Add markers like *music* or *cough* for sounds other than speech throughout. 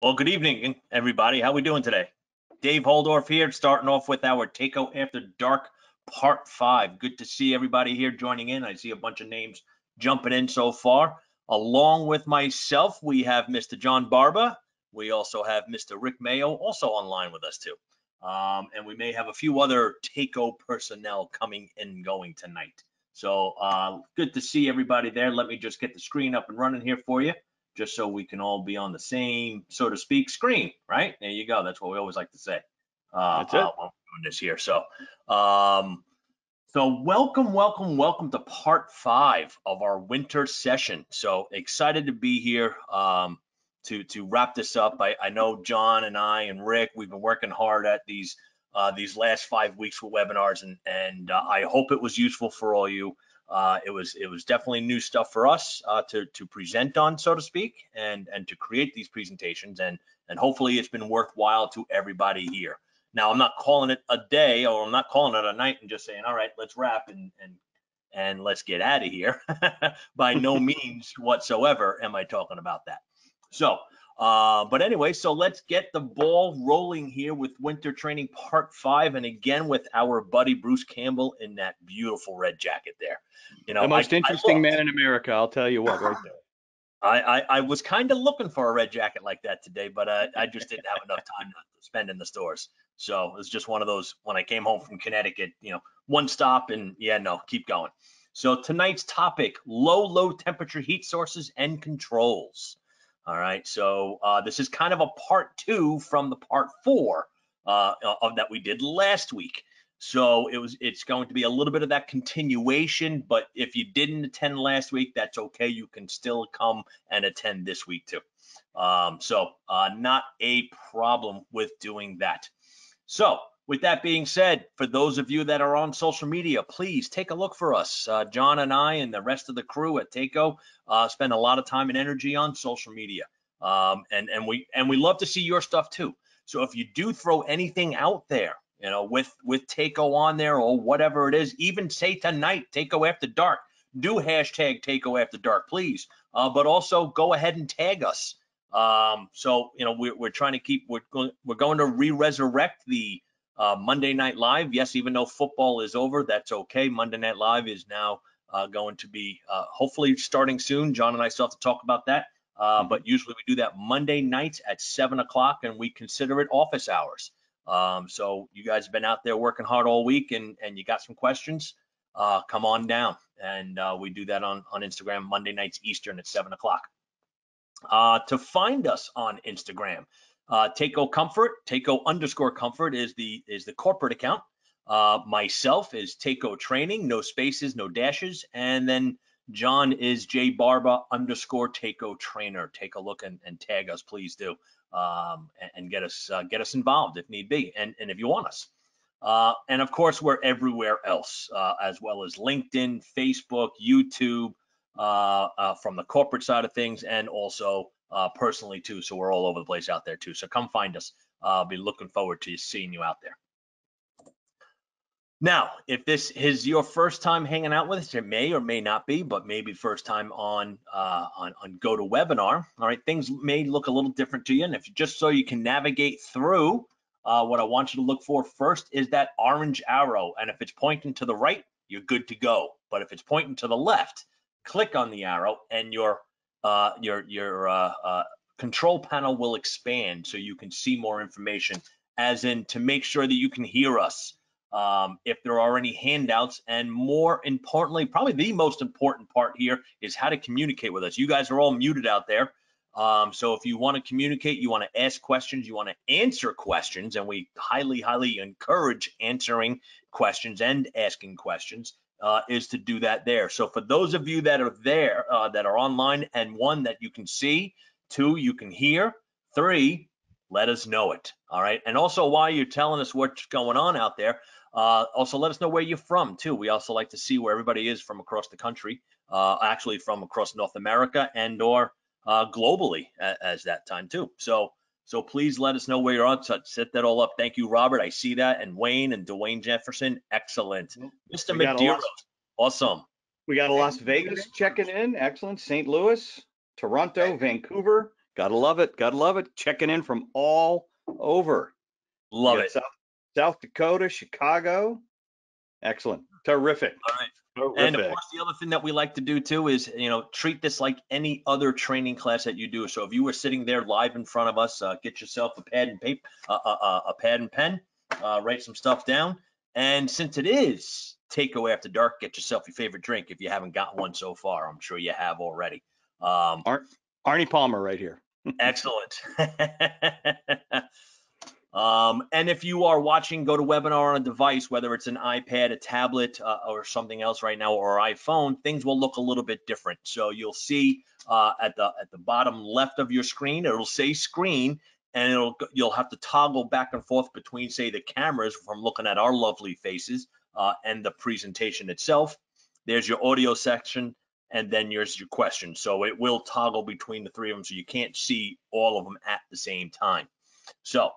Well, good evening, everybody. How we doing today? Dave Holdorf here, starting off with our Taco After Dark Part 5. Good to see everybody here joining in. I see a bunch of names jumping in so far. Along with myself, we have Mr. John Barba. We also have Mr. Rick Mayo also online with us too. Um, and we may have a few other Taco personnel coming and going tonight. So uh, good to see everybody there. Let me just get the screen up and running here for you just so we can all be on the same, so to speak, screen, right? There you go. That's what we always like to say. Uh, That's it. uh, when we're doing this here. So, um, so welcome, welcome, welcome to part five of our winter session. So excited to be here um, to to wrap this up. I, I know John and I and Rick, we've been working hard at these uh, these last five weeks with webinars, and and uh, I hope it was useful for all you. Uh, it was it was definitely new stuff for us uh, to to present on, so to speak, and and to create these presentations, and and hopefully it's been worthwhile to everybody here. Now I'm not calling it a day, or I'm not calling it a night, and just saying, all right, let's wrap and and and let's get out of here. *laughs* By no *laughs* means whatsoever am I talking about that. So, uh, but anyway, so let's get the ball rolling here with winter training part five, and again with our buddy Bruce Campbell in that beautiful red jacket there. You know, the most I- I interesting looked. man in America, I'll tell you what, right there. *laughs* I, I, I was kind of looking for a red jacket like that today, but uh, I just didn't have enough time to spend in the stores. So it was just one of those when I came home from Connecticut, you know, one stop and yeah, no, keep going. So tonight's topic, low, low temperature heat sources and controls. All right, so uh, this is kind of a part two from the part four uh, of that we did last week. So it was it's going to be a little bit of that continuation, but if you didn't attend last week, that's okay. You can still come and attend this week too. Um, so uh, not a problem with doing that. So with that being said, for those of you that are on social media, please take a look for us. Uh, John and I and the rest of the crew at Taco uh, spend a lot of time and energy on social media, um, and and we and we love to see your stuff too. So if you do throw anything out there, you know, with with Taco on there or whatever it is, even say tonight, Taco after dark, do hashtag Taco after dark, please. Uh, but also go ahead and tag us. Um, so you know, we're we're trying to keep we're going we're going to re-resurrect the uh, Monday Night Live. Yes, even though football is over, that's okay. Monday Night Live is now uh, going to be uh, hopefully starting soon. John and I still have to talk about that. Uh, but usually we do that Monday nights at seven o'clock, and we consider it office hours. Um, so you guys have been out there working hard all week, and and you got some questions. Uh, come on down, and uh, we do that on on Instagram Monday nights Eastern at seven o'clock. Uh, to find us on Instagram, uh, Taco Comfort, Taco underscore Comfort is the is the corporate account. Uh, myself is Taco Training, no spaces, no dashes, and then John is J Barba underscore Taco Trainer. Take a look and, and tag us, please do, um, and, and get us uh, get us involved if need be, and and if you want us. Uh, and of course, we're everywhere else, uh, as well as LinkedIn, Facebook, YouTube, uh, uh, from the corporate side of things, and also uh, personally too. So we're all over the place out there too. So come find us. I'll be looking forward to seeing you out there. Now, if this is your first time hanging out with us, it may or may not be, but maybe first time on uh, on on GoToWebinar. All right, things may look a little different to you, and if just so you can navigate through, uh, what I want you to look for first is that orange arrow, and if it's pointing to the right, you're good to go. But if it's pointing to the left, click on the arrow, and your uh, your your uh, uh, control panel will expand so you can see more information, as in to make sure that you can hear us um, if there are any handouts, and more importantly, probably the most important part here is how to communicate with us. You guys are all muted out there. Um, so if you want to communicate, you want to ask questions, you want to answer questions, and we highly, highly encourage answering questions and asking questions, uh, is to do that there. So for those of you that are there, uh, that are online, and one that you can see, two, you can hear, three, let us know it. All right. And also while you're telling us what's going on out there, uh, also let us know where you're from too. We also like to see where everybody is from across the country, uh, actually from across North America and or uh, globally as that time too. So so please let us know where you're on. So set that all up. Thank you, Robert. I see that. And Wayne and Dwayne Jefferson. Excellent. Mr. Medeiros. Awesome. We got a Las Vegas checking in. Excellent. St. Louis, Toronto, Vancouver, Gotta love it. Gotta love it. Checking in from all over. Love it. South, South Dakota, Chicago. Excellent. Terrific. All right. And of course, the other thing that we like to do too is, you know, treat this like any other training class that you do. So if you were sitting there live in front of us, uh, get yourself a pad and paper, uh, uh, uh, a pad and pen, uh, write some stuff down. And since it is takeaway after dark, get yourself your favorite drink if you haven't got one so far. I'm sure you have already. Um, Arnie Palmer right here. *laughs* Excellent. *laughs* um, and if you are watching, GoToWebinar on a device, whether it's an iPad, a tablet, uh, or something else right now, or iPhone, things will look a little bit different. So you'll see uh, at the at the bottom left of your screen, it'll say screen, and it'll you'll have to toggle back and forth between, say, the cameras from looking at our lovely faces uh, and the presentation itself. There's your audio section, and then there's your question. So it will toggle between the three of them, so you can't see all of them at the same time. So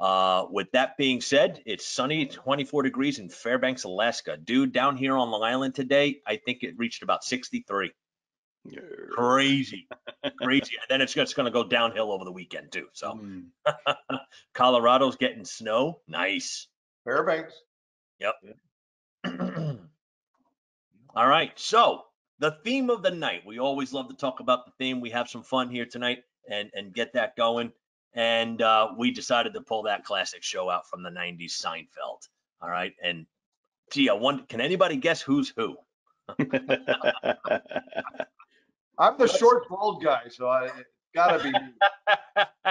uh, with that being said, it's sunny, 24 degrees in Fairbanks, Alaska. Dude, down here on Long Island today, I think it reached about 63. Crazy, *laughs* crazy. And then it's just going to go downhill over the weekend too. So Mm. *laughs* Colorado's getting snow. Nice. Fairbanks. Yep. *clears throat* All right. So the theme of the night. We always love to talk about the theme. We have some fun here tonight and and get that going. And uh, we decided to pull that classic show out from the '90s, Seinfeld. All right. And gee, I wonder, can anybody guess who's who? *laughs* I'm the short bald guy, so I gotta be. me.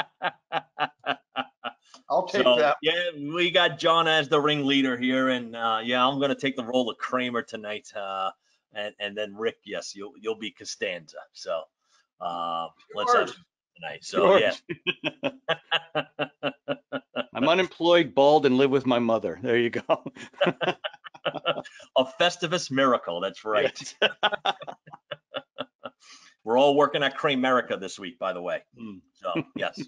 *laughs* I'll take So, that. yeah, we got John as the ringleader here, and uh, yeah, I'm gonna take the role of Kramer tonight, uh, and and then Rick, yes, you'll you'll be Costanza. So uh, let's have tonight. So yeah, *laughs* I'm unemployed, bald, and live with my mother. There you go. *laughs* a Festivus miracle. That's right. *laughs* We're all working at Kramerica this week, by the way. Mm. So yes.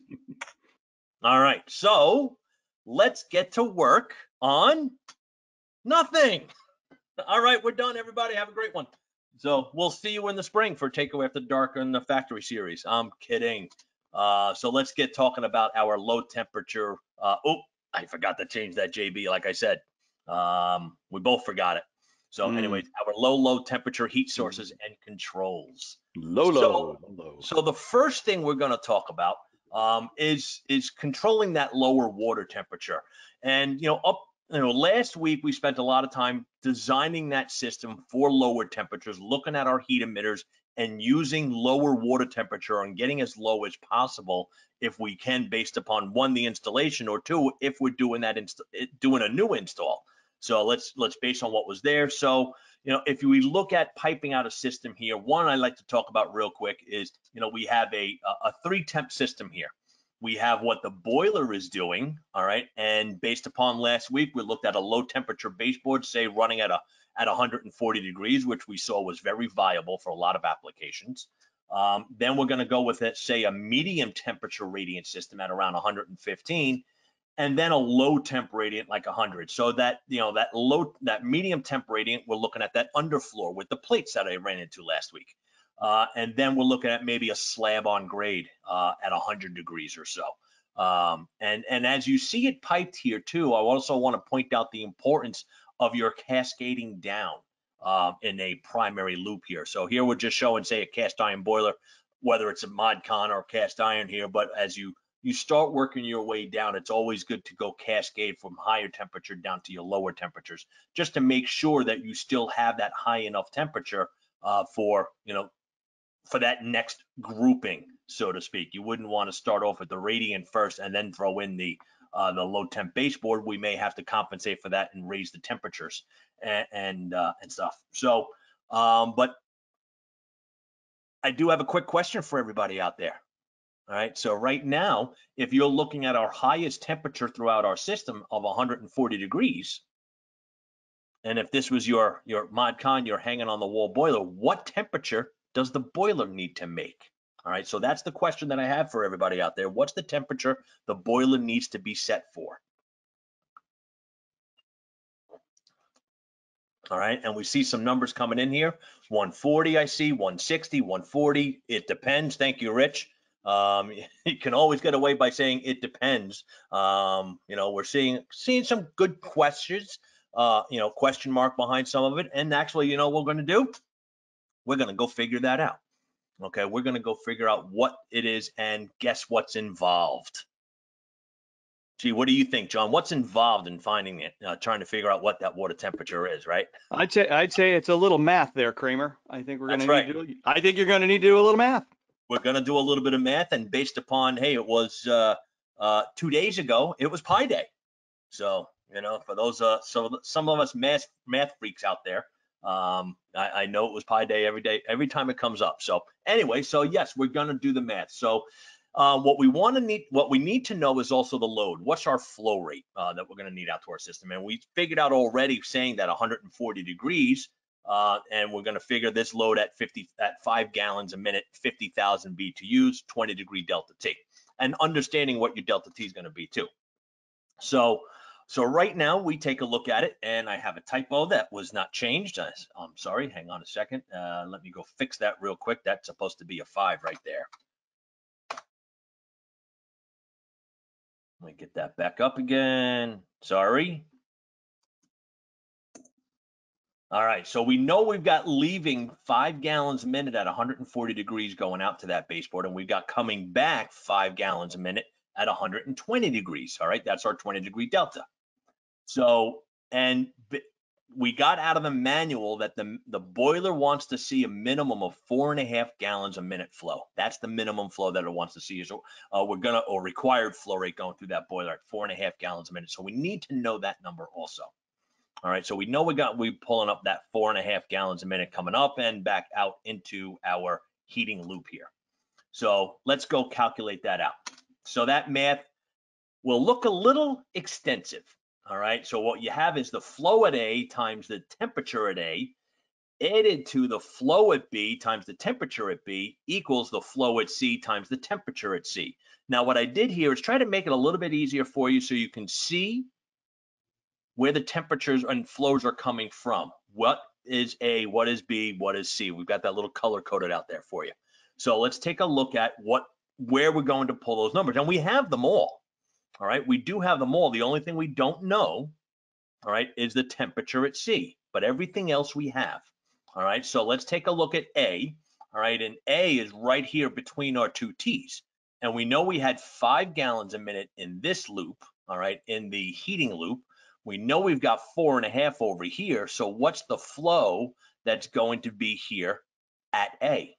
all right. So let's get to work on nothing. All right, we're done. Everybody have a great one. So we'll see you in the spring for Takeaway After Dark in the factory series. I'm kidding. Uh, so let's get talking about our low temperature. Uh, oh, I forgot to change that JB. Like I said, um, we both forgot it. So, Mm. anyways, our low, low temperature heat sources and controls. Lolo. Lolo. So the first thing we're going to talk about um, is is controlling that lower water temperature. And you know, up you know, last week we spent a lot of time designing that system for lower temperatures, looking at our heat emitters and using lower water temperature and getting as low as possible if we can, based upon one the installation or two if we're doing that inst- eh, doing a new install. So let's let's base on what was there. So you know, if we look at piping out a system here, one I like to talk about real quick is, you know, we have a a three temp system here. We have what the boiler is doing, all right, and based upon last week, we looked at a low temperature baseboard, say running at a at 140 degrees, which we saw was very viable for a lot of applications. Um, then we're going to go with it, say a medium temperature radiant system at around 115, and then a low temp radiant like 100. So that, you know, that low, that medium temp radiant, we're looking at that underfloor with the plates that I ran into last week. Uh, and then we're looking at maybe a slab on grade uh, at 100 degrees or so. Um, and, and as you see it piped here too, I also want to point out the importance of your cascading down uh, in a primary loop here. So here we're just showing, say, a cast iron boiler, whether it's a mod con or cast iron here. But as you you start working your way down, it's always good to go cascade from higher temperature down to your lower temperatures, just to make sure that you still have that high enough temperature uh, for you know for that next grouping, so to speak. You wouldn't want to start off with the radiant first and then throw in the uh, the low temp baseboard. We may have to compensate for that and raise the temperatures and and, uh, and stuff. So, um, but I do have a quick question for everybody out there. All right. So right now, if you're looking at our highest temperature throughout our system of 140 degrees, and if this was your your mod con, your hanging on the wall boiler, what temperature does the boiler need to make? All right. So that's the question that I have for everybody out there. What's the temperature the boiler needs to be set for? All right, and we see some numbers coming in here. 140, I see, 160, 140. It depends. Thank you, Rich. Um, *laughs* you can always get away by saying it depends. Um, you know, we're seeing seeing some good questions, uh, you know, question mark behind some of it. And actually, you know what we're going to do? We're going to go figure that out. Okay, we're going to go figure out what it is and guess what's involved. Gee, what do you think, John? What's involved in finding it, uh, trying to figure out what that water temperature is, right? I'd say, I'd say it's a little math there, Kramer. I think we're gonna need to, do- I think you're gonna need to do a little math. We're going to do a little bit of math and based upon, hey, it was uh, uh, two days ago, it was Pi Day. So, you know, for those, uh, so some of us math, math freaks out there, um, I, I know it was Pi Day every day, every time it comes up. So anyway, so yes, we're to do the math. So uh, what we want to need, what we need to know is also the load. What's our flow rate uh, that we're going to need out to our system? And we figured out already saying that 140 degrees, uh, and we're going to figure this load at 50 at five gallons a minute, 50,000 BTUs, 20 degree delta T, and understanding what your delta T is going to be too. So, so right now we take a look at it, and I have a typo that was not changed. I- I'm sorry. Hang on a second. Uh, let me go fix that real quick. That's supposed to be a five right there. Let me get that back up again. Sorry. All right, so we know we've got leaving five gallons a minute at 140 degrees going out to that baseboard, and we've got coming back five gallons a minute at 120 degrees. All right, that's our 20 degree delta. So, and we got out of the manual that the, the boiler wants to see a minimum of four and a half gallons a minute flow. That's the minimum flow that it wants to see. So uh, we're gonna, or required flow rate going through that boiler at four and a half gallons a minute. So we need to know that number also. All right, so we know we got, we pulling up that four and a half gallons a minute coming up and back out into our heating loop here. So let's go calculate that out. So that math will look a little extensive. All right, so what you have is the flow at A times the temperature at A added to the flow at B times the temperature at B equals the flow at C times the temperature at C. Now, what I did here is try to make it a little bit easier for you so you can see where the temperatures and flows are coming from. What is A, what is B, what is C? We've got that little color coded out there for you. So let's take a look at what where we're going to pull those numbers. And we have them all. All right, we do have them all. The only thing we don't know, all right, is the temperature at C, but everything else we have. All right, so let's take a look at A. All right, and A is right here between our two T's. And we know we had five gallons a minute in this loop, all right, in the heating loop. We know we've got four and a half over here. So what's the flow that's going to be here at A?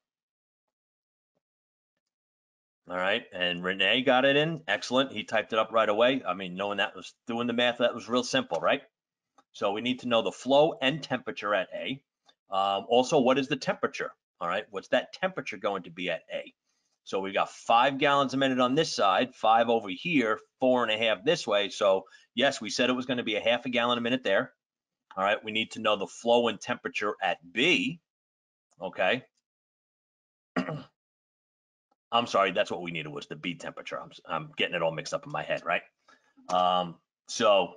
All right, and Renee got it in. Excellent. He typed it up right away. I mean, knowing that was doing the math, that was real simple, right? So we need to know the flow and temperature at A. Um, also, what is the temperature? All right, what's that temperature going to be at A? So we got five gallons a minute on this side, five over here, four and a half this way. So yes, we said it was going to be a half a gallon a minute there. All right, we need to know the flow and temperature at B. Okay. I'm sorry, that's what we needed was the B temperature. I'm, I'm getting it all mixed up in my head, right? Um, so,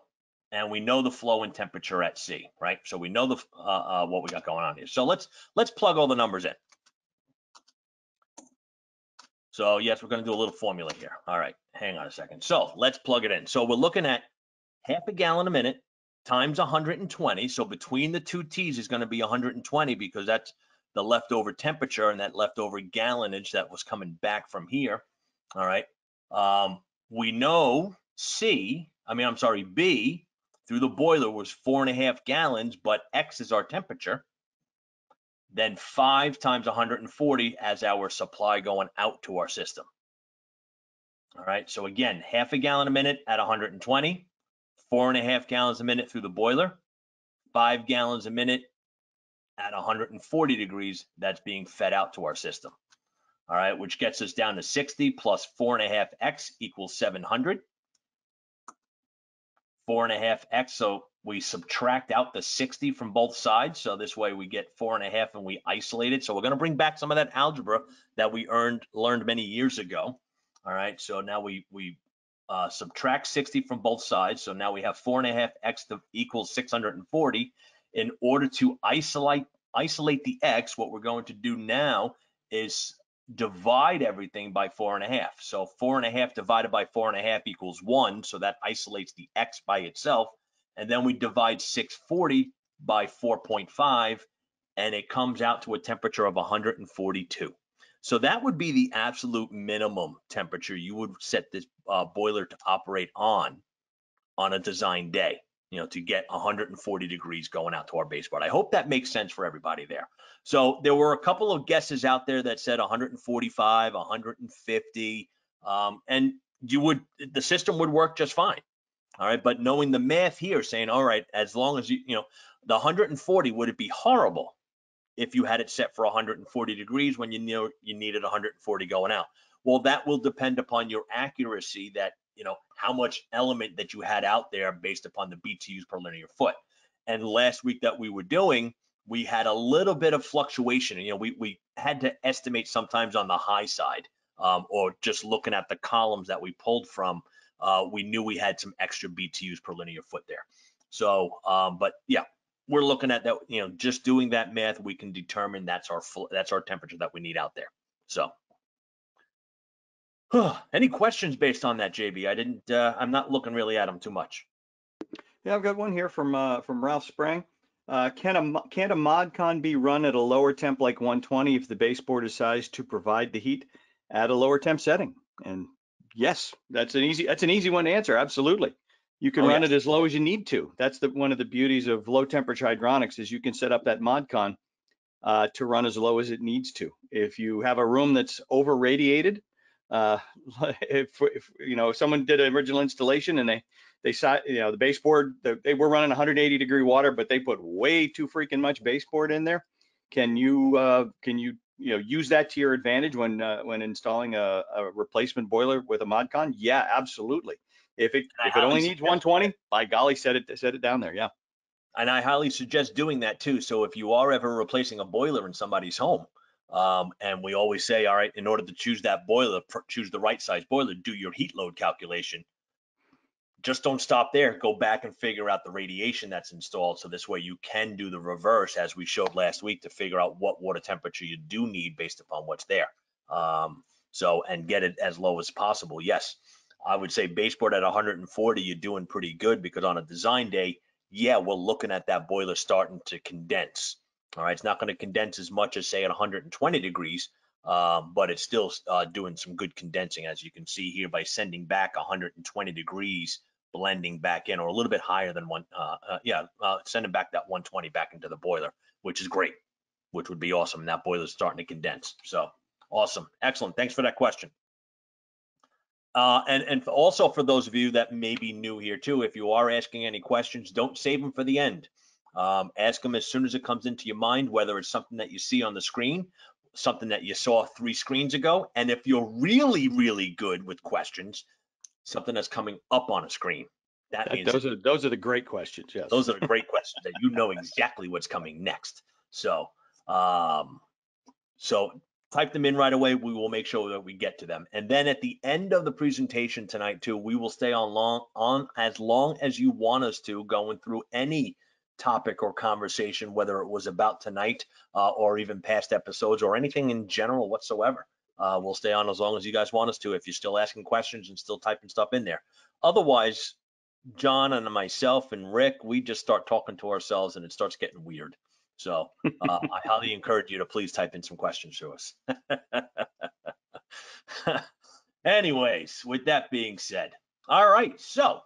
and we know the flow and temperature at C, right? So we know the uh, uh, what we got going on here. So let's let's plug all the numbers in. So yes, we're going to do a little formula here. All right, hang on a second. So let's plug it in. So we're looking at half a gallon a minute times 120. So between the two T's is going to be 120 because that's the leftover temperature and that leftover gallonage that was coming back from here. All right. Um, we know C, I mean, I'm sorry, B through the boiler was four and a half gallons, but X is our temperature. Then five times 140 as our supply going out to our system. All right. So again, half a gallon a minute at 120, four and a half gallons a minute through the boiler, five gallons a minute at 140 degrees that's being fed out to our system. All right, which gets us down to 60 plus four and a half X equals 700. Four and a half X, so we subtract out the 60 from both sides. So this way we get four and a half and we isolate it. So we're gonna bring back some of that algebra that we earned, learned many years ago. All right, so now we, we uh, subtract 60 from both sides. So now we have four and a half X to equals 640 in order to isolate isolate the x, what we're going to do now is divide everything by four and a half. So four and a half divided by four and a half equals one. So that isolates the X by itself. And then we divide 640 by 4.5 and it comes out to a temperature of 142. So that would be the absolute minimum temperature you would set this uh, boiler to operate on on a design day, you know, to get 140 degrees going out to our baseboard. I hope that makes sense for everybody there. So there were a couple of guesses out there that said 145, 150, um, and you would the system would work just fine. All right, but knowing the math here, saying all right, as long as you you know the 140, would it be horrible if you had it set for 140 degrees when you knew you needed 140 going out? Well, that will depend upon your accuracy. That you know how much element that you had out there based upon the BTUs per linear foot. And last week that we were doing, we had a little bit of fluctuation. You know, we, we had to estimate sometimes on the high side um, or just looking at the columns that we pulled from, uh, we knew we had some extra BTUs per linear foot there. So, um, but yeah, we're looking at that, you know, just doing that math, we can determine that's our that's our temperature that we need out there. So, any questions based on that, JB? I didn't, uh, I'm not looking really at them too much. Yeah, I've got one here from uh, from Ralph Sprang. Uh, can a can a ModCon be run at a lower temp like 120 if the baseboard is sized to provide the heat at a lower temp setting? And yes, that's an easy that's an easy one to answer. Absolutely, you can Oh, run yes. it as low as you need to. That's the one of the beauties of low temperature hydronics is you can set up that ModCon uh, to run as low as it needs to. If you have a room that's over radiated, uh, *laughs* if, if you know if someone did an original installation and they they saw, you know, the baseboard, the, they were running 180 degree water, but they put way too freaking much baseboard in there. Can you, uh, can you, you know, use that to your advantage when, uh, when installing a, a replacement boiler with a ModCon? Yeah, absolutely. If it, if it only needs suggest 120, by golly, set it, set it down there. Yeah. And I highly suggest doing that too. So if you are ever replacing a boiler in somebody's home, um, and we always say, all right, in order to choose that boiler, choose the right size boiler, do your heat load calculation. Just don't stop there. Go back and figure out the radiation that's installed. So this way you can do the reverse as we showed last week to figure out what water temperature you do need based upon what's there. Um, so, and get it as low as possible. Yes, I would say baseboard at 140, you're doing pretty good because on a design day, yeah, we're looking at that boiler starting to condense. All right, it's not going to condense as much as say at 120 degrees, um, but it's still uh, doing some good condensing, as you can see here by sending back 120 degrees, blending back in, or a little bit higher than one. Uh, uh, yeah, uh, sending back that 120 back into the boiler, which is great, which would be awesome. And that boiler's starting to condense. So awesome, excellent. Thanks for that question. Uh, and, and also for those of you that may be new here too, if you are asking any questions, don't save them for the end. Um, ask them as soon as it comes into your mind, whether it's something that you see on the screen, something that you saw three screens ago. And if you're really, really good with questions, something that's coming up on a screen. That That- means Those are, those are the great questions. Yes. those are the great *laughs* questions that you know exactly what's coming next. So, um, so type them in right away. We will make sure that we get to them. And then at the end of the presentation tonight too, we will stay on long on as long as you want us to going through any topic or conversation, whether it was about tonight uh, or even past episodes or anything in general whatsoever. Uh, we'll stay on as long as you guys want us to if you're still asking questions and still typing stuff in there. Otherwise, John and myself and Rick, we just start talking to ourselves and it starts getting weird. So uh, I *laughs* highly encourage you to please type in some questions to us. *laughs* Anyways, with that being said, all right, so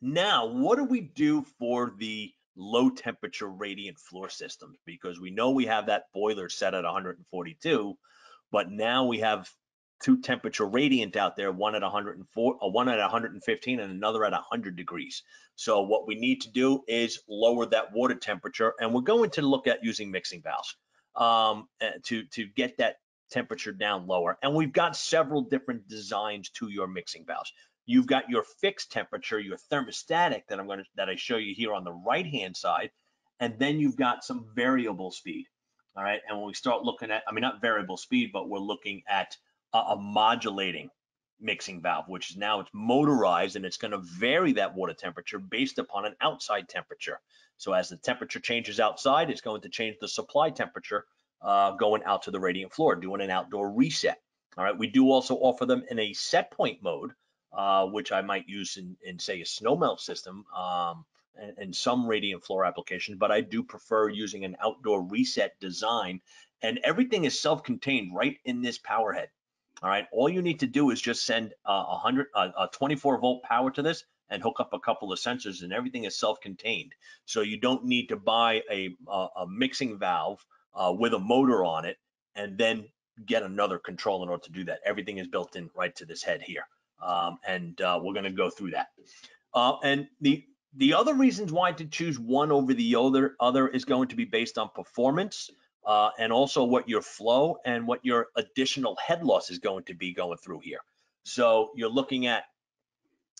now what do we do for the low temperature radiant floor systems? Because we know we have that boiler set at 142, but now we have two temperature radiant out there, one at 104, uh, one at 115 and another at 100 degrees. So what we need to do is lower that water temperature and we're going to look at using mixing valves um, uh, to, to get that temperature down lower. And we've got several different designs to your mixing valves. You've got your fixed temperature, your thermostatic that I'm going to, that I show you here on the right hand side. And then you've got some variable speed. All right. And when we start looking at, I mean, not variable speed, but we're looking at a, a modulating mixing valve, which is now it's motorized and it's going to vary that water temperature based upon an outside temperature. So as the temperature changes outside, it's going to change the supply temperature uh, going out to the radiant floor, doing an outdoor reset. All right, we do also offer them in a set point mode, uh, which I might use in, in say a snow melt system um, and, and some radiant floor applications, but I do prefer using an outdoor reset design and everything is self-contained right in this power head. All right, all you need to do is just send uh, a hundred, uh, a 24 volt power to this and hook up a couple of sensors and everything is self-contained. So you don't need to buy a, a, a mixing valve uh, with a motor on it and then get another control in order to do that. Everything is built in right to this head here. Um, and uh, we're gonna go through that. Uh, and the, the other reasons why to choose one over the other, other is going to be based on performance uh, and also what your flow and what your additional head loss is going to be going through here. So you're looking at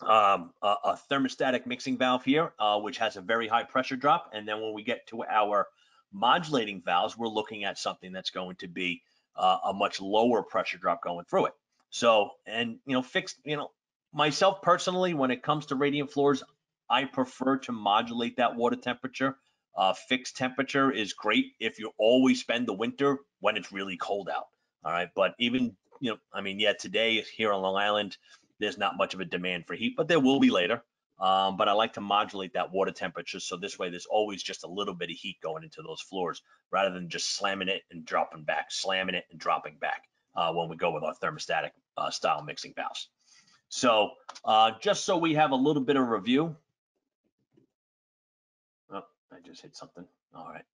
um, a, a, thermostatic mixing valve here, uh, which has a very high pressure drop. And then when we get to our modulating valves, we're looking at something that's going to be uh, a much lower pressure drop going through it. So, and you know, fixed, you know, myself personally, when it comes to radiant floors, I prefer to modulate that water temperature. Uh, fixed temperature is great if you always spend the winter when it's really cold out. All right, but even you know, I mean, yeah, today here on Long Island, there's not much of a demand for heat, but there will be later. Um, but I like to modulate that water temperature so this way there's always just a little bit of heat going into those floors rather than just slamming it and dropping back, slamming it and dropping back uh, when we go with our thermostatic uh, style mixing valves. So uh, just so we have a little bit of review. Oh, I just hit something. All right.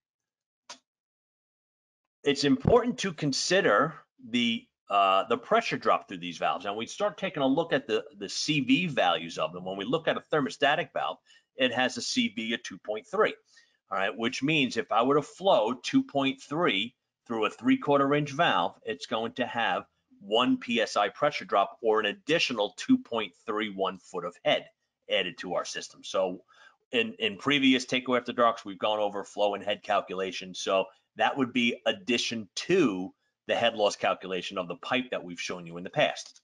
It's important to consider the uh, the pressure drop through these valves. And we start taking a look at the, the CV values of them. When we look at a thermostatic valve, it has a CV of 2.3, all right, which means if I were to flow 2.3 through a three quarter inch valve, it's going to have one PSI pressure drop or an additional 2.31 foot of head added to our system. So in, in previous takeaway after darks, we've gone over flow and head calculation. So that would be addition to the head loss calculation of the pipe that we've shown you in the past.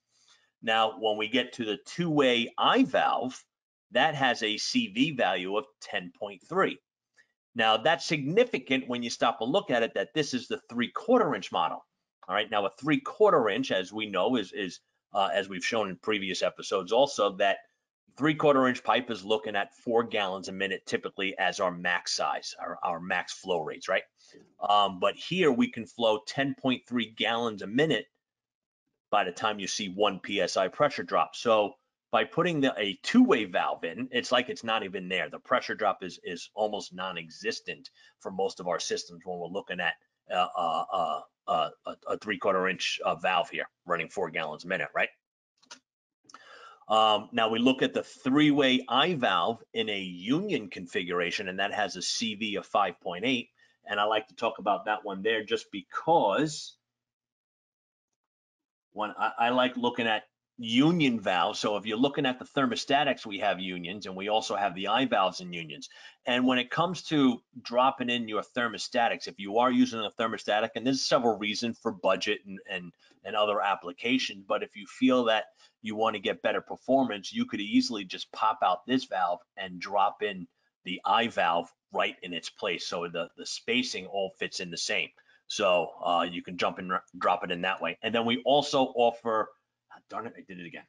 Now, when we get to the two-way I valve, that has a CV value of 10.3. Now, that's significant when you stop and look at it that this is the three-quarter inch model. All right, now a three-quarter inch, as we know, is, is uh, as we've shown in previous episodes also, that three-quarter inch pipe is looking at four gallons a minute typically as our max size, our, our max flow rates, right? Um, but here we can flow 10.3 gallons a minute by the time you see one PSI pressure drop. So by putting the, a two-way valve in, it's like it's not even there. The pressure drop is, is almost non-existent for most of our systems when we're looking at uh, uh, a, a three-quarter inch uh, valve here running four gallons a minute, right? Um, now we look at the three-way I valve in a union configuration, and that has a CV of 5.8. And I like to talk about that one there just because when I, I like looking at union valves. So if you're looking at the thermostatics, we have unions and we also have the I valves and unions. And when it comes to dropping in your thermostatics, if you are using a thermostatic, and there's several reasons for budget and, and, and other applications, but if you feel that you want to get better performance, you could easily just pop out this valve and drop in the I valve right in its place. So the, the spacing all fits in the same. So uh, you can jump and drop it in that way. And then we also offer, darn it, I did it again.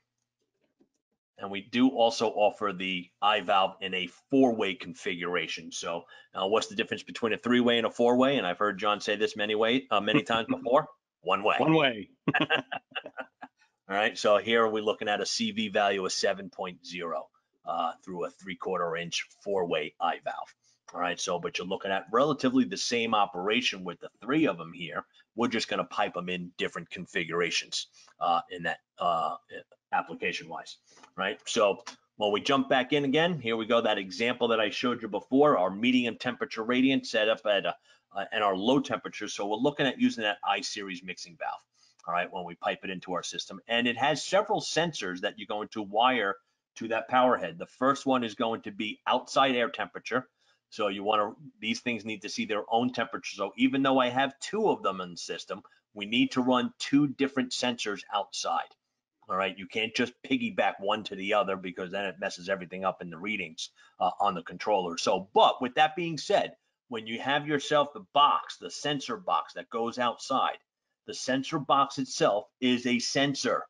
And we do also offer the I valve in a four-way configuration. So uh, what's the difference between a three-way and a four-way? And I've heard John say this many way, uh, many times *laughs* before. One way. One way. *laughs* All right. So here we're looking at a CV value of 7.0 uh, through a three-quarter inch four-way I valve. All right, so but you're looking at relatively the same operation with the three of them here. We're just going to pipe them in different configurations uh, in that uh, application wise, right? So when we jump back in again, here we go, that example that I showed you before, our medium temperature radiant set up at a, uh, and our low temperature. So we're looking at using that I-series mixing valve, all right, when we pipe it into our system. And it has several sensors that you're going to wire to that power head. The first one is going to be outside air temperature. So you want to, these things need to see their own temperature. So even though I have two of them in the system, we need to run two different sensors outside. All right, you can't just piggyback one to the other because then it messes everything up in the readings uh, on the controller. So, but with that being said, when you have yourself the box, the sensor box that goes outside, the sensor box itself is a sensor.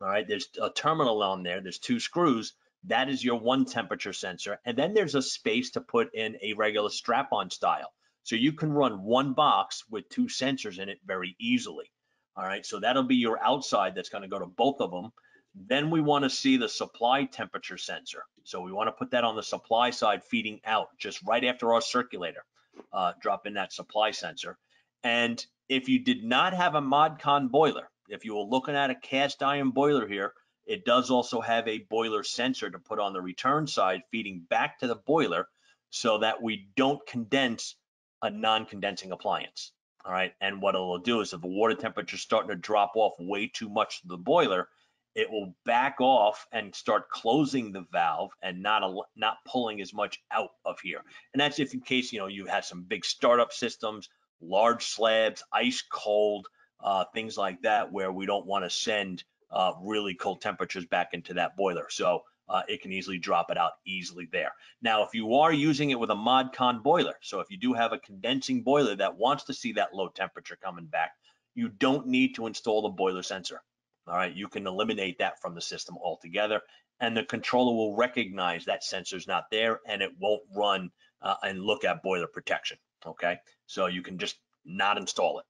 All right, there's a terminal on there, there's two screws. That is your one temperature sensor. And then there's a space to put in a regular strap-on style. So you can run one box with two sensors in it very easily. All right, so that'll be your outside that's gonna go to both of them. Then we wanna see the supply temperature sensor. So we wanna put that on the supply side feeding out just right after our circulator. Uh, drop in that supply sensor. And if you did not have a ModCon boiler, if you were looking at a cast iron boiler here, it does also have a boiler sensor to put on the return side feeding back to the boiler so that we don't condense a non-condensing appliance. All right, and what it'll do is if the water temperature is starting to drop off way too much to the boiler, it will back off and start closing the valve and not a, not pulling as much out of here. And that's if in case you know you have some big startup systems, large slabs, ice cold, uh, things like that, where we don't want to send uh, really cold temperatures back into that boiler. So uh, it can easily drop it out easily there. Now, if you are using it with a ModCon boiler, so if you do have a condensing boiler that wants to see that low temperature coming back, you don't need to install the boiler sensor. All right, you can eliminate that from the system altogether, and the controller will recognize that sensor's not there, and it won't run uh, and look at boiler protection. Okay, so you can just not install it.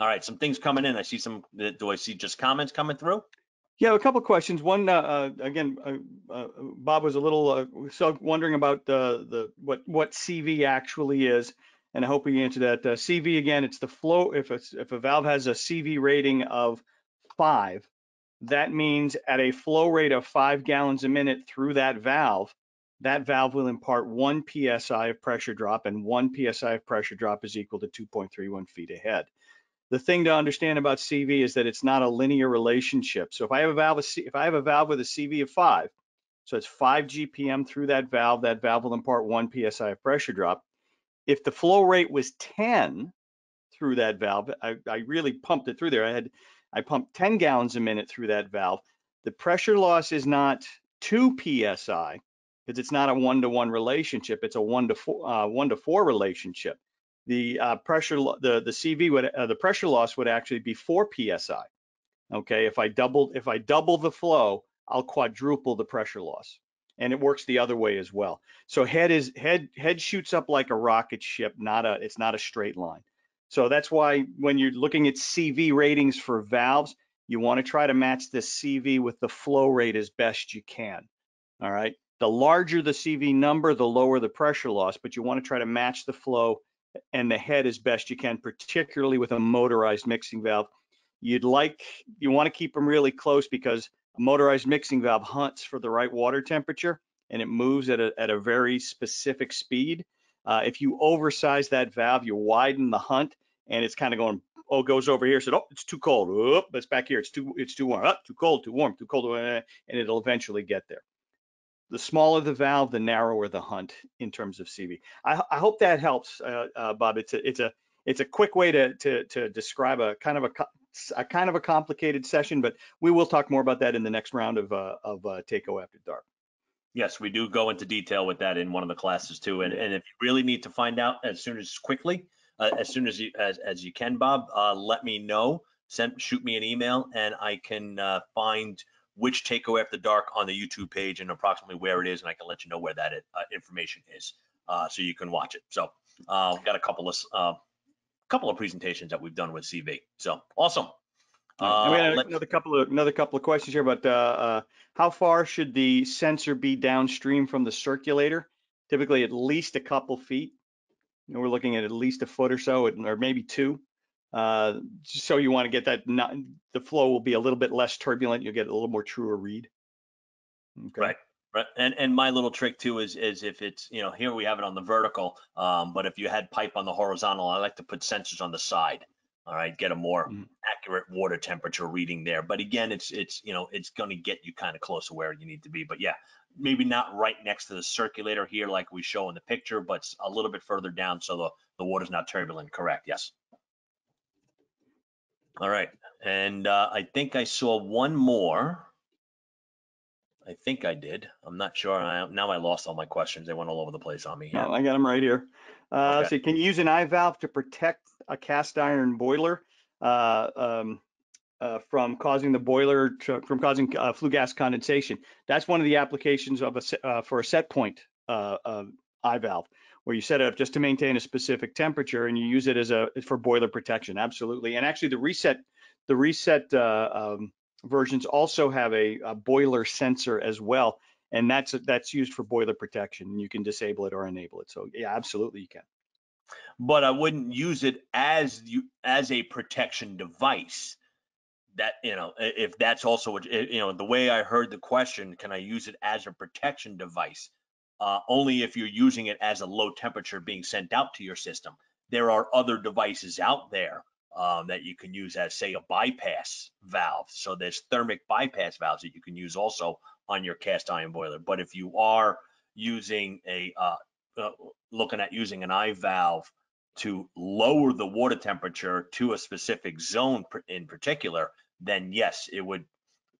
All right, some things coming in. I see some. Do I see just comments coming through? Yeah, a couple questions. One, uh, uh, again, uh, uh, Bob was a little uh, wondering about the the what what CV actually is, and I hope we answered that. Uh, CV again, it's the flow. If it's if a valve has a CV rating of five, that means at a flow rate of five gallons a minute through that valve, that valve will impart one psi of pressure drop, and one psi of pressure drop is equal to 2.31 feet ahead the thing to understand about CV is that it's not a linear relationship. So if I have a valve, if I have a valve with a CV of five, so it's five GPM through that valve, that valve will impart one PSI of pressure drop. If the flow rate was 10 through that valve, I, I really pumped it through there. I had, I pumped 10 gallons a minute through that valve. The pressure loss is not two PSI because it's not a one-to-one relationship. It's a one to four, uh, one to four relationship the uh, pressure, the the CV would uh, the pressure loss would actually be four psi. Okay, if I double if I double the flow, I'll quadruple the pressure loss, and it works the other way as well. So head is head head shoots up like a rocket ship, not a it's not a straight line. So that's why when you're looking at CV ratings for valves, you want to try to match the CV with the flow rate as best you can. All right. The larger the CV number, the lower the pressure loss, but you want to try to match the flow and the head as best you can, particularly with a motorized mixing valve. You'd like, you want to keep them really close because a motorized mixing valve hunts for the right water temperature and it moves at a, at a very specific speed. Uh, if you oversize that valve, you widen the hunt and it's kind of going, oh, goes over here. So, oh, it's too cold. Oh, it's back here. It's too, it's too warm. Oh, too cold, too warm, too cold. And it'll eventually get there the smaller the valve, the narrower the hunt in terms of CV. I, I hope that helps, uh, uh, Bob. It's a it's a it's a quick way to to to describe a kind of a, a kind of a complicated session, but we will talk more about that in the next round of uh, of uh, TACO after dark. Yes, we do go into detail with that in one of the classes too. And, and if you really need to find out as soon as quickly, uh, as soon as you as, as you can, Bob, uh, let me know. Send shoot me an email and I can uh, find which TACO After Dark on the YouTube page and approximately where it is, and I can let you know where that uh, information is, uh, so you can watch it. So uh, we've got a couple of uh, couple of presentations that we've done with CV. So awesome. Uh, we had another couple of another couple of questions here, but uh, uh, how far should the sensor be downstream from the circulator? Typically, at least a couple feet. You know, we're looking at at least a foot or so, or maybe two. Uh, so you want to get that, not, the flow will be a little bit less turbulent. You'll get a little more truer read. Okay. Right. Right. And and my little trick too is is if it's you know here we have it on the vertical, um, but if you had pipe on the horizontal, I like to put sensors on the side. All right, get a more mm. accurate water temperature reading there. But again, it's it's you know it's going to get you kind of close to where you need to be. But yeah, maybe not right next to the circulator here like we show in the picture, but a little bit further down so the the water's not turbulent. Correct. Yes. All right, and uh, I think I saw one more. I think I did. I'm not sure. I, now I lost all my questions. They went all over the place on me. here. No, I got them right here. Uh, Okay. see, can you use an I valve to protect a cast iron boiler uh, um, uh, from causing the boiler to, from causing uh, flue gas condensation? That's one of the applications of a uh, for a set point uh, uh, I valve, where you set it up just to maintain a specific temperature and you use it as a for boiler protection. Absolutely, and actually the reset the reset uh, um, versions also have a, a boiler sensor as well and that's that's used for boiler protection. You can disable it or enable it. So yeah, absolutely you can. but I wouldn't use it as you as a protection device. That you know, if that's also what you know, the way I heard the question, can I use it as a protection device? Uh, only if you're using it as a low temperature being sent out to your system. There are other devices out there um, that you can use as, say, a bypass valve. So there's thermic bypass valves that you can use also on your cast iron boiler. But if you are using a uh, uh, looking at using an I valve to lower the water temperature to a specific zone in particular, then yes, it would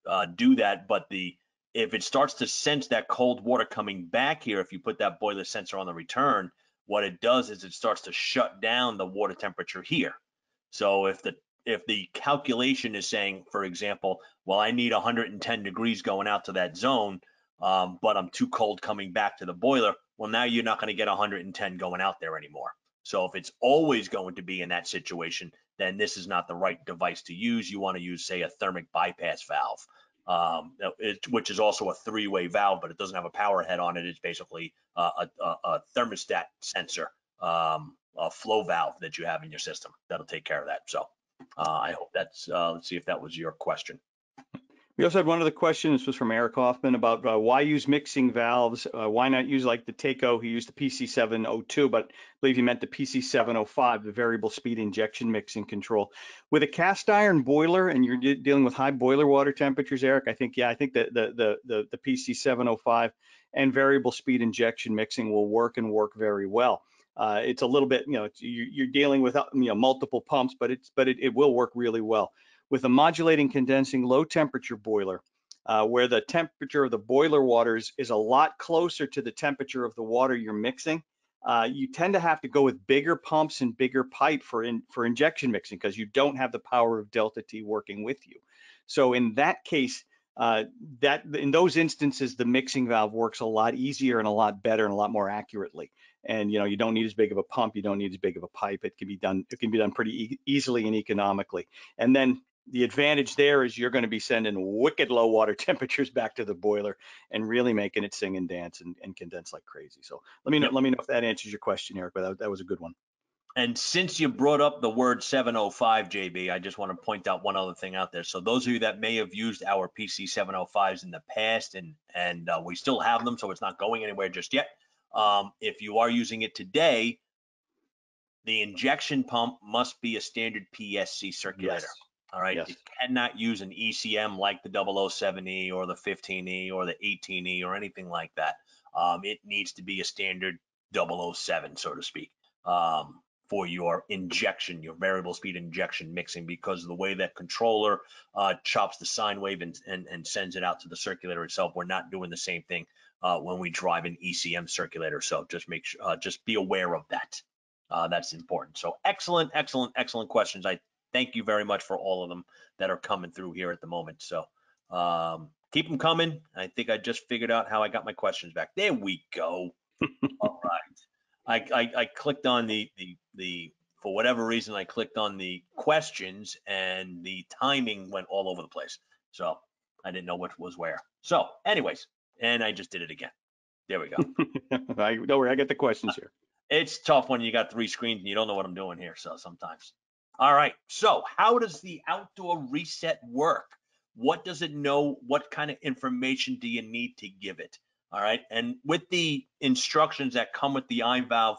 uh, do that. But the if it starts to sense that cold water coming back here, if you put that boiler sensor on the return, what it does is it starts to shut down the water temperature here. So if the if the calculation is saying, for example, well, I need 110 degrees going out to that zone, um, but I'm too cold coming back to the boiler. Well, now you're not going to get 110 going out there anymore. So if it's always going to be in that situation, then this is not the right device to use. You want to use, say, a thermic bypass valve, um, it, which is also a three-way valve, but it doesn't have a power head on it. It's basically uh, a, a, a thermostat sensor, um, a flow valve that you have in your system. That'll take care of that. So uh, I hope that's, uh, let's see if that was your question. We also had one other question. This was from Eric Hoffman about uh, why use mixing valves? Uh, why not use like the Taco? He used the PC702, but I believe he meant the PC705, the variable speed injection mixing control. With a cast iron boiler and you're de- dealing with high boiler water temperatures, Eric, I think yeah, I think that the the the, the PC705 and variable speed injection mixing will work and work very well. Uh, it's a little bit, you know, it's, you, you're dealing with uh, you know multiple pumps, but it's but it, it will work really well with a modulating condensing low temperature boiler, uh, where the temperature of the boiler water is, is a lot closer to the temperature of the water you're mixing. Uh, you tend to have to go with bigger pumps and bigger pipe for in, for injection mixing because you don't have the power of delta T working with you. So in that case, uh, that in those instances, the mixing valve works a lot easier and a lot better and a lot more accurately. And you know, you don't need as big of a pump, you don't need as big of a pipe. It can be done. It can be done pretty e- easily and economically. And then the advantage there is you're going to be sending wicked low water *laughs* temperatures back to the boiler and really making it sing and dance and, and condense like crazy. So let me know, let me know if that answers your question, Eric. But that, that was a good one. And since you brought up the word 705, JB, I just want to point out one other thing out there. So those of you that may have used our PC 705s in the past, and and uh, we still have them, so it's not going anywhere just yet. Um, if you are using it today, the injection pump must be a standard PSC circulator. All right. Yes. You cannot use an ECM like the 007E or the 15E or the 18E or anything like that. Um, it needs to be a standard 007, so to speak, um, for your injection, your variable speed injection mixing, because of the way that controller uh, chops the sine wave and, and, and sends it out to the circulator itself. We're not doing the same thing uh, when we drive an ECM circulator. So just make sure, uh, just be aware of that. Uh, that's important. So excellent, excellent, excellent questions. I thank you very much for all of them that are coming through here at the moment. So um, keep them coming. I think I just figured out how I got my questions back. There we go. *laughs* all right. I, I, I clicked on the, the, the, for whatever reason, I clicked on the questions and the timing went all over the place. So I didn't know what was where. So anyways, and I just did it again. There we go. *laughs* I, don't worry, I get the questions here. it's tough when you got three screens and you don't know what I'm doing here. So sometimes. All right. So how does the outdoor reset work? What does it know? What kind of information do you need to give it? All right. And with the instructions that come with the I valve,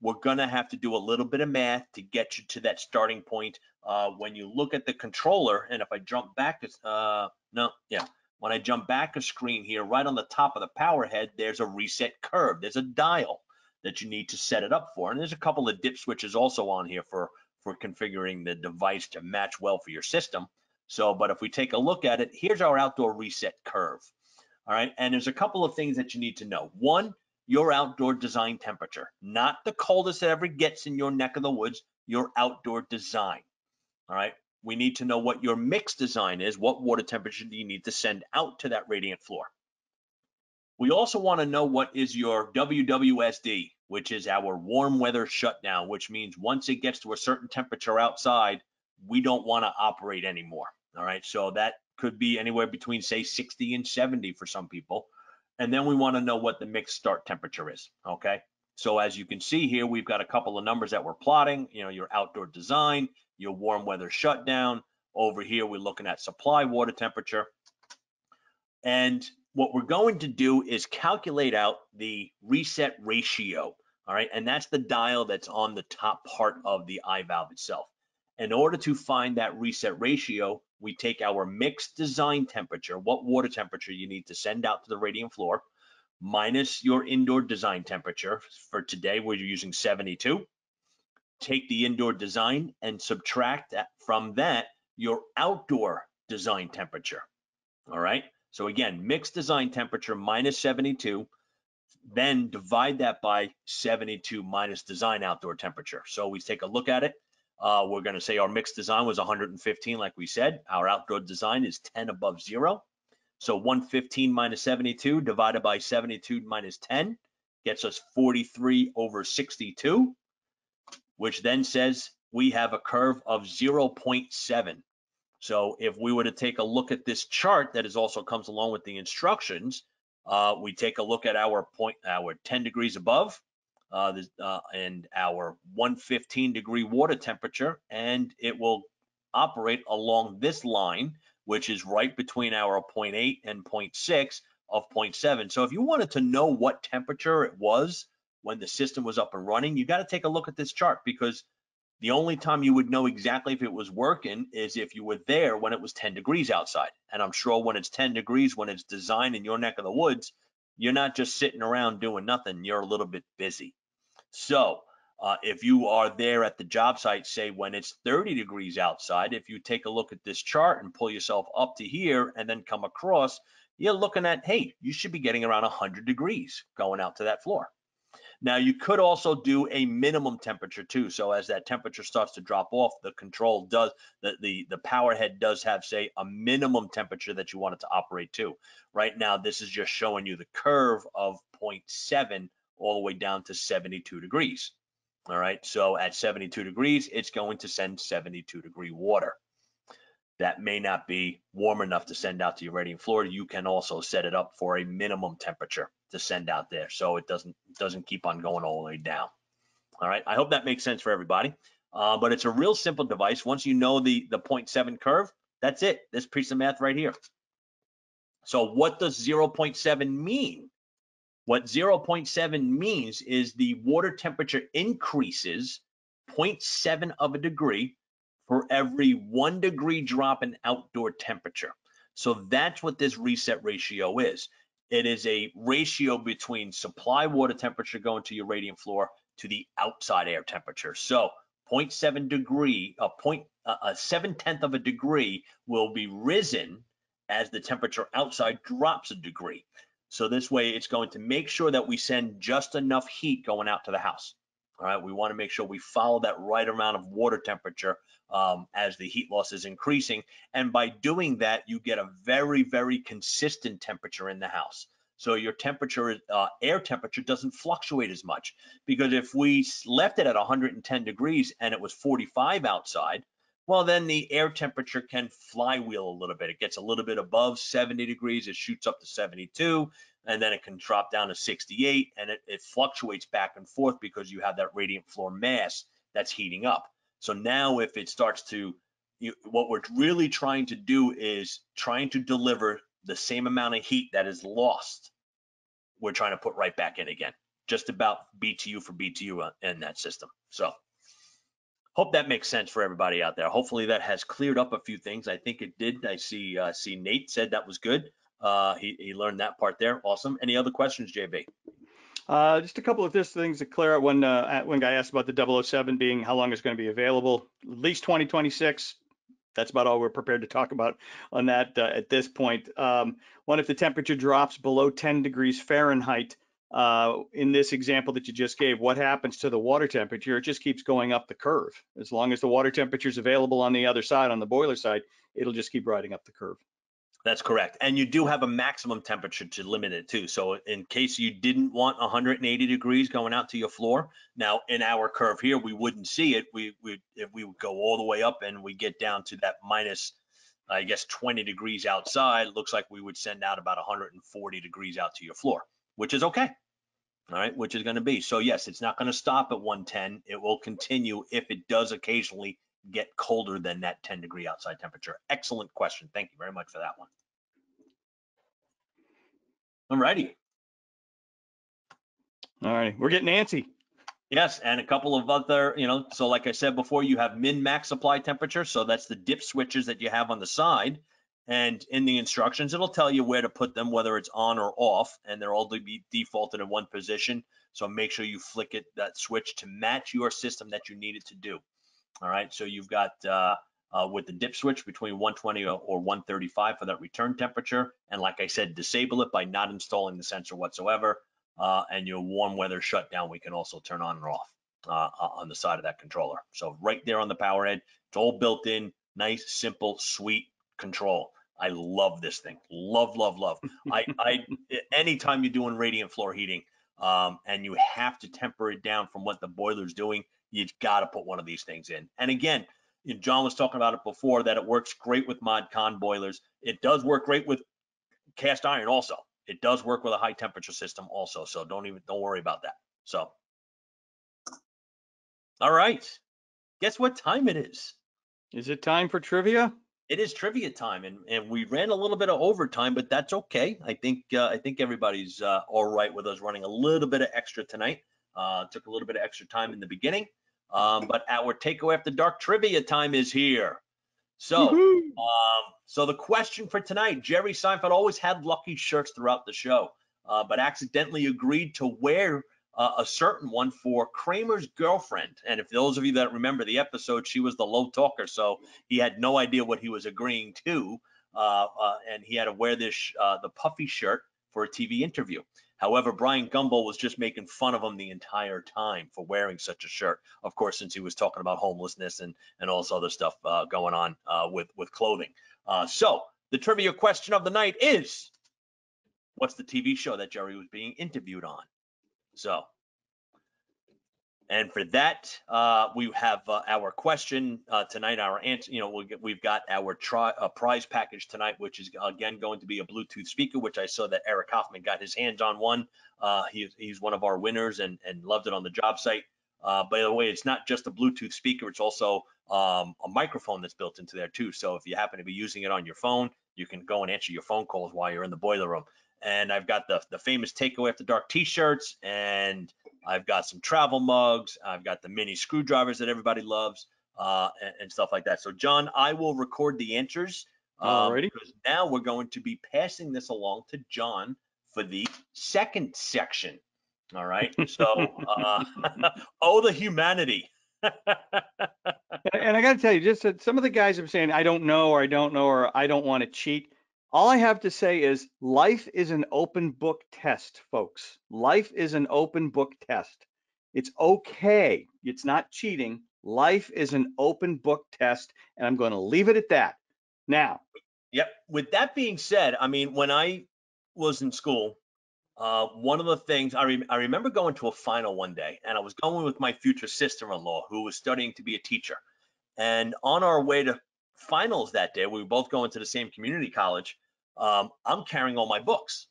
we're going to have to do a little bit of math to get you to that starting point. Uh, when you look at the controller, and if I jump back, uh, no, yeah. When I jump back a screen here, right on the top of the power head, there's a reset curve. There's a dial that you need to set it up for. And there's a couple of dip switches also on here for, for configuring the device to match well for your system. So, but if we take a look at it, here's our outdoor reset curve. All right. And there's a couple of things that you need to know. One, your outdoor design temperature, not the coldest it ever gets in your neck of the woods, your outdoor design. All right. We need to know what your mix design is. What water temperature do you need to send out to that radiant floor? We also want to know what is your WWSD, which is our warm weather shutdown, which means once it gets to a certain temperature outside, we don't want to operate anymore. All right. So that could be anywhere between say 60 and 70 for some people. And then we want to know what the mixed start temperature is. Okay. So as you can see here, we've got a couple of numbers that we're plotting, you know, your outdoor design, your warm weather shutdown. Over here, we're looking at supply water temperature. And what we're going to do is calculate out the reset ratio. All right. And that's the dial that's on the top part of the I valve itself. In order to find that reset ratio, we take our mixed design temperature, what water temperature you need to send out to the radiant floor, minus your indoor design temperature. For today, we're using 72. Take the indoor design and subtract from that your outdoor design temperature. All right. So again, mixed design temperature minus 72, then divide that by 72 minus design outdoor temperature. So we take a look at it. Uh, we're going to say our mixed design was 115, like we said. Our outdoor design is 10 above zero. So 115 minus 72 divided by 72 minus 10 gets us 43 over 62, which then says we have a curve of 0.7. So if we were to take a look at this chart that is also comes along with the instructions, uh, we take a look at our point, our 10 degrees above, uh, the, uh, and our 115 degree water temperature, and it will operate along this line, which is right between our 0.8 and 0.6 of 0.7. So if you wanted to know what temperature it was when the system was up and running, you got to take a look at this chart because the only time you would know exactly if it was working is if you were there when it was 10 degrees outside. And I'm sure when it's 10 degrees, when it's designed in your neck of the woods, you're not just sitting around doing nothing. You're a little bit busy. So uh, if you are there at the job site, say when it's 30 degrees outside, if you take a look at this chart and pull yourself up to here and then come across, you're looking at, hey, you should be getting around 100 degrees going out to that floor. Now you could also do a minimum temperature too. So as that temperature starts to drop off, the control does, the, the, the power head does have say a minimum temperature that you want it to operate to. Right now, this is just showing you the curve of 0.7 all the way down to 72 degrees. All right, so at 72 degrees, it's going to send 72 degree water. That may not be warm enough to send out to your radiant floor. You can also set it up for a minimum temperature to send out there so it doesn't doesn't keep on going all the way down. All right, I hope that makes sense for everybody. Uh, but it's a real simple device. Once you know the, the 0.7 curve, that's it. This piece of math right here. So what does 0.7 mean? What 0.7 means is the water temperature increases 0.7 of a degree for every one degree drop in outdoor temperature. So that's what this reset ratio is. It is a ratio between supply water temperature going to your radiant floor to the outside air temperature. So 0.7 degree, a point, uh, uh, a seven tenth of a degree will be risen as the temperature outside drops a degree. So this way it's going to make sure that we send just enough heat going out to the house. All right, we want to make sure we follow that right amount of water temperature um, as the heat loss is increasing. And by doing that, you get a very, very consistent temperature in the house. So your temperature, uh, air temperature doesn't fluctuate as much because if we left it at 110 degrees and it was 45 outside, well, then the air temperature can flywheel a little bit. It gets a little bit above 70 degrees, it shoots up to 72, and then it can drop down to 68, and it, it fluctuates back and forth because you have that radiant floor mass that's heating up. So now if it starts to, you, what we're really trying to do is trying to deliver the same amount of heat that is lost, we're trying to put right back in again, just about BTU for BTU uh, in that system. So hope that makes sense for everybody out there. Hopefully that has cleared up a few things. I think it did. I see uh, see Nate said that was good. Uh, he, he learned that part there. Awesome. Any other questions, JB? Uh, just a couple of this things to clear up. One uh, one guy asked about the 007 being how long it's going to be available. At least 2026. that's about all we're prepared to talk about on that uh, at this point. Um, one, if the temperature drops below 10 degrees Fahrenheit, uh, in this example that you just gave, what happens to the water temperature? It just keeps going up the curve. As long as the water temperature is available on the other side, on the boiler side, it'll just keep riding up the curve. That's correct. And you do have a maximum temperature to limit it too. So in case you didn't want 180 degrees going out to your floor, now in our curve here, we wouldn't see it. We we if we would go all the way up and we get down to that minus, I guess 20 degrees outside, looks like we would send out about 140 degrees out to your floor, which is okay. All right, which is going to be. So yes, it's not going to stop at 110. It will continue if it does occasionally get colder than that 10 degree outside temperature? Excellent question. Thank you very much for that one. All righty. All right, we're getting antsy. Yes, and a couple of other, you know, so like I said before, you have min max supply temperature. So that's the dip switches that you have on the side. And in the instructions, it'll tell you where to put them, whether it's on or off, and they're all to be defaulted in one position. So make sure you flick it, that switch to match your system that you need it to do. All right, so you've got uh, uh, with the dip switch between 120 or 135 for that return temperature. And like I said, disable it by not installing the sensor whatsoever. Uh, and your warm weather shutdown, we can also turn on and off uh, on the side of that controller. So right there on the power head, it's all built in, nice, simple, sweet control. I love this thing. Love, love, love. I, I, anytime you're doing radiant floor heating, um, and you have to temper it down from what the boiler's doing, you got to put one of these things in. And again, John was talking about it before that it works great with mod con boilers. It does work great with cast iron also. It does work with a high temperature system also. So don't even don't worry about that. So all right. Guess what time it is? Is it time for trivia? It is trivia time, and, and we ran a little bit of overtime, but that's okay. I think uh, I think everybody's uh, all right with us running a little bit of extra tonight. Uh, took a little bit of extra time in the beginning. Um, but our Taco after dark trivia time is here. So, um, so the question for tonight, Jerry Seinfeld always had lucky shirts throughout the show, uh, but accidentally agreed to wear uh, a certain one for Kramer's girlfriend. And if those of you that remember the episode, she was the low talker, so he had no idea what he was agreeing to, uh, uh and he had to wear this uh, the puffy shirt for a TV interview. However, Bryant Gumbel was just making fun of him the entire time for wearing such a shirt. Of course, since he was talking about homelessness and and all this other stuff uh, going on uh, with with clothing. Uh, so the trivia question of the night is, what's the TV show that Jerry was being interviewed on? So and for that, uh, we have uh, our question uh, tonight. Our answer, you know, we'll get, we've got our tri- uh, prize package tonight, which is again going to be a Bluetooth speaker, which I saw that Eric Hoffman got his hands on one. Uh, he, he's one of our winners and, and loved it on the job site. Uh, by the way, it's not just a Bluetooth speaker; it's also um, a microphone that's built into there too. So if you happen to be using it on your phone, you can go and answer your phone calls while you're in the boiler room. And I've got the the famous Taco after dark T-shirts and I've got some travel mugs. I've got the mini screwdrivers that everybody loves uh, and, and, stuff like that. So, John, I will record the answers um, because now we're going to be passing this along to John for the second section. All right. So, uh, *laughs* oh, the humanity. *laughs* and I got to tell you, just that some of the guys are saying, I don't know, or I don't know, or I don't want to cheat. All I have to say is life is an open book test, folks. Life is an open book test. It's okay. It's not cheating. Life is an open book test, and I'm going to leave it at that. Now. Yep. With that being said, I mean, when I was in school, uh, one of the things I, re- I remember going to a final one day, and I was going with my future sister-in-law who was studying to be a teacher. And on our way to finals that day, we were both going to the same community college um, I'm carrying all my books.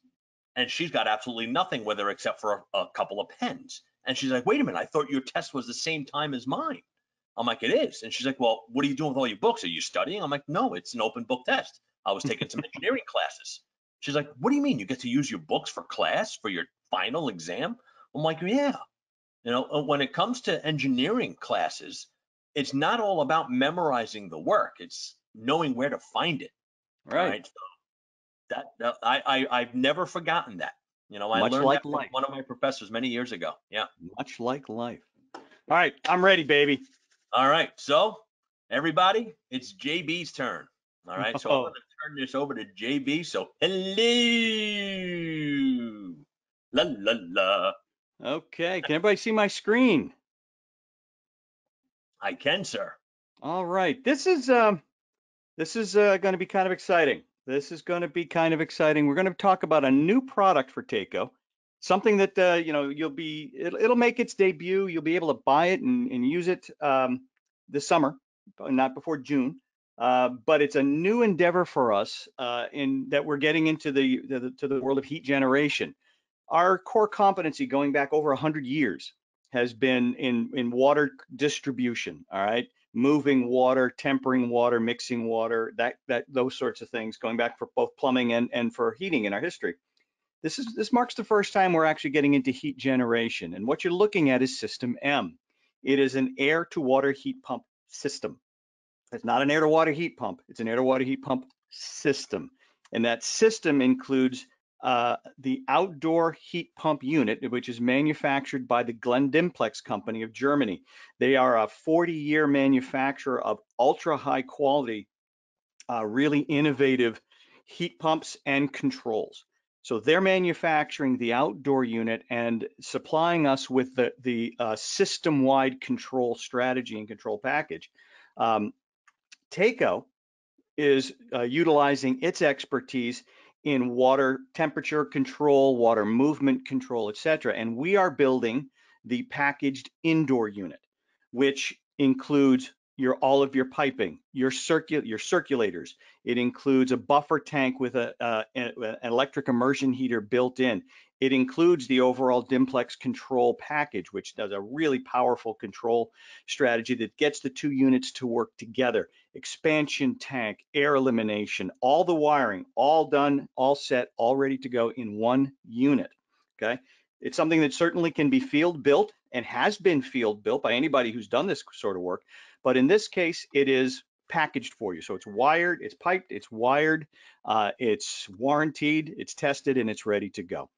And she's got absolutely nothing with her except for a, a couple of pens. And she's like, wait a minute, I thought your test was the same time as mine. I'm like, it is. And she's like, well, what are you doing with all your books? Are you studying? I'm like, no, it's an open book test. I was taking some *laughs* engineering classes. She's like, what do you mean? You get to use your books for class for your final exam? I'm like, yeah. You know, uh, when it comes to engineering classes, it's not all about memorizing the work. It's knowing where to find it. Right. right? So that, that I, I I've never forgotten that. You know, I Much learned like that from life. one of my professors many years ago. Yeah. Much like life. All right, I'm ready, baby. All right. So, everybody, it's JB's turn. All right, so I'm going to turn this over to JB. So hello, la la la. Okay, can everybody see my screen? I can, sir. All right, this is um, this is uh, going to be kind of exciting. This is going to be kind of exciting. We're going to talk about a new product for Taco, something that uh, you know you'll be it'll, it'll make its debut. You'll be able to buy it and, and use it um, this summer, not before June. Uh, but it's a new endeavor for us uh, in that we're getting into the, the to the world of heat generation. Our core competency going back over 100 years has been in in water distribution. All right moving water, tempering water, mixing water, that that those sorts of things, going back for both plumbing and and for heating in our history. This is this marks the first time we're actually getting into heat generation, and what you're looking at is System M. It is an air to water heat pump system. It's not an air to water heat pump. It's an air to water heat pump system, and that system includes uh, the outdoor heat pump unit, which is manufactured by the Glen Dimplex company of Germany. They are a 40-year manufacturer of ultra high quality, uh, really innovative heat pumps and controls. So they're manufacturing the outdoor unit and supplying us with the, the uh, system-wide control strategy and control package. Um, is uh, utilizing its expertise in water temperature control, water movement control, et cetera. And we are building the packaged indoor unit, which includes your all of your piping, your circu your circulators. It includes a buffer tank with a, uh, an electric immersion heater built in. It includes the overall Dimplex control package, which does a really powerful control strategy that gets the two units to work together. Expansion tank, air elimination, all the wiring, all done, all set, all ready to go in one unit. Okay. It's something that certainly can be field built and has been field built by anybody who's done this sort of work. But in this case, it is packaged for you. So it's wired, it's piped, it's wired, uh, it's warranted, it's tested, and it's ready to go.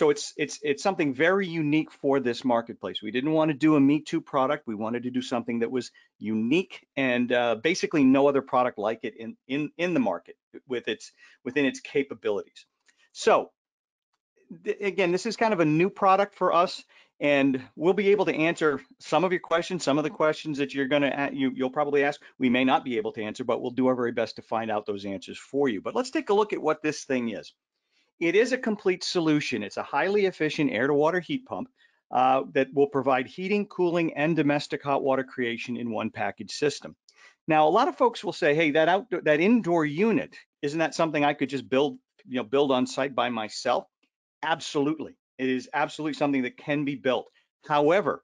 So it's it's it's something very unique for this marketplace. We didn't want to do a Me Too product. We wanted to do something that was unique and uh, basically no other product like it in in in the market with its within its capabilities. So th- again, this is kind of a new product for us, and we'll be able to answer some of your questions. Some of the questions that you're to you you'll probably ask, we may not be able to answer, but we'll do our very best to find out those answers for you. But let's take a look at what this thing is. It is a complete solution. It's a highly efficient air to water heat pump uh, that will provide heating, cooling, and domestic hot water creation in one package system. Now, a lot of folks will say, hey, that outdoor, that indoor unit, isn't that something I could just build, you know, build on site by myself? Absolutely. It is absolutely something that can be built. However,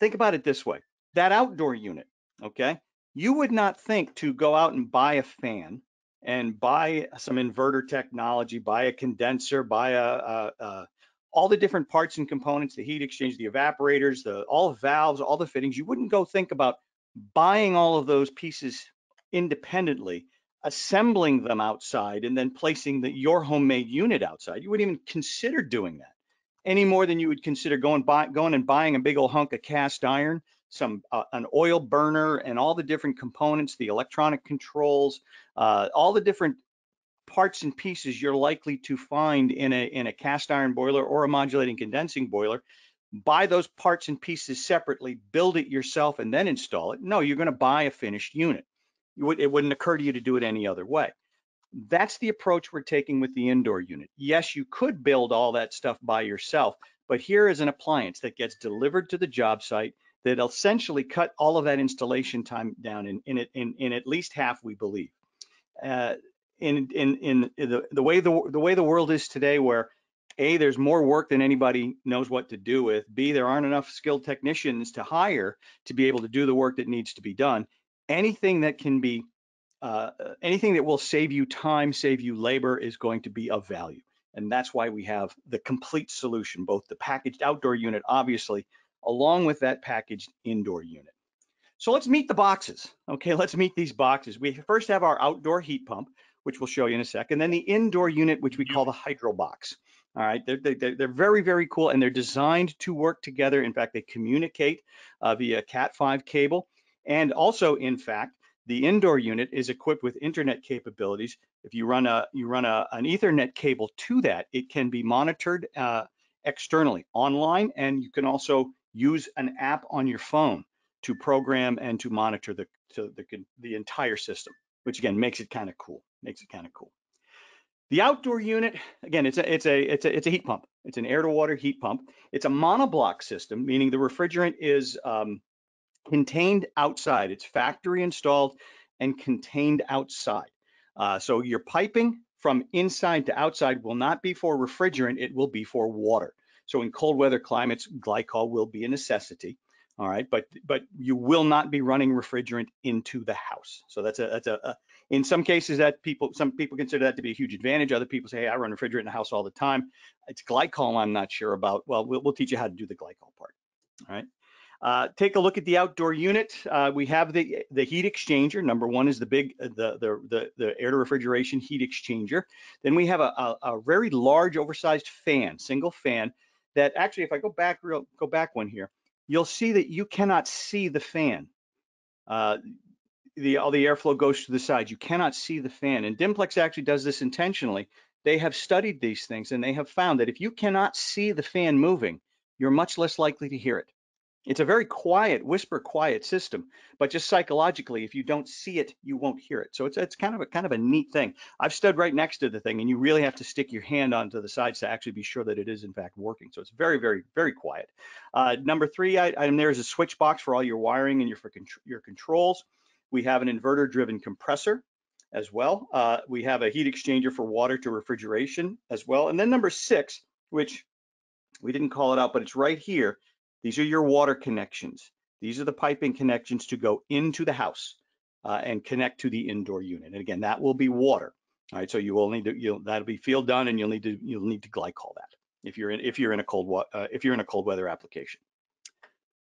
think about it this way. That outdoor unit, okay? You would not think to go out and buy a fan and buy some inverter technology, buy a condenser, buy a, a, a all the different parts and components, the heat exchange, the evaporators, the all valves, all the fittings. You wouldn't go think about buying all of those pieces independently, assembling them outside, and then placing the, your homemade unit outside. You wouldn't even consider doing that any more than you would consider going buy, going and buying a big old hunk of cast iron, some uh, an oil burner, and all the different components, the electronic controls, uh, all the different parts and pieces you're likely to find in a in a cast iron boiler or a modulating condensing boiler. Buy those parts and pieces separately, build it yourself, and then install it. No, you're going to buy a finished unit. It wouldn't occur to you to do it any other way. That's the approach we're taking with the indoor unit. Yes, you could build all that stuff by yourself, but here is an appliance that gets delivered to the job site that essentially cut all of that installation time down in, in, in, in at least half, we believe. Uh, in, in, in the, the way the, the way the world is today, where A, there's more work than anybody knows what to do with. B, there aren't enough skilled technicians to hire to be able to do the work that needs to be done. Anything that can be uh, anything that will save you time, save you labor is going to be of value. And that's why we have the complete solution, both the packaged outdoor unit, obviously, along with that packaged indoor unit. So let's meet the boxes. Okay, let's meet these boxes. We first have our outdoor heat pump, which we'll show you in a second, then the indoor unit, which we call the hydro box. All right, they're, they're, they're very, very cool, and they're designed to work together. In fact, they communicate uh, via Cat5 cable And also, in fact, the indoor unit is equipped with internet capabilities. If you run a you run a, an Ethernet cable to that, it can be monitored uh, externally online, and you can also use an app on your phone to program and to monitor the to the the entire system, which again makes it kind of cool. Makes it kind of cool. The outdoor unit, again, it's a it's a it's a it's a heat pump. It's an air to water heat pump. It's a monoblock system, meaning the refrigerant is um, contained outside. It's factory installed and contained outside. Uh, so your piping from inside to outside will not be for refrigerant, it will be for water. So in cold weather climates, glycol will be a necessity. All right, but but you will not be running refrigerant into the house. So that's a that's a, a in some cases that people some people consider that to be a huge advantage. Other people say, hey, I run refrigerant in the house all the time. It's glycol I'm not sure about. Well, we'll, we'll teach you how to do the glycol part. All right. Uh, take a look at the outdoor unit. Uh, we have the the heat exchanger. Number one is the big the the the, the air to refrigeration heat exchanger. Then we have a, a, a, very large oversized fan, single fan. That actually, if I go back real go back one here, you'll see that you cannot see the fan. Uh, the all the airflow goes to the side. You cannot see the fan. And Dimplex actually does this intentionally. They have studied these things and they have found that if you cannot see the fan moving, you're much less likely to hear it. It's a very quiet, whisper quiet system, but just psychologically, if you don't see it, you won't hear it. So it's it's kind of a kind of a neat thing. I've stood right next to the thing, and you really have to stick your hand onto the sides to actually be sure that it is in fact working. So it's very, very, very quiet. Uh, number three item there is a switch box for all your wiring and your for your controls. We have an inverter-driven compressor as well. Uh, we have a heat exchanger for water to refrigeration as well. And then number six, which we didn't call it out, but it's right here these are your water connections. These are the piping connections to go into the house uh, and connect to the indoor unit. And again, that will be water. All right, so you will need to you'll that'll be field done, and you'll need to you'll need to glycol that if you're in if you're in a cold uh, if you're in a cold weather application.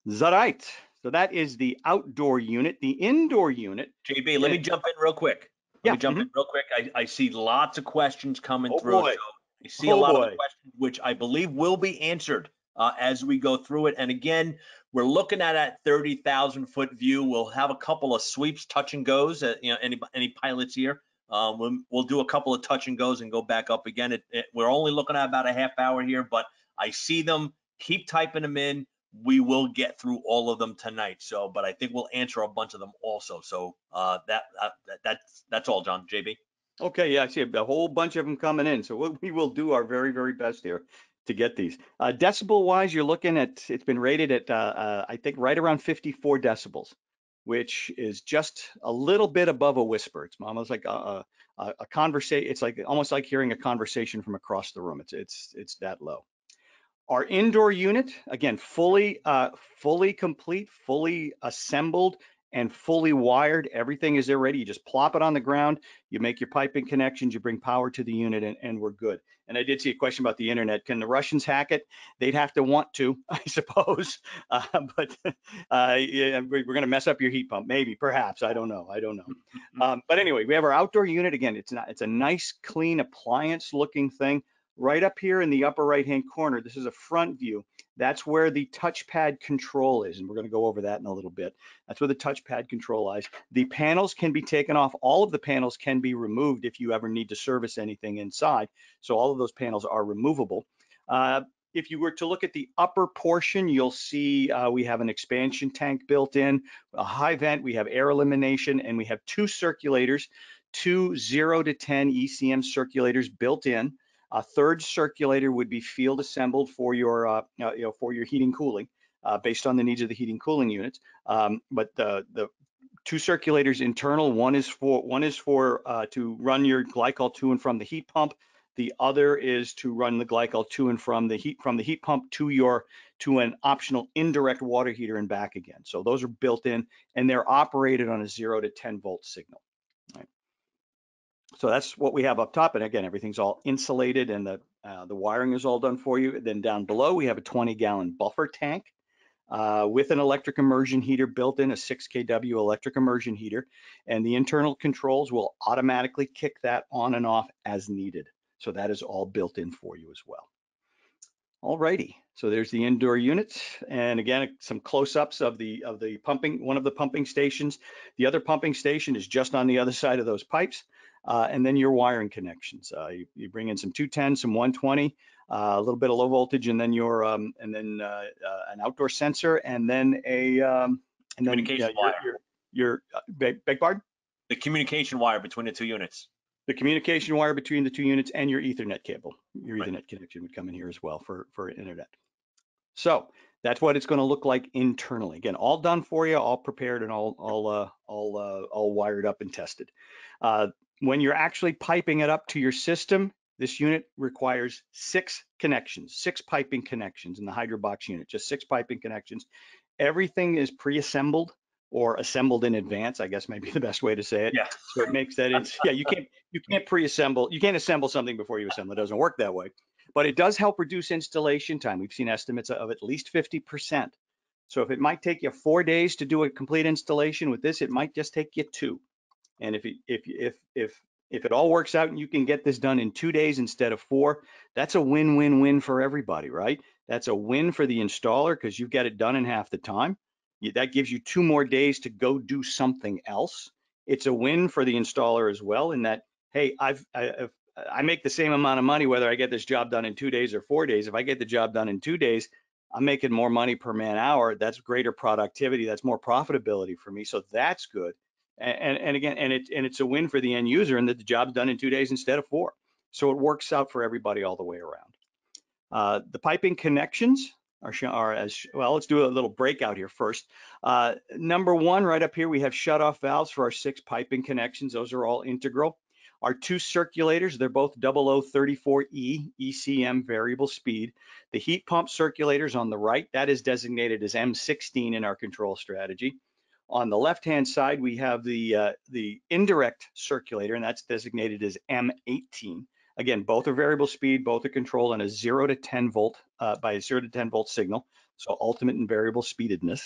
Right? So that is the outdoor unit. The indoor unit. JB, let me jump in real quick. Let yeah, me jump mm -hmm. in real quick. I, I see lots of questions coming oh, through. Boy. So I see oh, a lot boy. of questions which I believe will be answered uh, as we go through it. And again, we're looking at that 30,000 foot view. We'll have a couple of sweeps, touch and goes. Uh, you know, any any pilots here? Um, we'll, we'll, do a couple of touch and goes and go back up again. It, it, we're only looking at about a half hour here, but I see them. Keep typing them in. We will get through all of them tonight. So, but I think we'll answer a bunch of them also. So uh, that, uh, that that's that's all, John. JB. Okay, yeah, I see a whole bunch of them coming in. So we will do our very, very best here to get these. Uh, decibel wise, you're looking at, it's been rated at, uh, uh, I think, right around 54 decibels, which is just a little bit above a whisper. It's almost like a, a, a conversation. It's like almost like hearing a conversation from across the room. It's, it's, it's that low. Our indoor unit, again, fully, uh, fully complete, fully assembled and fully wired. Everything is there ready. You just plop it on the ground, you make your piping connections, you bring power to the unit, and, and we're good. And I did see a question about the internet. Can the Russians hack it? They'd have to want to, *laughs* I suppose. Uh, but uh, yeah, we're going to mess up your heat pump, maybe, perhaps. I don't know. I don't know. Um, but anyway, we have our outdoor unit again. It's not. It's a nice, clean appliance-looking thing. Right up here in the upper right-hand corner, this is a front view. That's where the touchpad control is, and we're going to go over that in a little bit. That's where the touchpad control lies. The panels can be taken off. All of the panels can be removed if you ever need to service anything inside. So all of those panels are removable. Uh, if you were to look at the upper portion, you'll see uh, we have an expansion tank built in, a high vent, we have air elimination, and we have two circulators, two 0 to 10 ECM circulators built in. A third circulator would be field assembled for your, uh, uh, you know, for your heating cooling, uh, based on the needs of the heating cooling units. Um, but the the two circulators internal, one is for one is for uh, to run your glycol to and from the heat pump. The other is to run the glycol to and from the heat from the heat pump to your to an optional indirect water heater and back again. So those are built in and they're operated on a zero to 10 volt signal. So that's what we have up top. And again, everything's all insulated and the, uh, the wiring is all done for you. Then down below, we have a 20 gallon buffer tank uh, with an electric immersion heater built in, a 6 kW electric immersion heater. And the internal controls will automatically kick that on and off as needed. So that is all built in for you as well. Alrighty, so there's the indoor units, and again, some close-ups of the of the pumping, one of the pumping stations. The other pumping station is just on the other side of those pipes, uh, and then your wiring connections. Uh, you, you bring in some 210, some 120, uh, a little bit of low voltage, and then your um, and then uh, uh, an outdoor sensor, and then a um, and then Communication your, wire. your, your uh, beg, beg pardon? The communication wire between the two units. the communication wire between the two units and your ethernet cable. Your Right. ethernet connection would come in here as well for, for internet. So that's what it's going to look like internally. Again, all done for you, all prepared and all, all, uh, all, uh, all wired up and tested. Uh, when you're actually piping it up to your system, this unit requires six connections, six piping connections in the Hydrobox unit, just six piping connections. Everything is pre-assembled or assembled in advance, I guess maybe the best way to say it. Yeah. So it makes that *laughs* it's, yeah, you can't, you can't pre-assemble, you can't assemble something before you assemble. It doesn't work that way. But it does help reduce installation time. We've seen estimates of at least 50%. So if it might take you four days to do a complete installation with this, it might just take you two. And if, it- if, if, if, if it all works out and you can get this done in two days instead of four, that's a win-win-win for everybody, right? That's a win for the installer because you've got it done in half the time. You- That gives you two more days to go do something else. It's a win for the installer as well in that, hey, I've, I've- I make the same amount of money whether I get this job done in two days or four days. If I get the job done in two days, I'm making more money per man hour. That's greater productivity. That's more profitability for me. So that's good. And, and, and again, and it, and it's a win for the end user and that the job's done in two days instead of four. So it works out for everybody all the way around. Uh, the piping connections are, are as, well, let's do a little breakout here first. Uh, number one, right up here, we have shut-off valves for our six piping connections. Those are all integral. Our two circulators, they're both 0034E ECM variable speed. The heat pump circulators on the right, that is designated as M16 in our control strategy. On the left-hand side, we have the, uh, the indirect circulator, and that's designated as M18. Again, both are variable speed, both are controlled on a zero to 10 volt, uh, by a zero to 10 volt signal. So ultimate and variable speededness.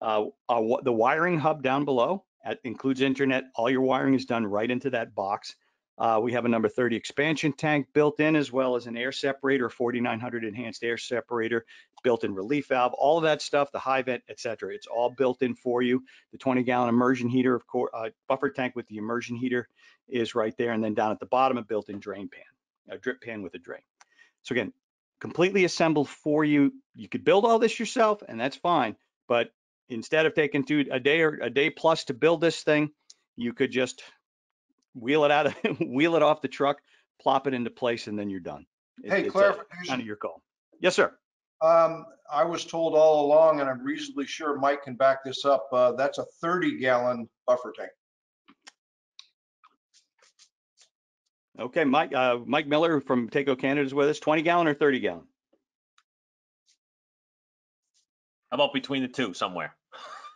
Uh, uh, the wiring hub down below uh, includes internet. All your wiring is done right into that box. Uh, we have a number 30 expansion tank built in as well as an air separator, 4900 enhanced air separator, built-in relief valve, all of that stuff, the high vent, et cetera. It's all built in for you. The 20 gallon immersion heater, of course, uh, buffer tank with the immersion heater is right there. And then down at the bottom, a built-in drain pan, a drip pan with a drain. So again, completely assembled for you. You could build all this yourself and that's fine. But instead of taking two, a day or a day plus to build this thing, you could just wheel it out, of *laughs* wheel it off the truck, plop it into place, and then you're done. It- Hey, it's a- Kind clarification. of your call. Yes, sir. Um, I was told all along, and I'm reasonably sure Mike can back this up, uh, that's a 30 gallon buffer tank. Okay, Mike, uh, Mike Miller from Taco Canada is with us. 20 gallon or 30 gallon? How about between the two somewhere?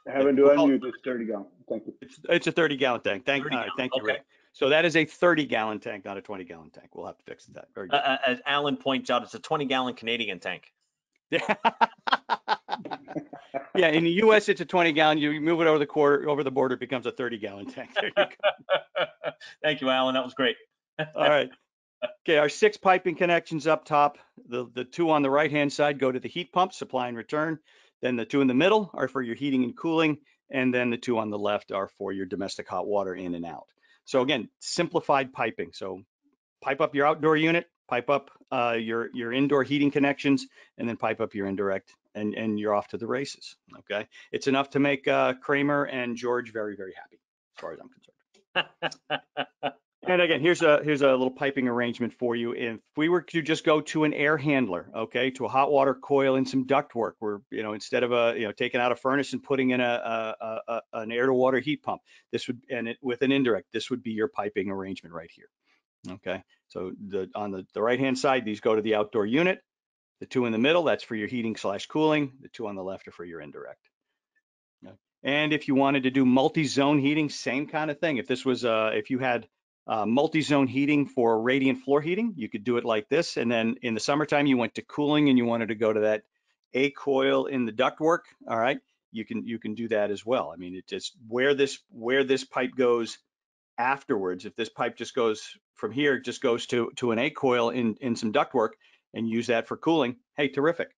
Having to Well- unmute this 30 gallon. Thank you. It's, it's a 30 gallon tank. Thank, 30 all right, gallon, thank you, okay. Rick. So that is a 30 gallon tank, not a 20 gallon tank. We'll have to fix that. Very Uh, good. uh, as Alan points out, it's a 20 gallon Canadian tank. *laughs* Yeah, in the US, it's a 20 gallon. You move it over the quarter, over the border, it becomes a 30 gallon tank. There you go. *laughs* Thank you, Alan. That was great. *laughs* All right. Okay, our six piping connections up top, the, the two on the right-hand side go to the heat pump, supply and return. Then the two in the middle are for your heating and cooling. And then the two on the left are for your domestic hot water in and out. So again, simplified piping. So pipe up your outdoor unit, pipe up uh, your, your indoor heating connections, and then pipe up your indirect and, and you're off to the races, okay? It's enough to make uh, Kramer and George very, very happy, as far as I'm concerned. *laughs* And again, here's a here's a little piping arrangement for you. If we were to just go to an air handler, okay, to a hot water coil and some duct work, where you know instead of a you know taking out a furnace and putting in a, a, a an air to water heat pump, this would and it with an indirect, this would be your piping arrangement right here. Okay, so the on the, the right hand side, these go to the outdoor unit. The two in the middle, that's for your heating slash cooling. The two on the left are for your indirect. Okay. And if you wanted to do multi-zone heating, same kind of thing. If this was uh if you had uh, multi-zone heating for radiant floor heating. You could do it like this. And then in the summertime, you went to cooling and you wanted to go to that A coil in the ductwork. All right. You can, you can do that as well. I mean, it just where this, where this pipe goes afterwards, if this pipe just goes from here, just goes to, to an A coil in, in some ductwork, and use that for cooling, hey, terrific.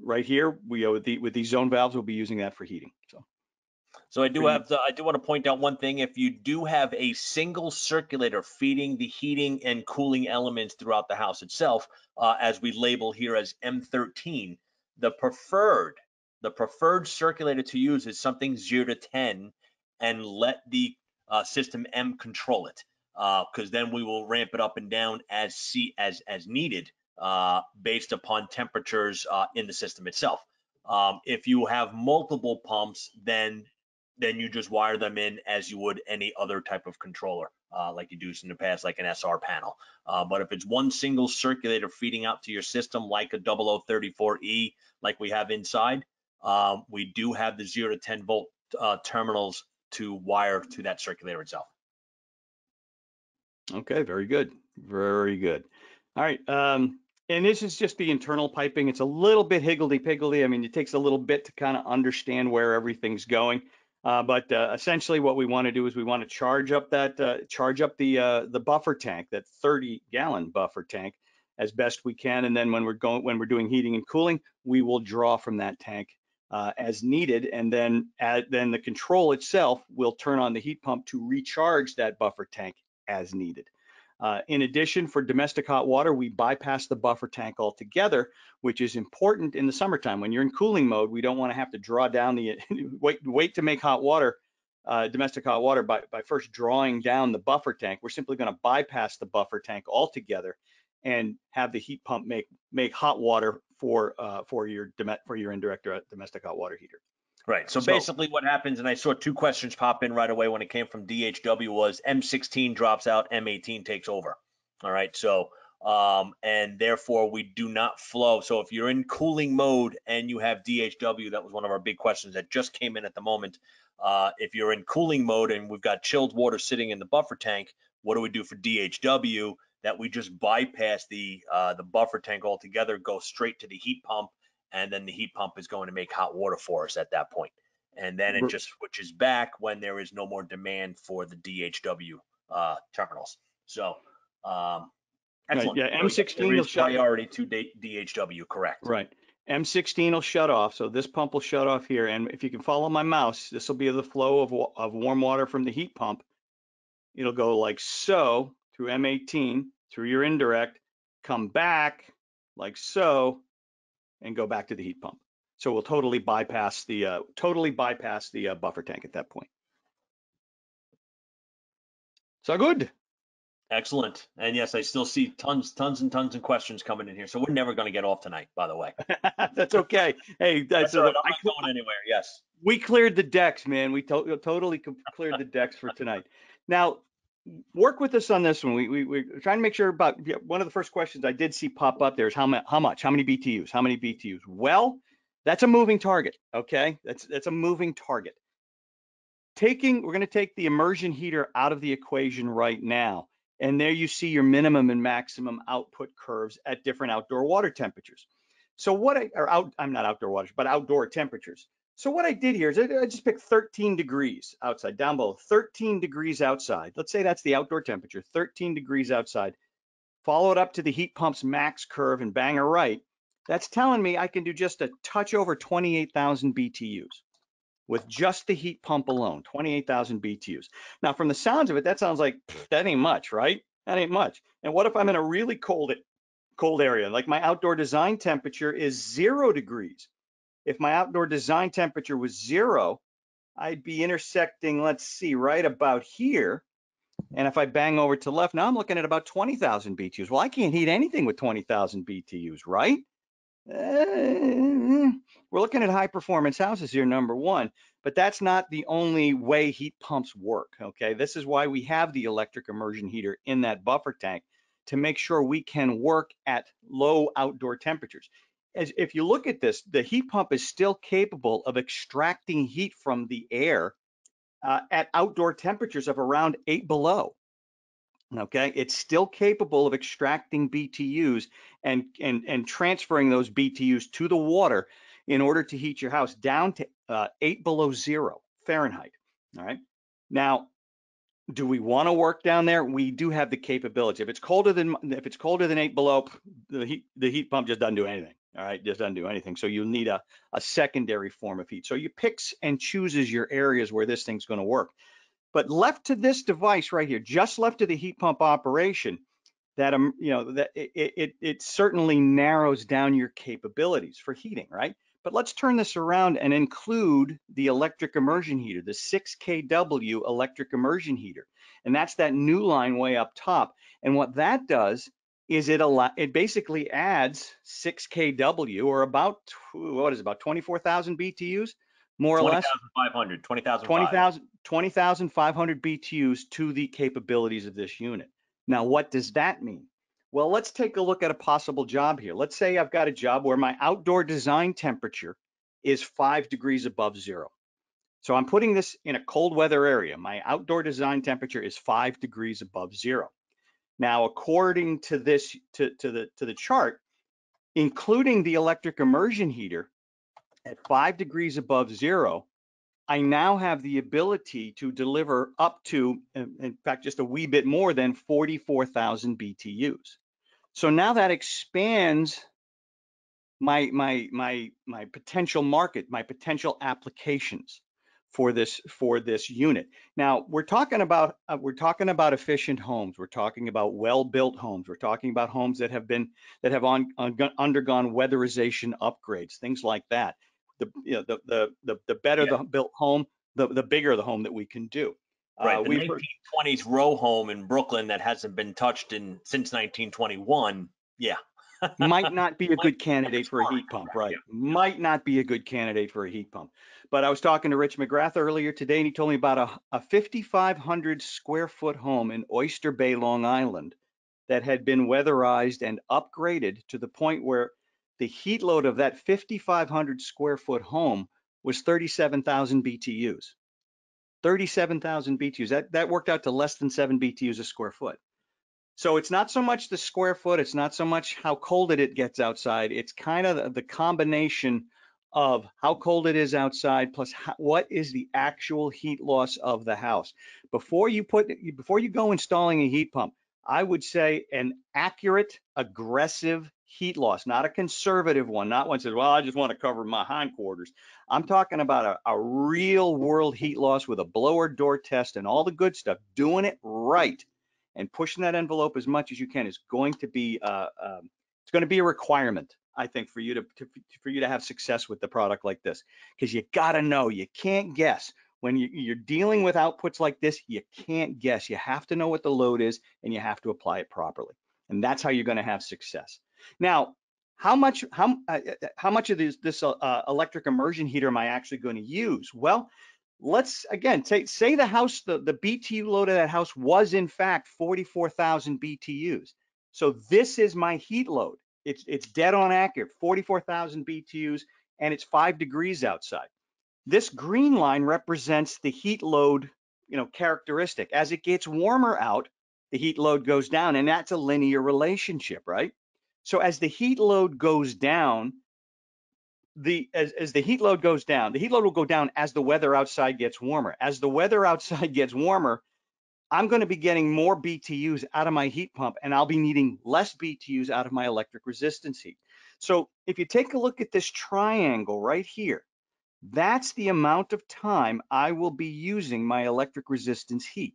Right here, we with the with these zone valves, we'll be using that for heating. So So I do have, to- I do want to point out one thing. If you do have a single circulator feeding the heating and cooling elements throughout the house itself, uh, as we label here as M13, the preferred, the preferred circulator to use is something zero to 10 and let the uh, system M control it. Because then we will ramp it up and down as see as as needed uh, based upon temperatures uh, in the system itself. Um, if you have multiple pumps, then then you just wire them in as you would any other type of controller, uh, like you do in the past, like an SR panel. Uh, but if it's one single circulator feeding out to your system, like a 0034E, like we have inside, um, we do have the zero to 10 volt uh, terminals to wire to that circulator itself. Okay, very good. Very good. All right. Um, and this is just the internal piping. It's a little bit higgledy-piggledy. I mean, it takes a little bit to kind of understand where everything's going. Uh, but uh, essentially what we want to do is we want to charge up that, uh, charge up the, uh, the buffer tank, that 30 gallon buffer tank as best we can. And then when we're going, when we're doing heating and cooling, we will draw from that tank uh, as needed. And then, then the control itself will turn on the heat pump to recharge that buffer tank as needed. Uh, in addition, for domestic hot water, we bypass the buffer tank altogether, which is important in the summertime. When you're in cooling mode, we don't want to have to draw down the, *laughs* wait, wait to make hot water, uh, domestic hot water by, by first drawing down the buffer tank. We're simply going to bypass the buffer tank altogether and have the heat pump make, make hot water for, uh, for your, for your indirect uh, domestic hot water heater. Right. So, So- basically, what happens, and I saw two questions pop in right away when it came from DHW was M16 drops out, M18 takes over. All right. So, um, and therefore we do not flow. So if you're in cooling mode and you have DHW, that was one of our big questions that just came in at the moment. Uh, if you're in cooling mode and we've got chilled water sitting in the buffer tank, what do we do for DHW? That we just bypass the uh, the buffer tank altogether, go straight to the heat pump, and then the heat pump is going to make hot water for us at that point. And then it just switches back when there is no more demand for the DHW uh, terminals. So, um, Right, excellent. yeah, There is- M16 there will is shut- priority to DHW, correct? Right. M16 will shut off, so this pump will shut off here. And if you can follow my mouse, this will be the flow of, of warm water from the heat pump. It'll go like so through M18, through your indirect, come back like so, and go back to the heat pump. So we'll totally bypass the, uh, totally bypass the uh, buffer tank at that point. So good. Excellent. And yes, I still see tons, tons and tons of questions coming in here. So we're never going to get off tonight, by the way. *laughs* That's okay. Hey, that's, That's all right. uh, I'm not going anywhere. Yes. we cleared the decks, man. We to- totally cleared the decks for tonight. Now, work with us on this one. We, we, we're trying to make sure about one of the first questions I did see pop up there is how, ma- how much, how many BTUs, how many BTUs? Well, that's a moving target. Okay. That's, that's a moving target. Taking, we're going to take the immersion heater out of the equation right now. And there you see your minimum and maximum output curves at different outdoor water temperatures. So what I, or out, I'm not outdoor waters, but outdoor temperatures. So what I did here is I, just picked 13 degrees outside, down below, 13 degrees outside. Let's say that's the outdoor temperature, 13 degrees outside. Follow it up to the heat pump's max curve and bang a right. That's telling me I can do just a touch over 28,000 BTUs with just the heat pump alone, 28,000 BTUs. Now, from the sounds of it, that sounds like that ain't much, right? That ain't much. And what if I'm in a really cold, cold area? Like my outdoor design temperature is zero degrees. If my outdoor design temperature was zero, I'd be intersecting, let's see, right about here. And if I bang over to left, now I'm looking at about 20,000 BTUs. Well, I can't heat anything with 20,000 BTUs, right? Uh, we're looking at high performance houses here, number one, but that's not the only way heat pumps work. Okay. This is why we have the electric immersion heater in that buffer tank to make sure we can work at low outdoor temperatures. As if you look at this, the heat pump is still capable of extracting heat from the air uh, at outdoor temperatures of around eight below. Okay, it's still capable of extracting BTUs and and and transferring those BTUs to the water in order to heat your house down to uh, eight below zero Fahrenheit. All right. Now, do we want to work down there? We do have the capability. If it's colder than if it's colder than eight below, the heat the heat pump just doesn't do anything. All right, just doesn't do anything. So you'll need a, a secondary form of heat. So you picks and chooses your areas where this thing's going to work. But left to this device right here, just left to the heat pump operation, that um, you know that it, it it certainly narrows down your capabilities for heating, right? But let's turn this around and include the electric immersion heater, the 6 kW electric immersion heater. And that's that new line way up top. And what that does is it allow, it basically adds 6 kW or about, what is it, about 24,000 BTUs, more or less? 20,500, 20,000. 20,000 20,500 BTUs to the capabilities of this unit. Now, what does that mean? Well, let's take a look at a possible job here. Let's say I've got a job where my outdoor design temperature is five degrees above zero. So I'm putting this in a cold weather area. My outdoor design temperature is five degrees above zero. Now, according to this, to, to, the, to the chart, including the electric immersion heater at five degrees above zero, I now have the ability to deliver up to, in fact, just a wee bit more than 44,000 BTUs. So now that expands my my my my potential market, my potential applications for this for this unit. Now we're talking about uh, we're talking about efficient homes. We're talking about well-built homes. We're talking about homes that have been that have on, on undergone weatherization upgrades, things like that. The you know the the the, the better yeah. the built home, the the bigger the home that we can do. Right, uh, the 1920s row home in Brooklyn that hasn't been touched in since 1921. Yeah, might not be a *laughs* good candidate for a heat pump, right? Might not be a good candidate for a heat pump. But I was talking to Rich McGrath earlier today, and he told me about a, a 5,500 square foot home in Oyster Bay, Long Island, that had been weatherized and upgraded to the point where the heat load of that 5,500 square foot home was 37,000 BTUs. 37,000 BTUs. That, that worked out to less than seven BTUs a square foot. So it's not so much the square foot, it's not so much how cold it gets outside. It's kind of the combination of how cold it is outside plus what is the actual heat loss of the house. Before you put before you go installing a heat pump, I would say an accurate, aggressive heat loss, not a conservative one, not one says, well, I just want to cover my hindquarters. I'm talking about a, a real world heat loss with a blower door test and all the good stuff, doing it right and pushing that envelope as much as you can is going to be, uh, um, it's going to be a requirement, I think, for you to, to for you to have success with the product like this, because you got to know, you can't guess when you, you're dealing with outputs like this, you can't guess. You have to know what the load is and you have to apply it properly. And that's how you're going to have success. Now, how much how uh, uh, how much of this this uh, electric immersion heater am I actually going to use? Well, let's again say say the house the the BTU load of that house was in fact 44,000 BTUs. So this is my heat load. It's it's dead on accurate 44,000 BTUs and it's 5 degrees outside. This green line represents the heat load, you know, characteristic. As it gets warmer out, the heat load goes down and that's a linear relationship, right? So as the heat load goes down, the as, as the heat load goes down, the heat load will go down as the weather outside gets warmer. As the weather *laughs* outside gets warmer, I'm going to be getting more BTUs out of my heat pump and I'll be needing less BTUs out of my electric resistance heat. So if you take a look at this triangle right here, that's the amount of time I will be using my electric resistance heat.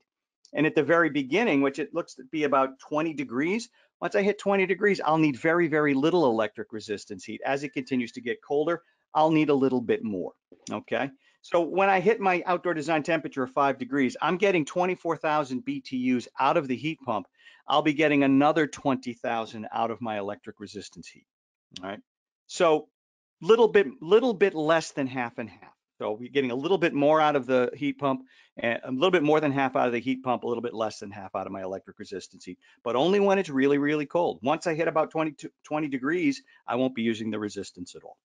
And at the very beginning, which it looks to be about 20 degrees, once I hit 20 degrees, I'll need very, very little electric resistance heat. As it continues to get colder, I'll need a little bit more, okay? So when I hit my outdoor design temperature of five degrees, I'm getting 24,000 BTUs out of the heat pump. I'll be getting another 20,000 out of my electric resistance heat, all right? So little bit, little bit less than half and half. So we're getting a little bit more out of the heat pump, and a little bit more than half out of the heat pump, a little bit less than half out of my electric resistance heat, but only when it's really, really cold. Once I hit about 20, 20 degrees, I won't be using the resistance at all.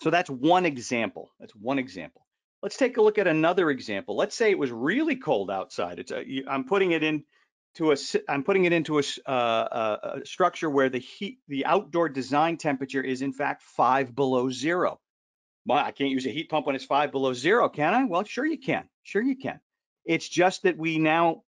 So that's one example. That's one example. Let's take a look at another example. Let's say it was really cold outside. It's a, I'm putting it in to a, I'm putting it into a, uh, a structure where the heat, the outdoor design temperature is in fact five below zero. Well, I can't use a heat pump when it's five below zero, can I? Well, sure you can. Sure you can. It's just that we now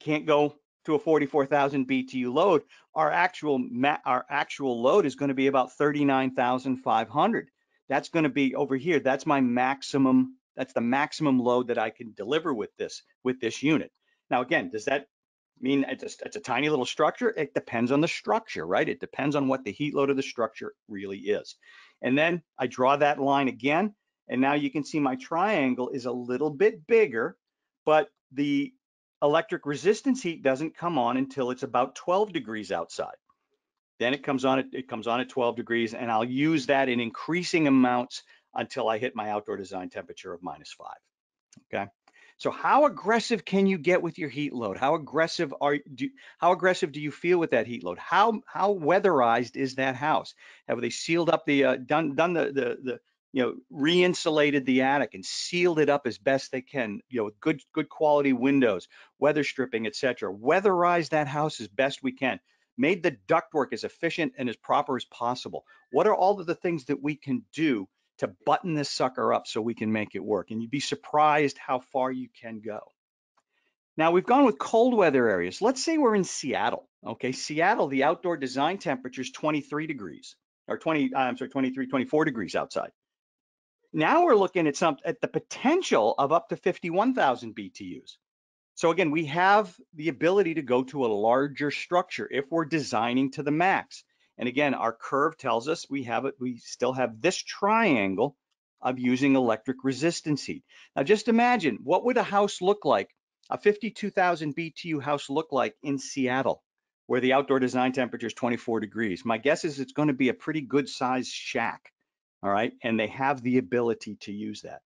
can't go to a 44,000 BTU load. Our actual our actual load is going to be about 39,500. That's going to be over here. That's my maximum. That's the maximum load that I can deliver with this with this unit. Now, again, does that mean it's a, it's a tiny little structure? It depends on the structure, right? It depends on what the heat load of the structure really is. And then I draw that line again, and now you can see my triangle is a little bit bigger, but the electric resistance heat doesn't come on until it's about 12 degrees outside. Then it comes on, it comes on at 12 degrees, and I'll use that in increasing amounts until I hit my outdoor design temperature of minus five. Okay. So how aggressive can you get with your heat load? How aggressive are do how aggressive do you feel with that heat load? How how weatherized is that house? Have they sealed up the uh, done done the the the you know re-insulated the attic and sealed it up as best they can? You know with good good quality windows, weather stripping, etc. Weatherize that house as best we can. Made the ductwork as efficient and as proper as possible. What are all of the things that we can do to button this sucker up so we can make it work. And you'd be surprised how far you can go. Now we've gone with cold weather areas. Let's say we're in Seattle. Okay, Seattle, the outdoor design temperature is 23 degrees or 20, uh, I'm sorry, 23, 24 degrees outside. Now we're looking at some at the potential of up to 51,000 BTUs. So again, we have the ability to go to a larger structure if we're designing to the max. And again, our curve tells us we have it, we still have this triangle of using electric resistance heat. Now just imagine, what would a house look like, a 52,000 BTU house look like in Seattle, where the outdoor design temperature is 24 degrees? My guess is it's gonna be a pretty good sized shack, all right? And they have the ability to use that.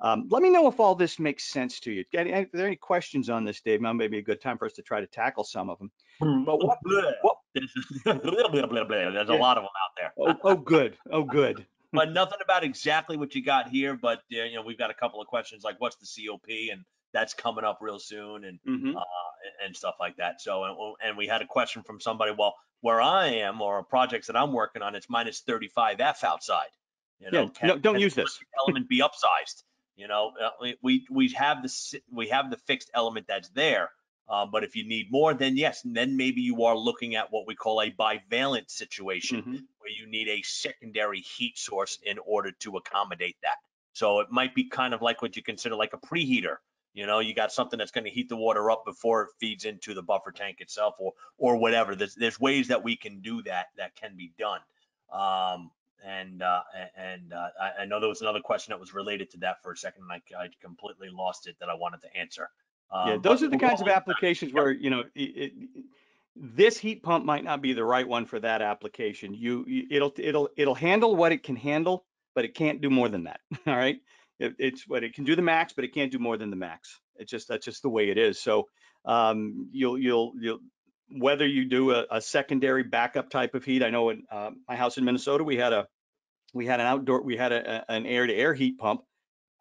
Um, let me know if all this makes sense to you. Are there any questions on this, Dave? Now may be a good time for us to try to tackle some of them. But what, *laughs* what *laughs* There's There's a lot of them out there. oh, oh, good. Oh, good. *laughs* but nothing about exactly what you got here. But uh, you know, we've got a couple of questions like what's the COP, and that's coming up real soon, and Mhm. uh, and- stuff like that. So, and, and we had a question from somebody. Well, where I am, or projects that I'm working on, it's minus 35 F outside. You Yeah, can- no, don't use this. Element be upsized. You know, uh, we- we we have the we have the fixed element that's there. Uh, but if you need more, then yes, and then maybe you are looking at what we call a bivalent situation Mhm. where you need a secondary heat source in order to accommodate that. So it might be kind of like what you consider like a preheater. You know, you got something that's going to heat the water up before it feeds into the buffer tank itself or or whatever. There's there's ways that we can do that that can be done. Um, and uh, and uh, I, I know there was another question that was related to that for a second, and I, I completely lost it that I wanted to answer. Um, Yeah, those are the kinds of applications where, you know, it, it, this heat pump might not be the right one for that application. You, you, it'll, it'll, it'll handle what it can handle, but it can't do more than that. *laughs* All right. It, it's what it can do the max, but it can't do more than the max. It's just, that's just the way it is. So, um, you'll, you'll, you'll, whether you do a, a secondary backup type of heat, I know in, uh, my house in Minnesota, we had a, we had an outdoor, we had a, a- an air to air heat pump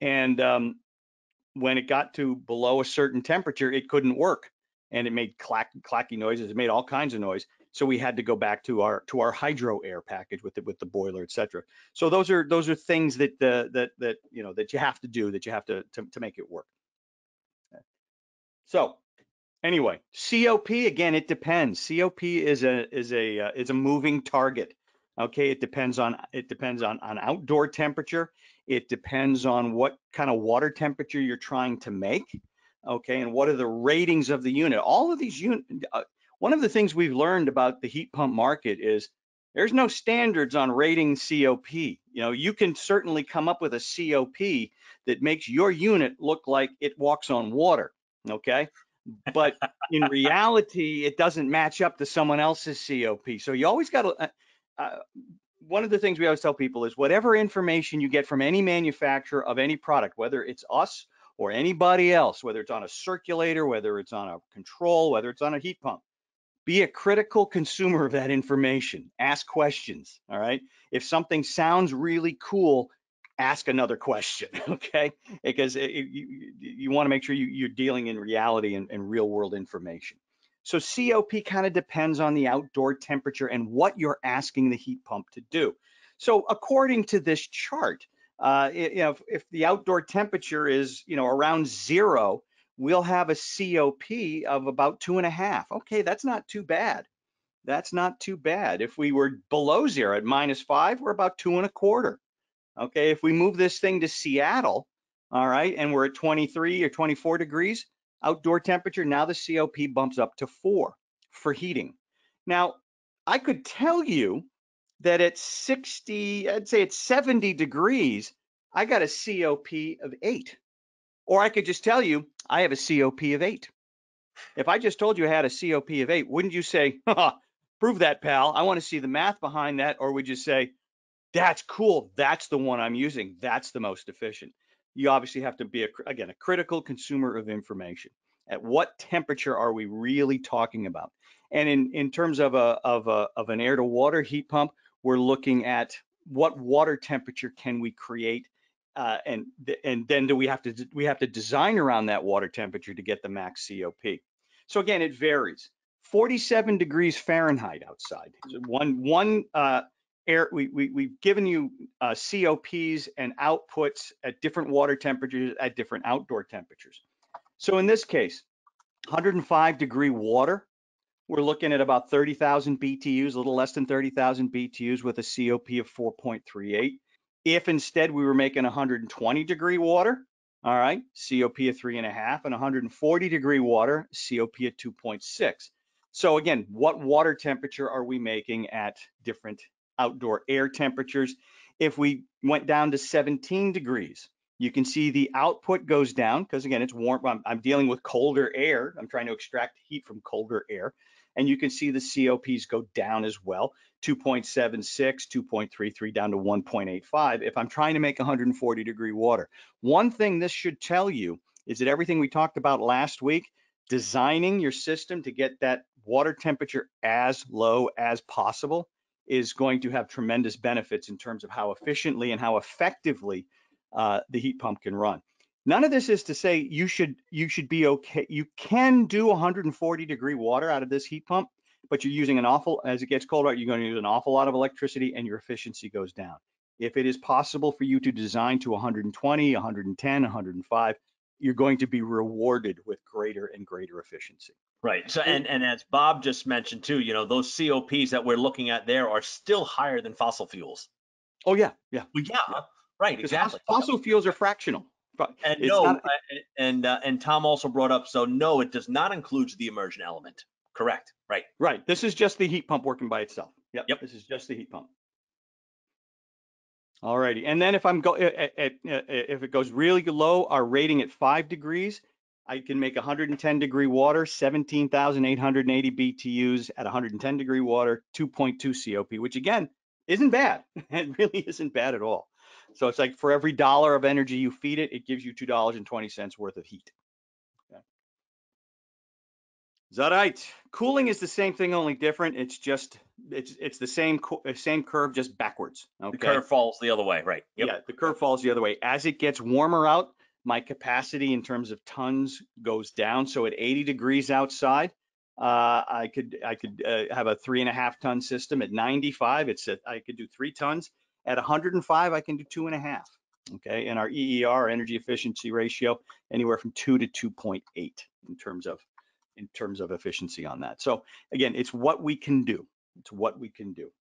and, um, when it got to below a certain temperature, it couldn't work and it made clack, clacky noises. It made all kinds of noise. So we had to go back to our to our hydro air package with it with the boiler, etc. So those are those are things that uh, that that you know that you have to do that you have to to, to make it work. So anyway, COP again, it depends. COP is a is a uh, is a moving target. Okay, it depends on it depends on on outdoor temperature. It depends on what kind of water temperature you're trying to make. Okay, and what are the ratings of the unit? All of these unit. Uh, one of the things we've learned about the heat pump market is there's no standards on rating COP. You know, you can certainly come up with a COP that makes your unit look like it walks on water. Okay, but in *laughs* reality, it doesn't match up to someone else's COP. So you always got to. Uh, one of the things we always tell people is whatever information you get from any manufacturer of any product, whether it's us or anybody else, whether it's on a circulator, whether it's on a control, whether it's on a heat pump, be a critical consumer of that information. Ask questions. All right. If something sounds really cool, ask another question. *laughs* Okay. Because it, it- you, you want to make sure you, you're dealing in reality and, and real world information. So COP kind of depends on the outdoor temperature and what you're asking the heat pump to do. So according to this chart, uh, you know, if, if the outdoor temperature is, you know, around zero, we'll have a COP of about two and a half. Okay, that's not too bad. That's not too bad. If we were below zero at minus five, we're about two and a quarter. Okay, if we move this thing to Seattle, all right, and we're at 23 or 24 degrees outdoor temperature, now the COP bumps up to four for heating. Now, I could tell you that at 60, I'd say at 70 degrees, I got a COP of eight. Or I could just tell you I have a COP of eight. If I just told you I had a COP of eight, wouldn't you say, prove that, pal? I want to see the math behind that. Or would you say, that's cool. That's the one I'm using. That's the most efficient. You obviously have to be, a, again, a critical consumer of information. At what temperature are we really talking about? And in, in terms of, a, of, a, of an air to water heat pump, we're looking at what water temperature can we create uh, and and then do we have to we have to design around that water temperature to get the max COP. So again, it varies. 47 degrees Fahrenheit outside. One one uh, air we, we we've given you uh, COPs and outputs at different water temperatures at different outdoor temperatures. So in this case, 105 degree water, we're looking at about 30,000 BTUs, a little less than 30,000 BTUs with a COP of 4.38. If instead we were making 120 degree water, all right, COP of three and a half, and 140 degree water, COP of 2.6. So again, what water temperature are we making at different outdoor air temperatures? If we went down to 17 degrees, you can see the output goes down because again, it's warm. I'm, I'm dealing with colder air. I'm trying to extract heat from colder air. And you can see the COPs go down as well, 2.76, 2.33 down to 1.85 if I'm trying to make 140 degree water. One thing this should tell you is that everything we talked about last week, designing your system to get that water temperature as low as possible is going to have tremendous benefits in terms of how efficiently and how effectively uh, the heat pump can run. None of this is to say you should you should be okay. You can do 140 degree water out of this heat pump, but you're using an awful as it gets colder, you're going to use an awful lot of electricity and your efficiency goes down. If it is possible for you to design to 120, 110, 105, you're going to be rewarded with greater and greater efficiency. Right. So and and as Bob just mentioned too, you know, those COPs that we're looking at there are still higher than fossil fuels. Oh yeah, yeah. Well, yeah, right, exactly. Fossil fuels are fractional. And It's no, not- and uh, and Tom also brought up, so no, it does not include the immersion element. Correct. Right. Right. This is just the heat pump working by itself. Yep. Yep. This is just the heat pump. All righty. And then if I'm go at, at, at- if it goes really low, our rating at five degrees, I can make 110 degree water, 17,880 BTUs at 110 degree water, 2.2 COP, which again isn't bad. *laughs* It really isn't bad at all. So it's like for every dollar of energy you feed it, it gives you two dollars and twenty cents worth of heat. Okay. Is that right? Cooling is the same thing, only different. It's just it's it's the same uh, same curve, just backwards. Okay. The curve falls the other way. Right. Yep. Yeah, the curve falls the other way. As it gets warmer out, my capacity in terms of tons goes down. So at 80 degrees outside, uh, I could I could uh, have a three and a half ton system. At 95, it's at, I could do three tons. At 105, I can do two and a half. Okay, and our EER, energy efficiency ratio, anywhere from two to 2.8 in terms of in terms of efficiency on that. So again, it's what we can do. It's what we can do.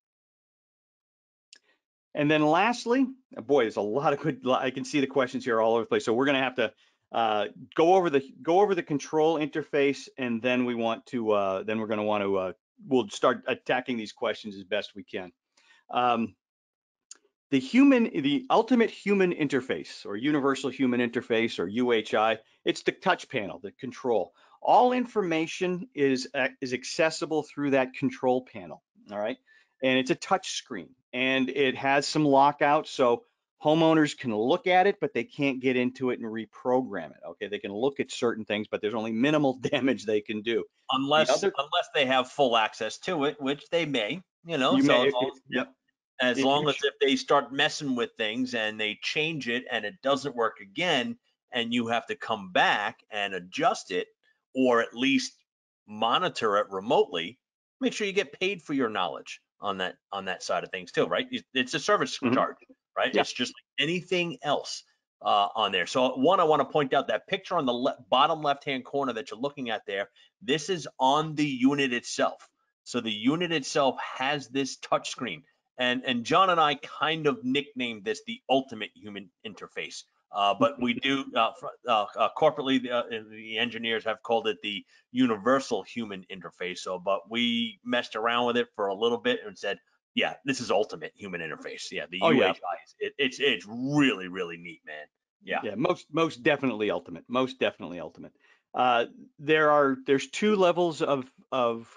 And then lastly, boy, there's a lot of good, I can see the questions here all over the place. So we're gonna have to uh, go over the, go over the control interface and then we want to, uh, then we're gonna want to, uh, we'll start attacking these questions as best we can. Um, the human, the ultimate human interface or universal human interface or UHI, it's the touch panel, the control. All information is, uh, is accessible through that control panel, all right? And it's a touch screen and it has some lockout. So homeowners can look at it, but they can't get into it and reprogram it. Okay, they can look at certain things, but there's only minimal *laughs* damage they can do. Unless other- unless they have full access to it, which they may. You know. You so may- as long, yep. as If long as if they start messing with things and they change it and it doesn't work again, and you have to come back and adjust it, or at least monitor it remotely, make sure you get paid for your knowledge on that on that side of things too, right? It's- a service Mhm. charge, right? Yeah. It's just like anything else. uh, on there. So one, I want to point out that picture on the le bottom left-hand corner that you're looking at there. This is on the unit itself. So the unit itself has this touchscreen. And, and John and I kind of nicknamed this the ultimate human interface. Uh, but we do uh, uh, uh, corporately, the, uh, the engineers have called it the universal human interface. So, but we messed around with it for a little bit and said, yeah, this is ultimate human interface. Yeah, the Oh, UHI yeah. it, it's it's really really neat, man. Yeah. Yeah, most most definitely ultimate. Most definitely ultimate. Uh, there are there's two levels of of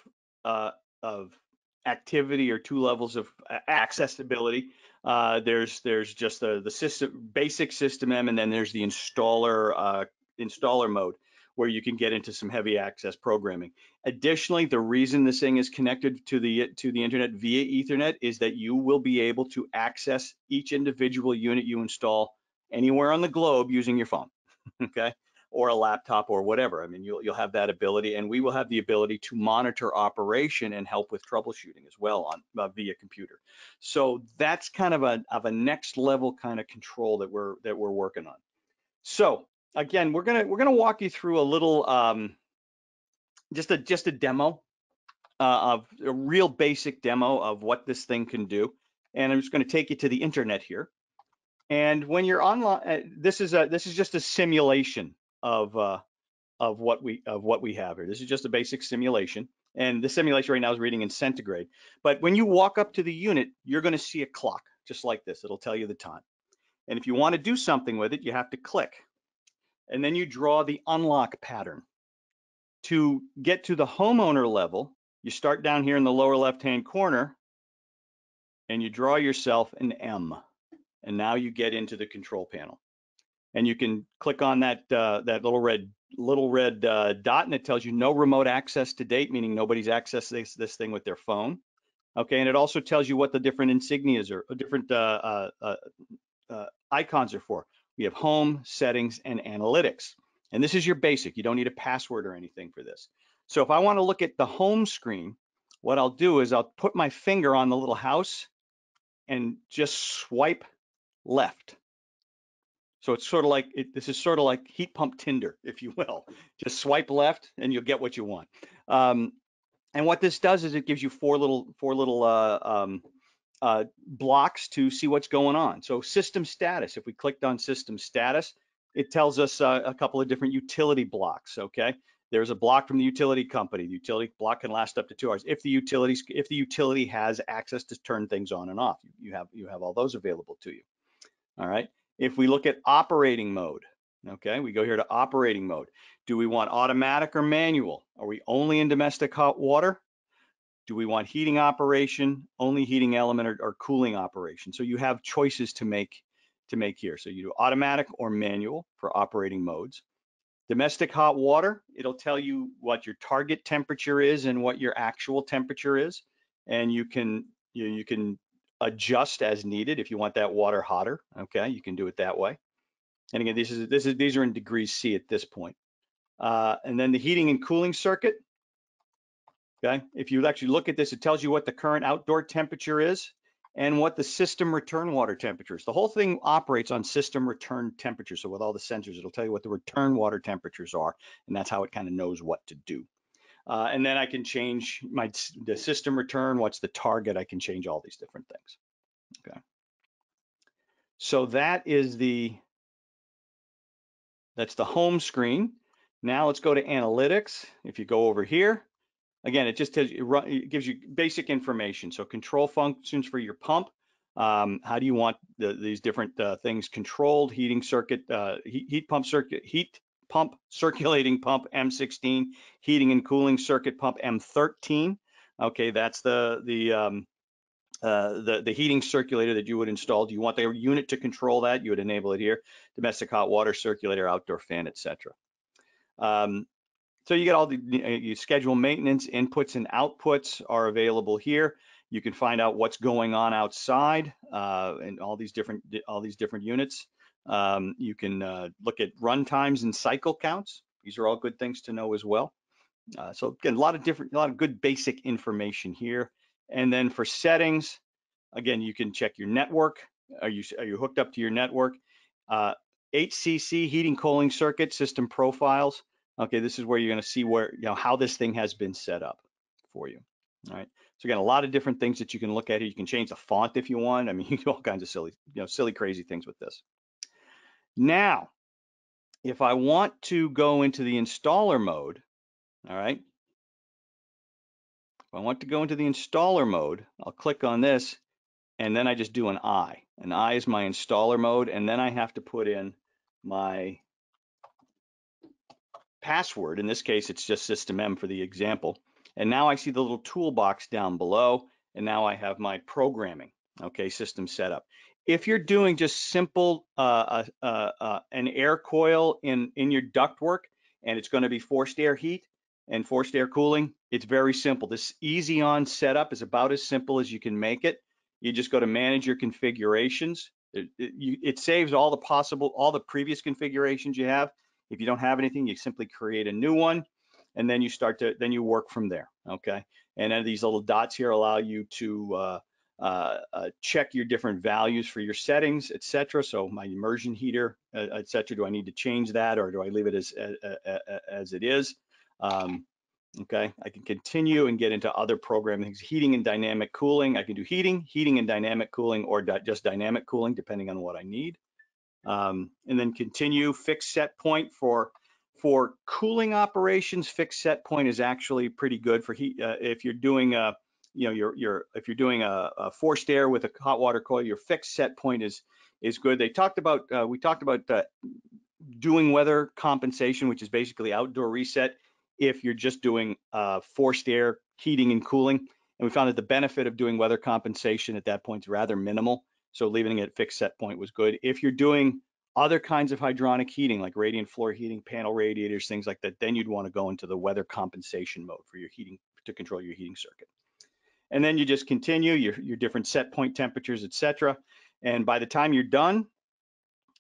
uh, of activity or two levels of accessibility. Uh, there's there's just the the system basic system M, and then there's the installer uh, installer mode where you can get into some heavy access programming. Additionally, the reason this thing is connected to the to the internet via Ethernet is that you will be able to access each individual unit you install anywhere on the globe using your phone, *laughs* okay, or a laptop or whatever. I mean, you'll you'll have that ability, and we will have the ability to monitor operation and help with troubleshooting as well on uh, via computer. So that's kind of a of a next level kind of control that we're that we're working on. So again, we're gonna we're gonna walk you through a little um, just a just a demo uh, of a real basic demo of what this thing can do, and I'm just going to take you to the internet here. And when you're online, uh, this is a this is just a simulation of uh, of what we of what we have here. This is just a basic simulation, and the simulation right now is reading in centigrade. But when you walk up to the unit, you're going to see a clock just like this. It'll tell you the time. And if you want to do something with it, you have to click, and then you draw the unlock pattern. To get to the homeowner level, you start down here in the lower left-hand corner, and you draw yourself an M and now you get into the control panel. And you can click on that uh, that little red little red uh, dot, and it tells you no remote access to date, meaning nobody's accessed this, this thing with their phone. Okay, and it also tells you what the different insignias or different uh, uh, uh, uh, icons are for. We have home, settings, and analytics. And this is your basic. You don't need a password or anything for this. So if I want to look at the home screen, what I'll do is I'll put my finger on the little house and just swipe left. So it's sort of like it, this is sort of like heat pump Tinder, *laughs* if you will. Just swipe left and you'll get what you want. Um, and what this does is it gives you four little four little uh, um, uh, blocks to see what's going on. So system status. If we clicked on system status, it tells us uh, a couple of different utility blocks. Okay. There's a block from the utility company. The utility block can last up to two hours if the utilities if the utility has access to turn things on and off. You have you have all those available to you. All right. If we look at operating mode, okay, we go here to operating mode. Do we want automatic or manual? Are we only in domestic hot water? Do we want heating operation, only heating element or, or cooling operation? So you have choices to make to make here. So you do automatic or manual for operating modes. Domestic hot water, it'll tell you what your target temperature is and what your actual temperature is. And you can you, you can adjust as needed if you want that water hotter. Okay, you can do it that way. And again, this is this is these are in degrees C at this point. Uh, and then the heating and cooling circuit. Okay, if you actually look at this, it tells you what the current outdoor temperature is and what the system return water temperature is. The whole thing operates on system return temperature. So with all the sensors, it'll tell you what the return water temperatures are, and that's how it kind of knows what to do. Uh, and then I can change my the system return, what's the target, I can change all these different things. Okay. So that is the, that's the home screen. Now let's go to analytics. If you go over here, again, it just tells you, it gives you basic information. So control functions for your pump. Um, how do you want the, these different uh, things controlled? Heating circuit, uh, heat, heat pump circuit, heat pump, circulating pump M16, heating and cooling circuit pump M13. Okay, that's the the um, uh, the the heating circulator that you would install. Do you want the unit to control that? You would enable it here. Domestic hot water circulator, outdoor fan, etc. Um, so you get all the you schedule maintenance inputs and outputs are available here. You can find out what's going on outside uh, and all these different all these different units. Um, you can uh, look at run times and cycle counts. These are all good things to know as well. Uh, so again, a lot of different, a lot of good basic information here. And then for settings, again, you can check your network. Are you are you hooked up to your network? Uh, HCC heating cooling circuit system profiles. Okay, this is where you're going to see where you know how this thing has been set up for you. All right. So again, a lot of different things that you can look at here. You can change the font if you want. I mean, *laughs* you can do all kinds of silly, you know, silly, crazy things with this. Now, if I want to go into the installer mode, all right. If I want to go into the installer mode, I'll click on this and then I just do an I. An I is my installer mode, and then I have to put in my password. In this case, it's just system M for the example. And now I see the little toolbox down below, and now I have my programming, okay, system setup. If you're doing just simple, uh, uh, uh, uh an air coil in, in your ductwork, and it's gonna be forced air heat and forced air cooling, it's very simple. This easy on setup is about as simple as you can make it. You just go to manage your configurations. It, it, it saves all the possible, all the previous configurations you have. If you don't have anything, you simply create a new one and then you start to, then you work from there, okay? And then these little dots here allow you to uh, uh, uh, check your different values for your settings, etc. So my immersion heater, uh, et do I need to change that or do I leave it as, as, as it is? Um, okay, I can continue and get into other programming things, heating and dynamic cooling. I can do heating, heating and dynamic cooling, or di just dynamic cooling, depending on what I need. Um, and then continue fixed set point for for cooling operations. Fixed set point is actually pretty good for heat. Uh, if you're doing a, you know, you're you're if you're doing a, a, forced air with a hot water coil, your fixed set point is is good. They talked about uh, we talked about uh, doing weather compensation, which is basically outdoor reset. If you're just doing uh, forced air heating and cooling, and we found that the benefit of doing weather compensation at that point is rather minimal. So leaving it at fixed set point was good. If you're doing other kinds of hydronic heating, like radiant floor heating, panel radiators, things like that, then you'd want to go into the weather compensation mode for your heating to control your heating circuit. And then you just continue your, your different set point temperatures, etc. And by the time you're done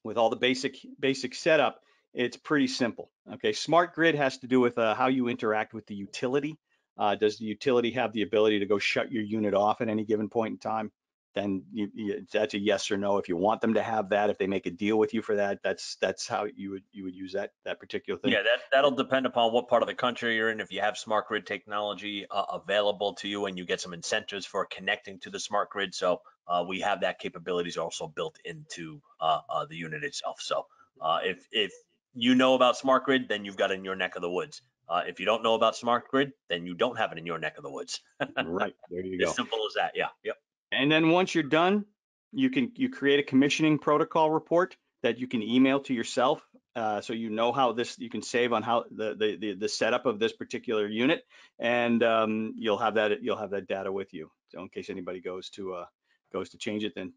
with all the basic basic setup, it's pretty simple. Okay, smart grid has to do with uh, how you interact with the utility. Uh, does the utility have the ability to go shut your unit off at any given point in time? Then you, you, that's a yes or no. If you want them to have that, if they make a deal with you for that, that's that's how you would you would use that that particular thing. Yeah, that that'll depend upon what part of the country you're in. If you have smart grid technology uh, available to you, and you get some incentives for connecting to the smart grid, so uh, we have that capabilities also built into uh, uh the unit itself. So uh, if if you know about smart grid, then you've got it in your neck of the woods. Uh, if you don't know about smart grid, then you don't have it in your neck of the woods. *laughs* right there you go. As simple as that. Yeah. Yep. And then once you're done, you can you create a commissioning protocol report that you can email to yourself. Uh, so you know how this you can save on how the the the, setup of this particular unit, and um, you'll have that you'll have that data with you. So in case anybody goes to uh, goes to change it, then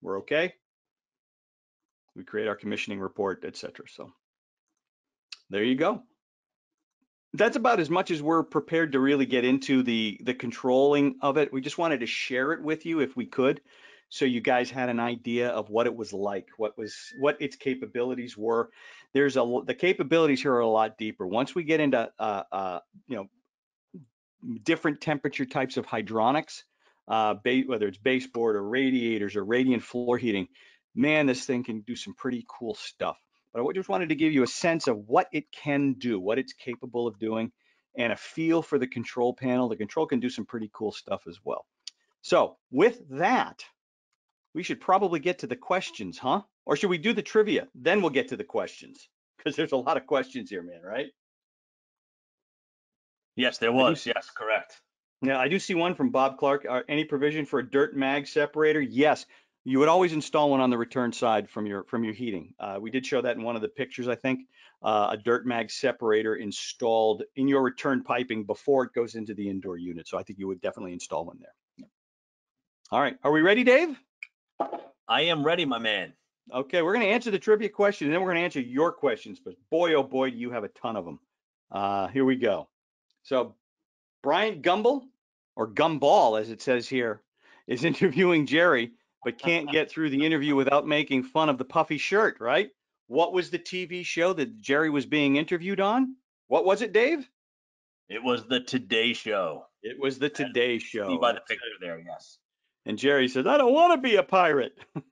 we're okay. We create our commissioning report, etc. So there you go that's about as much as we're prepared to really get into the the controlling of it. We just wanted to share it with you if we could, so you guys had an idea of what it was like, what was what its capabilities were. There's a the capabilities here are a lot deeper. Once we get into uh, uh, you know different temperature types of hydronics, uh, whether it's baseboard or radiators or radiant floor heating, man, this thing can do some pretty cool stuff but I just wanted to give you a sense of what it can do, what it's capable of doing, and a feel for the control panel. The control can do some pretty cool stuff as well. So with that, we should probably get to the questions, huh? Or should we do the trivia? Then we'll get to the questions because there's a lot of questions here, man, right? Yes, there was. Yes, correct. Yeah, I do see one from Bob Clark. Are any provision for a dirt mag separator? Yes. You would always install one on the return side from your from your heating. Uh, we did show that in one of the pictures, I think, uh, a dirt mag separator installed in your return piping before it goes into the indoor unit. So I think you would definitely install one there. All right, are we ready, Dave? I am ready, my man. Okay, we're going to answer the trivia question, and then we're going to answer your questions. But boy, oh boy, do you have a ton of them. Uh, here we go. So Bryant Gumbel, or Gumball, as it says here, is *laughs* interviewing Jerry but can't get through the interview without making fun of the puffy shirt, right? What was the TV show that Jerry was being interviewed on? What was it, Dave? It was the Today Show. It was the Today Show. See by the picture there, yes. And Jerry says, I don't want to be a pirate. *laughs*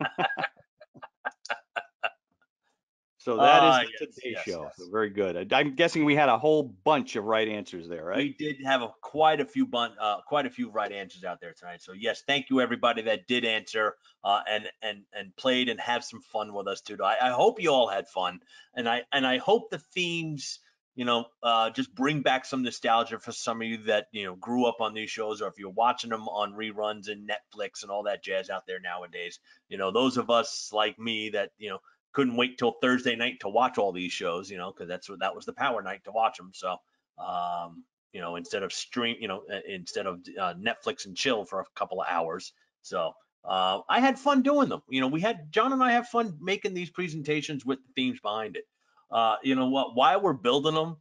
So that Ah, is the yes, Today yes, Show. yes. So very good. I- I'm guessing we had a whole bunch of right answers there, right? We did have a, quite a few bun, uh, quite a few right answers out there tonight. So yes, thank you everybody that did answer, uh, and, and, and played and have some fun with us too. I, I hope you all had fun and I, and I hope the themes, you know, uh, just bring back some nostalgia for some of you that, you know, grew up on these shows or if you're watching them on reruns and Netflix and all that jazz out there nowadays. You know, those of us like me that, you know, couldn't wait till Thursday night to watch all these shows, you know, because that's what that was the power night to watch them. So, um, you know, instead of stream, you know, uh, instead of uh, Netflix and chill for a couple of hours. So uh, I had fun doing them. You know, we had John and I have fun making these presentations with the themes behind it. Uh, you know what? While we're building them,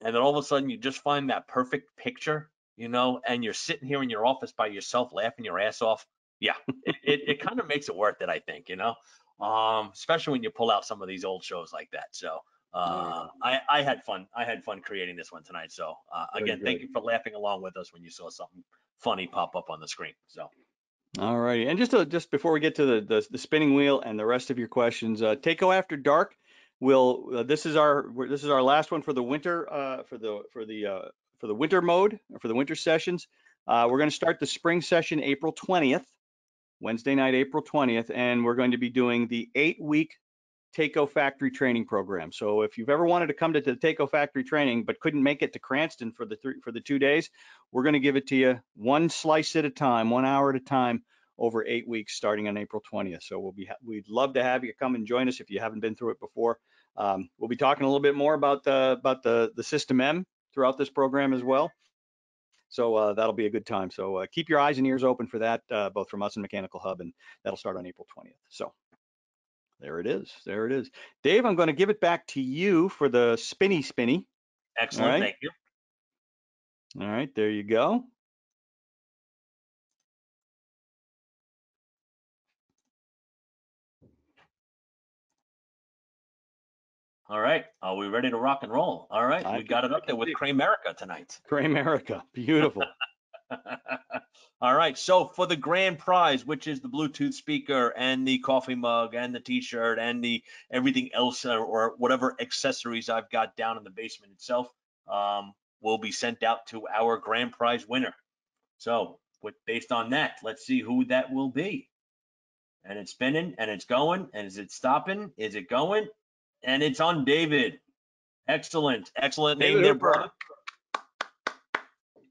and then all of a sudden you just find that perfect picture, you know, and you're sitting here in your office by yourself laughing your ass off. Yeah, it, it, it kind of makes it worth it, I think, you know, um, especially when you pull out some of these old shows like that. So uh, I, I had fun. I had fun creating this one tonight. So uh, again, thank you for laughing along with us when you saw something funny pop up on the screen. So All righty. And just to, just before we get to the, the, the spinning wheel and the rest of your questions, uh, Taco After Dark will, uh, this is our, this is our last one for the winter, uh, for the, for the, uh, for the winter mode, or for the winter sessions. Uh, we're going to start the spring session April 20th, Wednesday night, April 20th, and we're going to be doing the eight week Taco Factory training program. So if you've ever wanted to come to the Taco Factory training but couldn't make it to Cranston for the three, for the two days, we're going to give it to you one slice at a time, one hour at a time over eight weeks starting on April 20th. So we'll be we'd love to have you come and join us if you haven't been through it before. Um, we'll be talking a little bit more about the about the the System M throughout this program as well. So uh, that'll be a good time. So uh, keep your eyes and ears open for that, uh, both from us and Mechanical Hub, and that'll start on April 20th. So there it is. There it is. Dave, I'm going to give it back to you for the spinny spinny. excellent. right. Thank you. All right, there you go. All right. Are we ready to rock and roll? All right. I we got it up there with. Cramerica tonight. Cray America, beautiful. *laughs* All right. So for the grand prize, which is the Bluetooth speaker and the coffee mug and the T-shirt and the everything else or, or whatever accessories I've got down in the basement itself, um, will be sent out to our grand prize winner. So with based on that, let's see who that will be. And it's spinning and it's going. And is it stopping? Is it going? And it's on David. Excellent. Excellent name David there, Hooper. brother.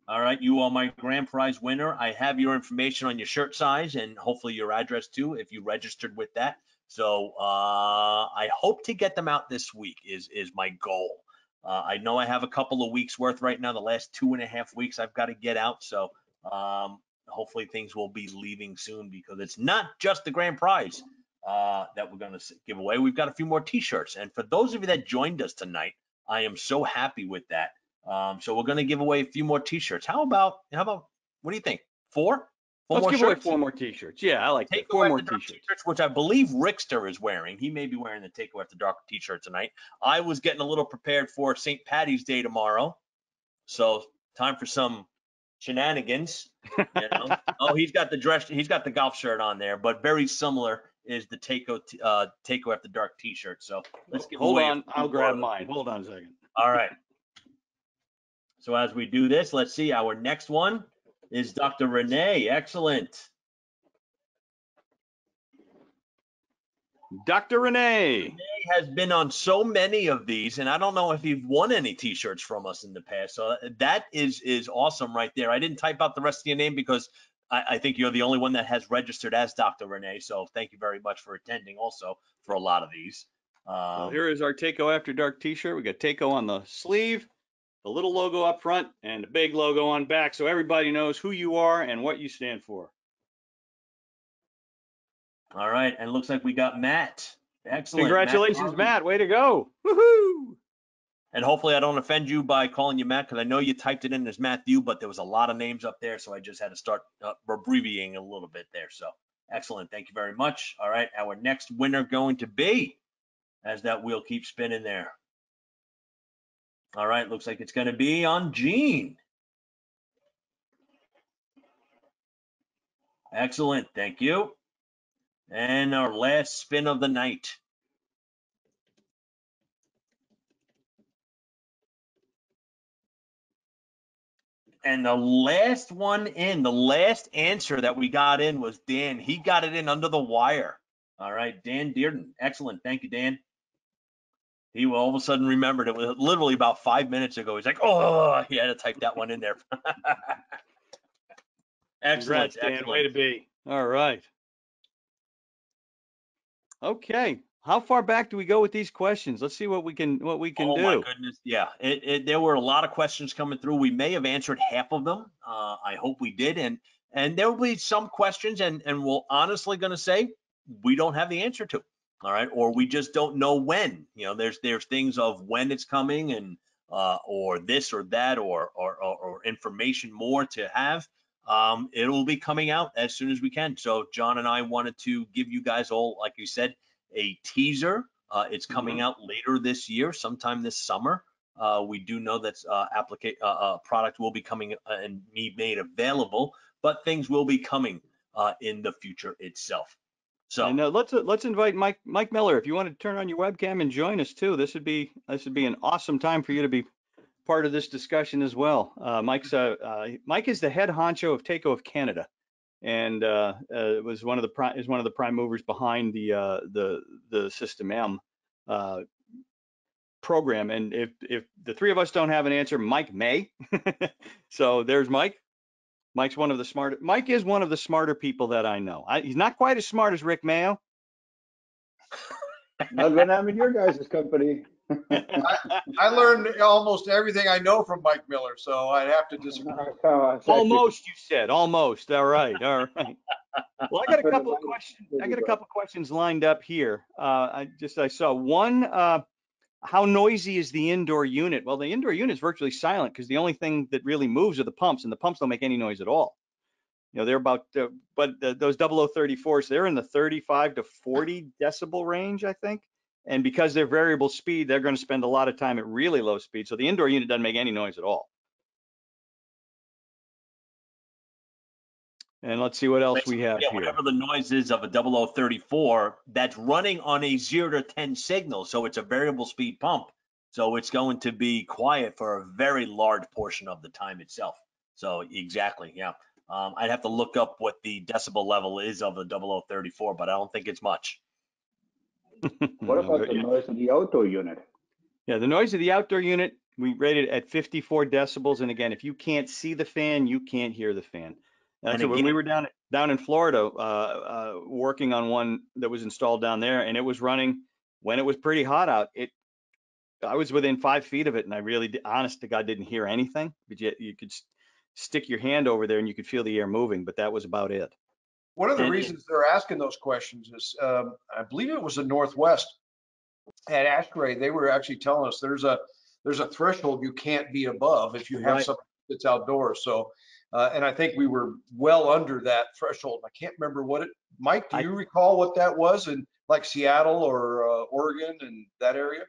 All right, you are my grand prize winner. I have your information on your shirt size and hopefully your address too, if you registered with that. So uh, I hope to get them out this week is is my goal. Uh, I know I have a couple of weeks worth right now. The last two and a half weeks I've got to get out. So um, hopefully things will be leaving soon because it's not just the grand prize uh, that we're going to give away. We've got a few more T-shirts, and for those of you that joined us tonight, I am so happy with that. Um, so we're going to give away a few more T-shirts. How about how about what do you think? Four? Four Let's more give away four more T-shirts. Yeah, I like that. Take Four more T-shirts. t-shirts, which I believe Rickster is wearing. He may be wearing the Take Away After Dark t-shirt tonight. I was getting a little prepared for St. Patty's Day tomorrow, so time for some shenanigans. You know? *laughs* oh, he's got the dress. He's got the golf shirt on there, but very similar is the Take uh, Take Away After Dark t-shirt. So let's give Hold on, I'll grab mine. Hold on a second. All right. So as we do this, let's see, our next one is Dr. Renee. Excellent. Dr. Renee. Renee has been on so many of these, and I don't know if you've won any t-shirts from us in the past. So that is is awesome right there. I didn't type out the rest of your name because I, I think you're the only one that has registered as Dr. Renee. So thank you very much for attending also for a lot of these. Um, here is our Taco After Dark T-shirt. We got Taco on the sleeve, the little logo up front, and the big logo on back, so everybody knows who you are and what you stand for. all right, and it looks like we got Matt. Excellent. Congratulations, Garvey. Matt. Way to go. Woohoo! And hopefully I don't offend you by calling you Matt, because I know you typed it in as Matthew, but there was a lot of names up there, so I just had to start uh, abbreviating a little bit there. So excellent, thank you very much. All right, our next winner going to be, as that wheel keeps spinning there. All right, looks like it's going to be on Gene. Excellent, thank you. And our last spin of the night. And the last one in, the last answer that we got in was Dan. He got it in under the wire. All right, Dan Dearden. Excellent. Thank you, Dan. He all of a sudden remembered it was literally about five minutes ago. He's like, oh, *laughs* he had to type that one in there. *laughs* excellent. Congrats, Dan. excellent. Way to be. All right. Okay. How far back do we go with these questions? Let's see what we can what we can oh do. my goodness, yeah. It, it, there were a lot of questions coming through. We may have answered half of them. Uh, I hope we did, and and there will be some questions, and and we're honestly going to say we don't have the answer to. All right, or we just don't know when. You know, there's there's things of when it's coming, and uh, or this or that, or or or, or information more to have. Um, it will be coming out as soon as we can. So John and I wanted to give you guys all, like you said, a teaser. Uh, it's coming out later this year, sometime this summer. Uh, we do know that uh, applica- uh, uh, product will be coming uh, and be made available, but things will be coming uh, in the future itself. So And let's uh, let's invite Mike Mike Miller. If you want to turn on your webcam and join us too, this would be this would be an awesome time for you to be part of this discussion as well. Uh, Mike's uh, uh, Mike is the head honcho of Taco of Canada, and uh, uh, was one of the pri- is one of the prime movers behind the uh, the the System M uh, program. And if if the three of us don't have an answer, Mike may. *laughs* so there's Mike. Mike's one of the smarter. Mike is one of the smarter people that I know. I, he's not quite as smart as Rick Mayo. Not when I'm in your guys' company. I learned almost everything I know from Mike Miller, so I'd have to disagree. *laughs* Almost, you said. Almost. All right. All right. *laughs* Well, I got a couple of questions. I got a couple of questions lined up here. Uh, I just I saw one. Uh, how noisy is the indoor unit? Well, the indoor unit is virtually silent because the only thing that really moves are the pumps, and the pumps don't make any noise at all. You know, they're about, uh, but uh, those 0034s, they're in the 35 to 40 decibel range, I think. And because they're variable speed, they're going to spend a lot of time at really low speed. So the indoor unit doesn't make any noise at all. And let's see what else we have yeah, here. whatever the noise is of a 0034, that's running on a 0 to 10 signal. So it's a variable speed pump. So it's going to be quiet for a very large portion of the time itself. So exactly, yeah. Um, I'd have to look up what the decibel level is of a 0034, but I don't think it's much. *laughs* What about the yeah. noise of the outdoor unit? Yeah, the noise of the outdoor unit, we rated it at 54 decibels. And again, if you can't see the fan, you can't hear the fan. Uh, And so when we were down down in Florida, uh, uh, working on one that was installed down there, and it was running when it was pretty hot out. It, I was within five feet of it, and I really, di- honest to God, didn't hear anything. But yet you could s- stick your hand over there, and you could feel the air moving. But that was about it. One of the And- reasons they're asking those questions is, um, I believe it was the Northwest at ASHRAE, they were actually telling us there's a, there's a threshold you can't be above if you have Right. something that's outdoors. So, uh, and I think we were well under that threshold. I can't remember what it, Mike, do I- you recall what that was in like Seattle or uh, Oregon and that area?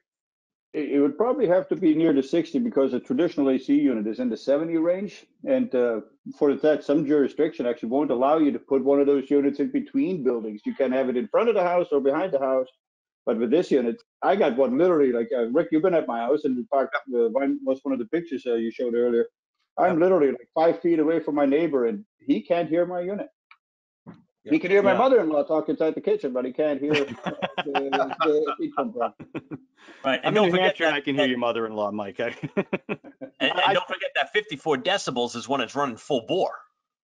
It, it would probably have to be near the 60 because a traditional AC unit is in the 70 range. And uh, for that, some jurisdiction actually won't allow you to put one of those units in between buildings. You can have it in front of the house or behind the house. But with this unit, I got one literally like uh, Rick. You've been at my house, and in fact, uh, one was one of the pictures uh, you showed earlier. I'm literally like five feet away from my neighbor, and he can't hear my unit. He can hear my Yeah. mother-in-law talk inside the kitchen, but he can't hear the, the heat pump run. Right. I'm And don't forget that, I can hear your mother-in-law, Mike. I- *laughs* and, and I- don't forget that 54 decibels is when it's running full bore.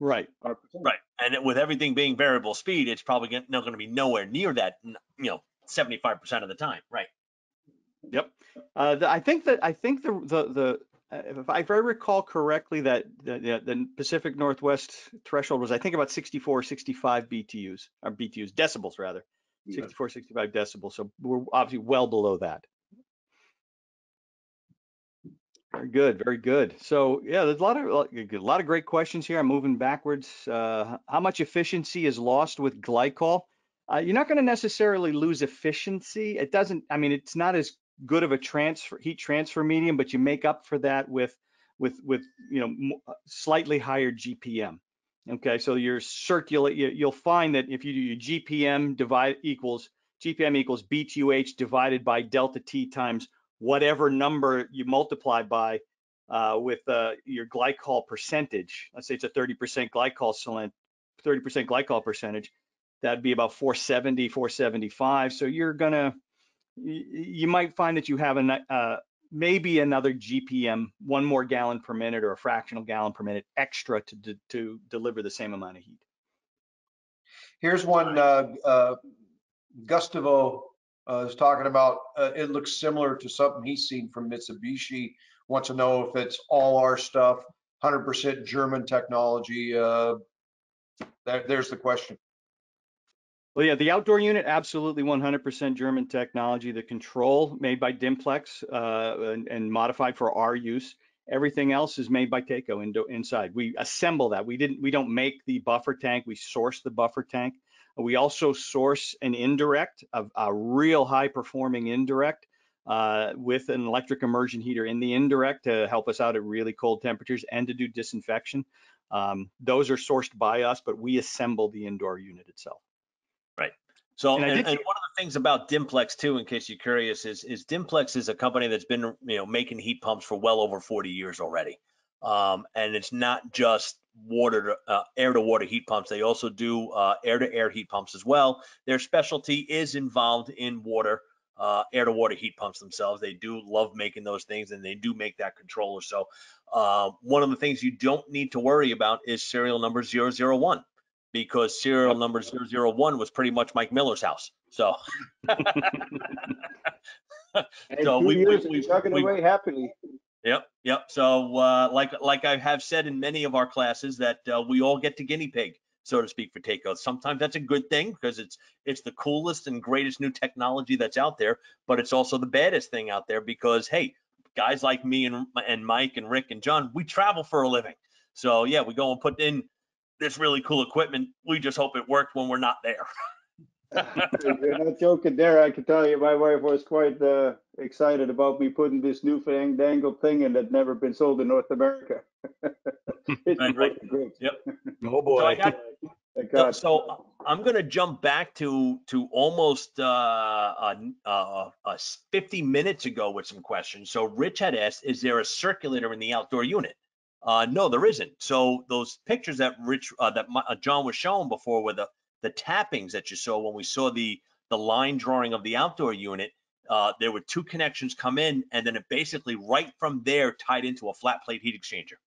right. 100%. Right. And it- with everything being variable speed, it's probably gon- not going to be nowhere near that, you know, 75% of the time. Right. Yep. Uh, the, I think that I think the the the if I, if I recall correctly, that the, the, the Pacific Northwest threshold was I think about 64, 65 BTUs or BTUs decibels rather, 64, 65 decibels. So we're obviously well below that. Very good, very good. So yeah, there's a lot of a lot of great questions here. I'm moving backwards. Uh, how much efficiency is lost with glycol? Uh, you're not going to necessarily lose efficiency. It doesn't. I mean, it's not as good of a transfer heat transfer medium, but you make up for that with with with you know uh, slightly higher GPM. Okay, so your circulate you, you'll find that if you do your GPM divide equals GPM equals BTUH divided by delta T times whatever number you multiply by, uh, with uh, your glycol percentage. Let's say it's a 30% glycol silent, 30% glycol percentage. That'd be about 470, 475. So you're gonna, you might find that you have a uh, maybe another GPM, one more gallon per minute or a fractional gallon per minute extra to to, to deliver the same amount of heat. Here's one, uh, uh, Gustavo, uh, is talking about, uh, it looks similar to something he's seen from Mitsubishi. Wants to know if it's all our stuff, hundred percent German technology, uh, there, there's the question. Well, yeah, the outdoor unit, absolutely 100% German technology. The control made by Dimplex uh, and, and modified for our use. Everything else is made by Taco in, inside. We assemble that. We didn't. We don't make the buffer tank. We source the buffer tank. We also source an indirect, a, a real high performing indirect uh, with an electric immersion heater in the indirect to help us out at really cold temperatures and to do disinfection. Um, those are sourced by us, but we assemble the indoor unit itself. So, And and, and, one of the things about Dimplex too, in case you're curious, is is Dimplex is a company that's been you know making heat pumps for well over 40 years already. Um, and it's not just water to, uh, air to water heat pumps. They also do uh, air to air heat pumps as well. Their specialty is involved in water, uh, air to water heat pumps themselves. They do love making those things and they do make that controller. So uh, one of the things you don't need to worry about is serial number 001 because serial number 001 was pretty much Mike Miller's house. So, *laughs* So we- we- years we- chugging we- away happily. yep, yep. So, uh, like like I have said in many of our classes, that uh, we all get to guinea pig, so to speak, for Taco. Sometimes that's a good thing because it's it's the coolest and greatest new technology that's out there, but it's also the baddest thing out there because hey, guys like me and and Mike and Rick and John, we travel for a living. So yeah, we go and put in this really cool equipment. We just hope it worked when we're not there. *laughs* You're not joking there. I can tell you, my wife was quite uh, excited about me putting this new fandangled thing in that never been sold in North America. *laughs* it's Right, right. working great. Oh So I got Thank So, so I'm going to jump back to to almost uh, uh, uh, uh, 50 minutes ago with some questions. So Rich had asked, is there a circulator in the outdoor unit? Uh, no, there isn't. So those pictures that Rich uh, that my, uh, John was showing before were the the tappings that you saw when we saw the the line drawing of the outdoor unit, uh, there were two connections come in, and then it basically right from there tied into a flat plate heat exchanger.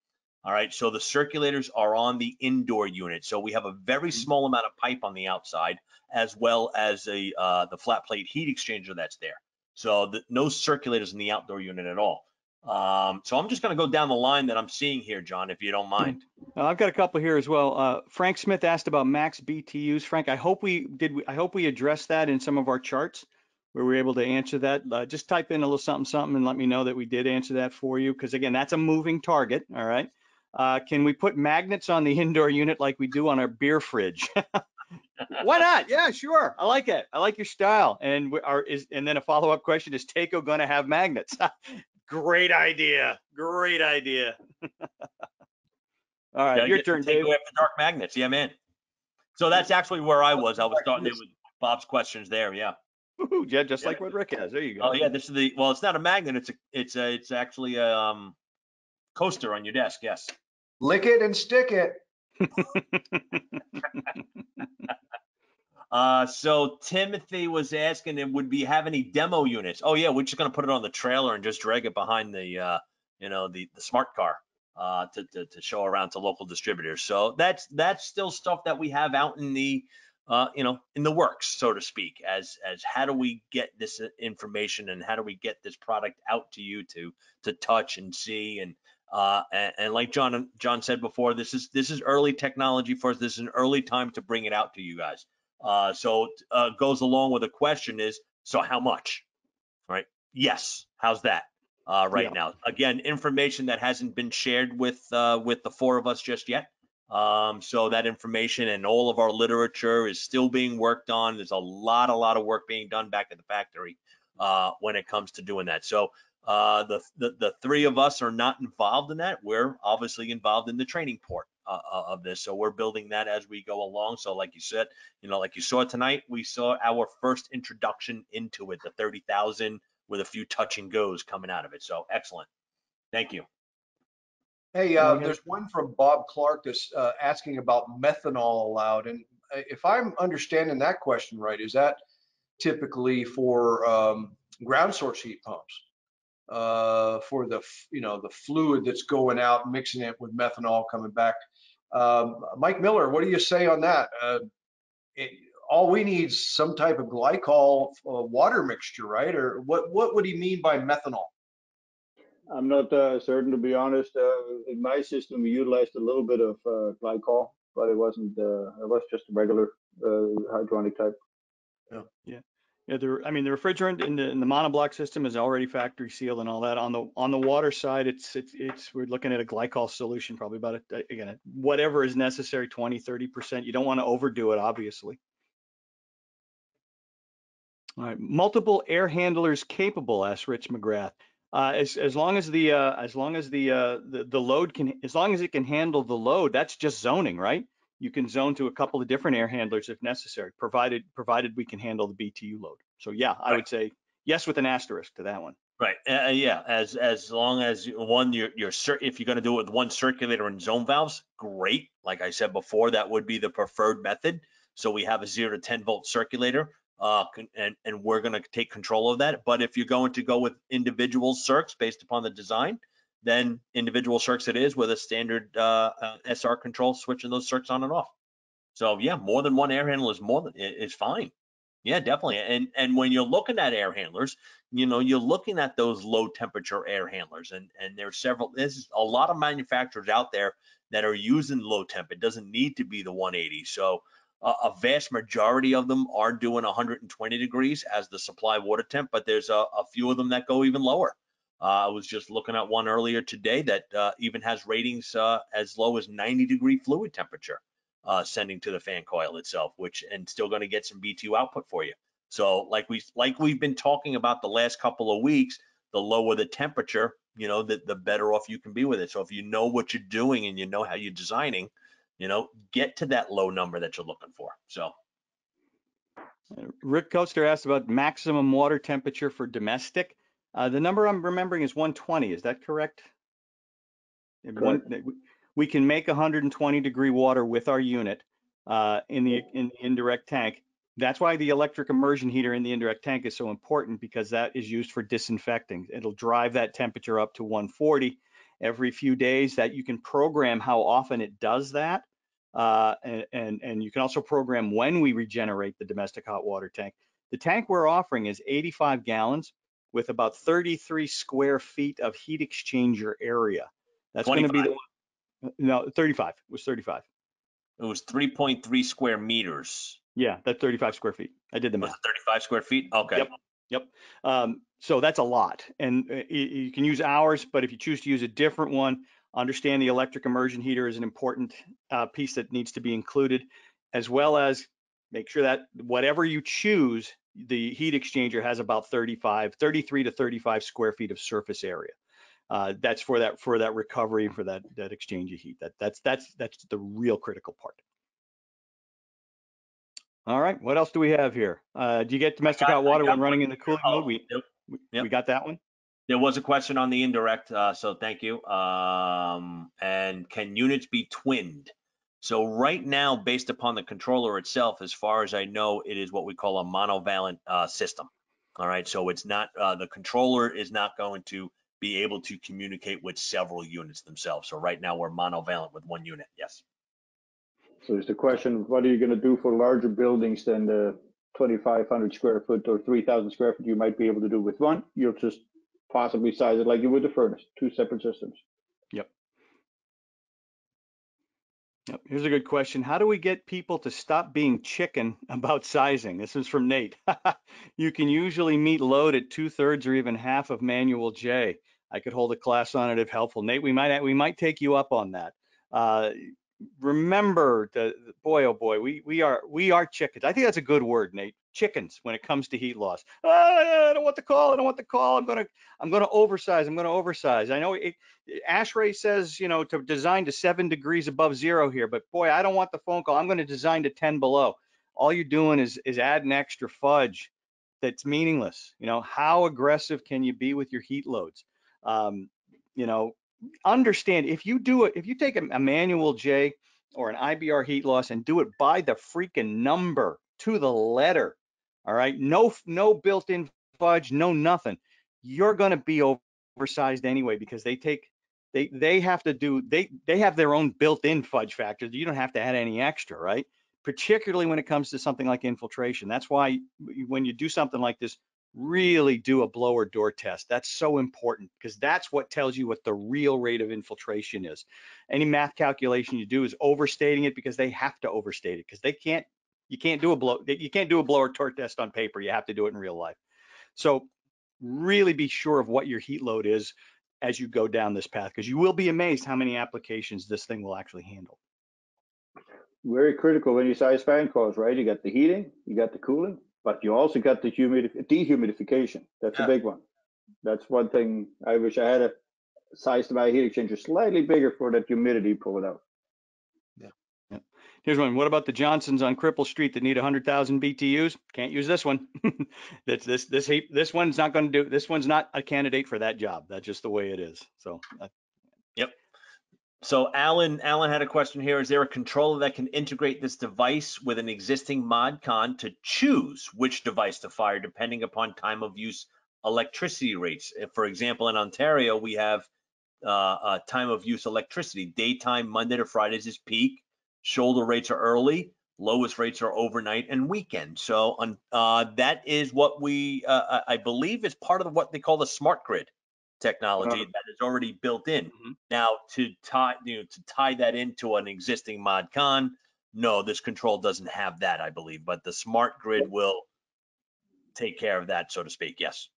All right, so the circulators are on the indoor unit. So we have a very small amount of pipe on the outside, as well as a uh, the flat plate heat exchanger that's there. So the, no circulators in the outdoor unit at all. Um, so I'm just going to go down the line that I'm seeing here, John, if you don't mind. Uh, I've got a couple here as well. Uh, Frank Smith asked about max BTUs. Frank, I hope we did. We, I hope we addressed that in some of our charts where we were able to answer that. Uh, just type in a little something, something, and let me know that we did answer that for you. Because again, that's a moving target. All right. Uh, can we put magnets on the *laughs* indoor unit like we do on our beer fridge? *laughs* Why not? Yeah, sure. I like it. I like your style. And is and then a follow up question: Is Taco going to have magnets? *laughs* Great idea. Great idea. All right, Gotta your turn, the takeaway Dave. after dark magnets. Yeah, man. So that's actually where I was. I was starting it with Bob's questions there. Yeah. Woohoo, yeah, just Yeah. like what Rick has. There you go. Oh yeah, this is the well. It's not a magnet. It's a. It's a. It's actually a um, coaster on your desk. Yes. Lick it and stick it. *laughs* Uh, so Timothy was asking, if would we have any demo units? Oh yeah, we're just gonna put it on the trailer and just drag it behind the, uh, you know, the the smart car, uh, to, to to show around to local distributors. So that's that's still stuff that we have out in the, uh, you know, in the works, so to speak. As as how do we get this information and how do we get this product out to you to to touch and see and uh, and, and like John John said before, this is this is early technology for us. This is an early time to bring it out to you guys. Uh, so uh, goes along with the question is, so how much? Right? Yes. How's that uh, right Yeah. now? Again, information that hasn't been shared with uh, with the four of us just yet. Um, so that information and all of our literature is still being worked on. There's a lot, a lot of work being done back at the factory uh, when it comes to doing that. So uh, the, the the three of us are not involved in that. We're obviously involved in the training port uh, uh, of this. So we're building that as we go along. So like you said, you know, like you saw tonight, we saw our first introduction into it, the 30,000 with a few touch and goes coming out of it. So excellent. Thank you. Hey, uh, there's one from Bob Clark that's uh, asking about methanol allowed. And uh, if I'm understanding that question right, is that typically for um, ground source heat pumps? Uh, for the, you know, the fluid that's going out, mixing it with methanol coming back. Um, Mike Miller, what do you say on that? Uh, it, all we need is some type of glycol uh, water mixture, right? Or what, what would he mean by methanol? I'm not uh, certain, to be honest. Uh, in my system, we utilized a little bit of uh, glycol, but it wasn't. Uh, it was just a regular uh, hydronic type. Yeah. Yeah, the, I mean, the refrigerant in the, in the monoblock system is already factory sealed and all that. On the, on the water side, it's, it's, it's, we're looking at a glycol solution, probably about, a again, whatever is necessary, 20, 30%. You don't want to overdo it, obviously. All right, multiple air handlers capable, asks Rich McGrath. Uh, as, as long as the, uh, as long as the, uh, the, the load can, as long as it can handle the load, that's just zoning, right? You can zone to a couple of different air handlers if necessary, provided, provided we can handle the BTU load. So yeah, I Right. would say yes with an asterisk to that one. Right, uh, uh, yeah, as, as long as you- one, you're, you're, if you're gonna do it with one circulator and zone valves, great. Like I said before, that would be the preferred method. So we have a zero to ten volt circulator, uh, and, and we're gonna take control of that. But if you're going to go with individual circs based upon the design, then individual circs it is with a standard, uh, uh, SR control, switching those circs on and off. So yeah, more than one air handler is more than, is fine. Yeah, definitely. And, and when you're looking at air handlers, you know, you're looking at those low temperature air handlers and, and there's several, there's a lot of manufacturers out there that are using low temp. It doesn't need to be the 180. So a, a vast majority of them are doing 120 degrees as the supply water temp, but there's a, a few of them that go even lower. Uh, I was just looking at one earlier today that uh, even has ratings uh, as low as 90 degree fluid temperature sending to the fan coil itself, which and still going to get some BTU output for you. So like we like we've been talking about the last couple of weeks, the lower the temperature, you know, the, the better off you can be with it. So if you know what you're doing and you know how you're designing, you know, get to that low number that you're looking for. So Rick Coaster asked about maximum water temperature for domestic. Uh, the number I'm remembering is 120. Is that correct? If one- we- We can make 120 degree water with our unit uh, in the in the indirect tank. That's why the electric immersion heater in the indirect tank is so important because that is used for disinfecting. It'll drive that temperature up to 140 every few days. That you can program how often it does that. Uh, and, and, and you can also program when we regenerate the domestic hot water tank. The tank we're offering is 85 gallons with about 33 square feet of heat exchanger area. That's going to be the, no, 35, it was 35. it was 3.3 square meters. Yeah, that's 35 square feet. I did the math. 35 square feet? Okay. Yep. Yep. Um, so that's a lot. And uh, you, you can use ours, but if you choose to use a different one, understand the electric immersion heater is an important uh, piece that needs to be included, as well as make sure that whatever you choose, the heat exchanger has about 35, 33 to 35 square feet of surface area. Uh, that's for that for that recovery for that that exchange of heat. That that's that's that's the real critical part. All right, what else do we have here? Uh, do you get domestic got- hot water when running in the cooling Oh, mode? We, yep. we, Yep. we got that one? There was a question on the indirect, uh, so thank you. Um, and can units be twinned? So right now, based upon the controller itself, as far as I know, it is what we call a monovalent uh, system. All right, so it's not uh, the controller is not going to be able to communicate with several units themselves. So right now, we're monovalent with one unit. Yes. So is the question, what are you going to do for larger buildings than the 2,500 square foot or 3,000 square foot you might be able to do with one? You'll just possibly size it like you would the furnace, two separate systems. Yep. Here's a good question. How do we get people to stop being chicken *laughs* about sizing? This is from Nate. *laughs* you can usually meet load at two thirds or even half of manual J. I could hold a class on it if helpful. Nate, we might we might take you up on that. Uh, remember, the, boy oh boy, we we are we are chickens. I think that's a good word, Nate. Chickens when it comes to heat loss. Ah, I don't want the call. I don't want the call. I'm gonna I'm gonna oversize. I'm gonna oversize. I know it, ASHRAE says, you know, to design to seven degrees above zero here, but boy, I don't want the phone call. I'm to design to 10 below. All you're doing is is adding extra fudge that's meaningless. You know, how aggressive can you be with your heat loads? Um, you know, understand if you do it, if you take a, manual J or an IBR heat loss and do it by the freaking number to the letter, all right, no no built-in fudge, no nothing, you're going to be oversized anyway because they take they they have to do they they have their own built-in fudge factor. You don't have to add any extra, right? Particularly when it comes to something like infiltration. That's why when you do something like this, really do a blower door test. That's so important because that's what tells you what the real rate of infiltration is. Any math calculation you do is overstating it because they have to overstate it because they can't you can't do a blow you can't do a blower door test on paper. You have to do it in real life. So really be sure of what your heat load is as you go down this path because you will be amazed how many applications this thing will actually handle. Very critical when you size fan coils, right? You got the heating, you got the cooling, but you also got the humidif- dehumidification. That's Yeah. a big one. That's one thing I wish I had a size to my heat exchanger slightly bigger for that humidity pull it out. Here's one. What about the Johnsons on Cripple Street that need 100,000 BTUs? Can't use this one. *laughs* That's this this heat. This one's not going to do. This one's not a candidate for that job. That's just the way it is. So uh, So Alan, Alan had a question here. Is there a controller that can integrate this device with an existing mod con to choose which device to fire depending upon time of use electricity rates? If, for example, in Ontario, we have uh, uh, time of use electricity. Daytime, Monday to Fridays is peak. Shoulder rates are early. Lowest rates are overnight and weekend. So uh, that is what we, uh, I believe is part of what they call the smart grid technology Uh-huh. that is already built in. Mhm. Now to tie, you know, to tie that into an existing mod con, no, this control doesn't have that, I believe, but the smart grid will take care of that, so to speak. Yes.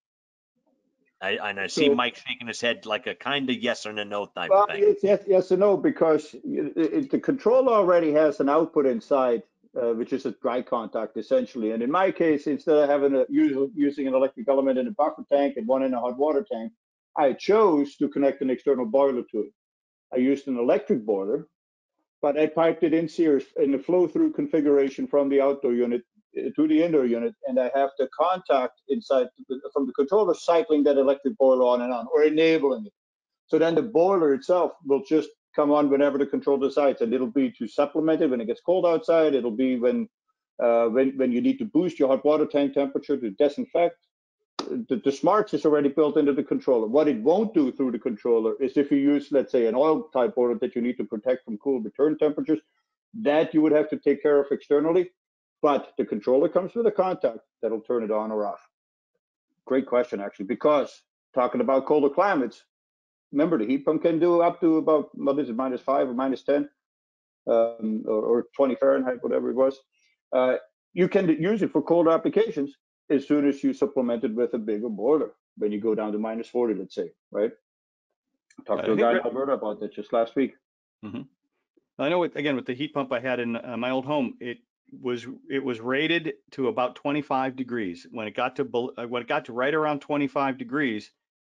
I, and I see So- Mike shaking his head like a kind of yes or no type Well, of thing. it's yes, yes and no, because it, it- the controller already has an output inside, uh, which is a dry contact essentially. And in my case, instead of having a using an electric element in a buffer tank and one in a hot water tank, I chose to connect an external boiler to it. I used an electric boiler, but I piped it in series in the flow through configuration from the outdoor unit uh, to the indoor unit, and I have the contact inside from the controller cycling that electric boiler on and on, or enabling it. So then the boiler itself will just come on whenever the controller decides, and it'll be to supplement it when it gets cold outside. It'll be when uh, when when you need to boost your hot water tank temperature to disinfect. The, the smarts is already built into the controller. What it won't do through the controller is if you use, let's say, an oil type boiler that you need to protect from cool return temperatures, that you would have to take care of externally. But the controller comes with a contact that'll turn it on or off. Great question, actually, because talking about colder climates, remember the heat pump can do up to about what is it minus five or minus 10 um, or, or 20 fahrenheit whatever it was uh, you can use it for colder applications as soon as you supplement it with a bigger boiler when you go down to minus 40 let's say right talked to a guy in alberta about that just last week I know with, again with the heat pump I had in uh, my old home, it was it was rated to about 25 degrees. When it got to uh, when it got to right around 25 degrees,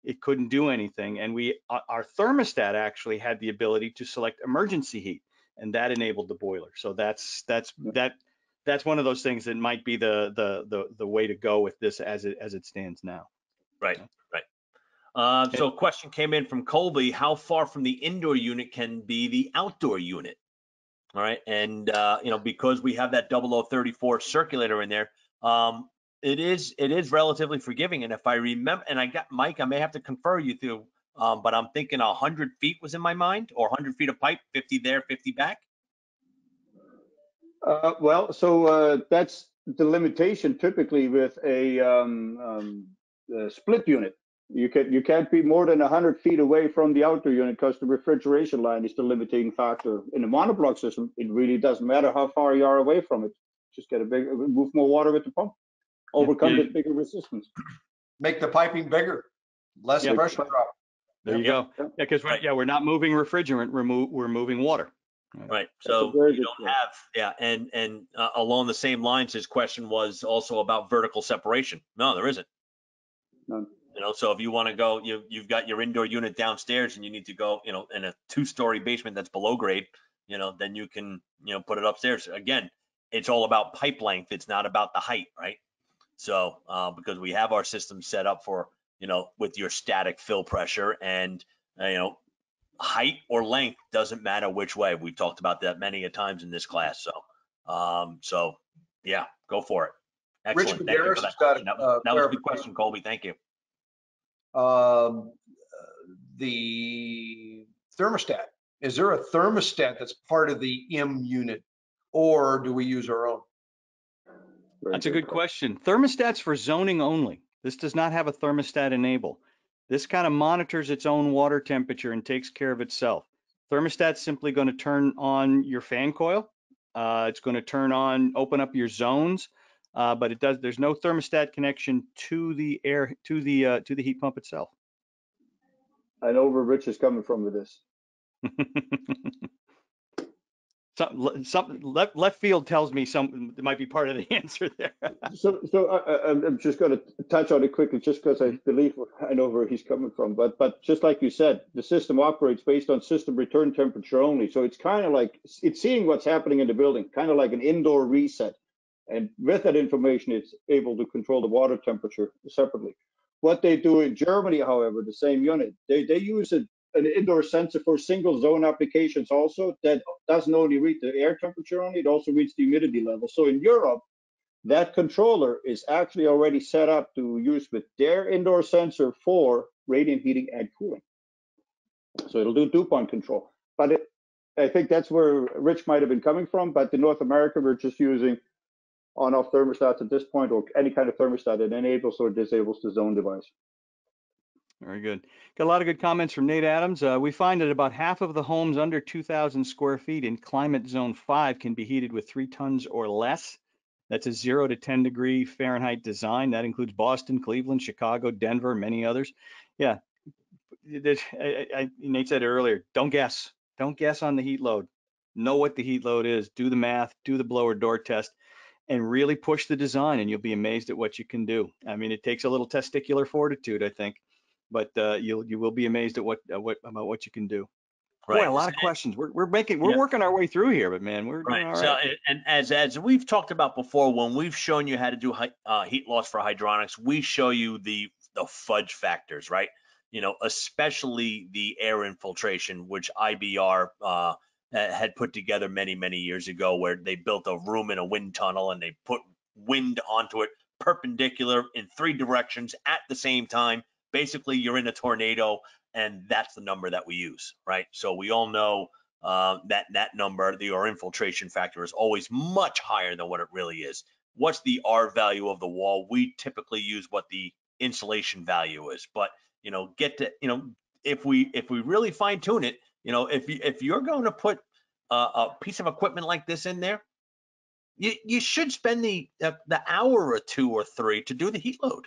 it couldn't do anything. And we our thermostat actually had the ability to select emergency heat, and that enabled the boiler. So that's that's that that's one of those things that might be the the the the way to go with this as it as it stands now. Right, right. Uh, so a question came in from Colby, how far from the indoor unit can be the outdoor unit? All right, and, uh, you know, because we have that 0034 circulator in there, um, it is, it is relatively forgiving. And if I remember, and I got, Mike, I may have to confer you through, um, but I'm thinking 100 feet was in my mind, or 100 feet of pipe, 50 there, 50 back? Uh, well, so uh, that's the limitation typically with a, um, um, a split unit. You can you can't be more than 100 feet away from the outdoor unit because the refrigeration line is the limiting factor. In a monoblock system, it really doesn't matter how far you are away from it. Just get a big move more water with the pump, overcome Yeah. this bigger resistance. Make the piping bigger, less Yeah. pressure drop. There you go. Yeah, because Right. yeah, we're not moving refrigerant, we're, mo- we're moving water. Right, so you don't point. have, yeah, and, and uh, along the same lines, his question was also about vertical separation. No, there isn't. None. You know, so if you want to go, you, you've got your indoor unit downstairs and you need to go, you know, in a two-story basement that's below grade, you know, then you can, you know, put it upstairs. Again, it's all about pipe length. It's not about the height, right? So, uh, because we have our system set up for, you know, with your static fill pressure and, uh, you know, height or length doesn't matter which way. We've talked about that many a times in this class. So, um, so yeah, go for it. Rich Excellent. Thank you for that has got a, uh, was, that was a good question, Colby. Thank you. Um, the thermostat, is there a thermostat that's part of the M unit? Or do we use our own? Very That's a good question. Thermostats for zoning only. This does not have a thermostat enable. This kind of monitors its own water temperature and takes care of itself. Thermostat's simply going to turn on your fan coil. Uh, it's going to turn on, open up your zones, uh, but it does. There's no thermostat connection to the air to the uh, to the heat pump itself. I know where Rich is coming from with this. *laughs* some, some left, left field tells me some might be part of the *laughs* answer there. So, so I, I, I'm- I'm just going to touch on it quickly, just because I believe I know where he's coming from. But, but just like you said, the system operates based on system return temperature only. So it's kind of like it's seeing what's happening in the building, kind of like an indoor reset. And with that information, it's able to control the water temperature separately. What they do in Germany, however, the same unit, they they use a, an indoor sensor for single zone applications also that doesn't only read the air temperature only, it also reads the humidity level. So in Europe, that controller is actually already set up to use with their indoor sensor for radiant heating and cooling. So it'll do dew point control. But it, I think that's where Rich might have been coming from. But in North America, we're just using on-off thermostats at this point, or any kind of thermostat that enables or disables the zone device. Very good. Got a lot of good comments from Nate Adams. Uh, we find that about half of the homes under 2,000 square feet in climate zone five can be heated with three tons or less. That's a zero to 10 degree Fahrenheit design. That includes Boston, Cleveland, Chicago, Denver, many others. Yeah, I, I, Nate said earlier. Don't guess. Don't guess on the heat load. Know what the heat load is. Do the math. Do the blower door test, and really push the design, and you'll be amazed at what you can do. I mean, it takes a little testicular fortitude, I think but uh, you'll you will be amazed at what uh, what about what you can do. Boy, a lot of questions. We're we're making we're Yeah. working our way through here, but man, we're doing Right. all So, and- as as we've talked about before, when we've shown you how to do uh, heat loss for hydronics, we show you the the fudge factors, right? You know, especially the air infiltration, which IBR uh, had put together many many years ago, where they built a room in a wind tunnel and they put wind onto it perpendicular in three directions at the same time. Basically, you're in a tornado, and that's the number that we use, right? So we all know uh, that that number, the R infiltration factor, is always much higher than what it really is. What's the R value of the wall? We typically use what the insulation value is, but you know, get to you know, if we if we really fine tune it, you know, if you if you're going to put a, a piece of equipment like this in there, you you should spend the the hour or two or three to do the heat load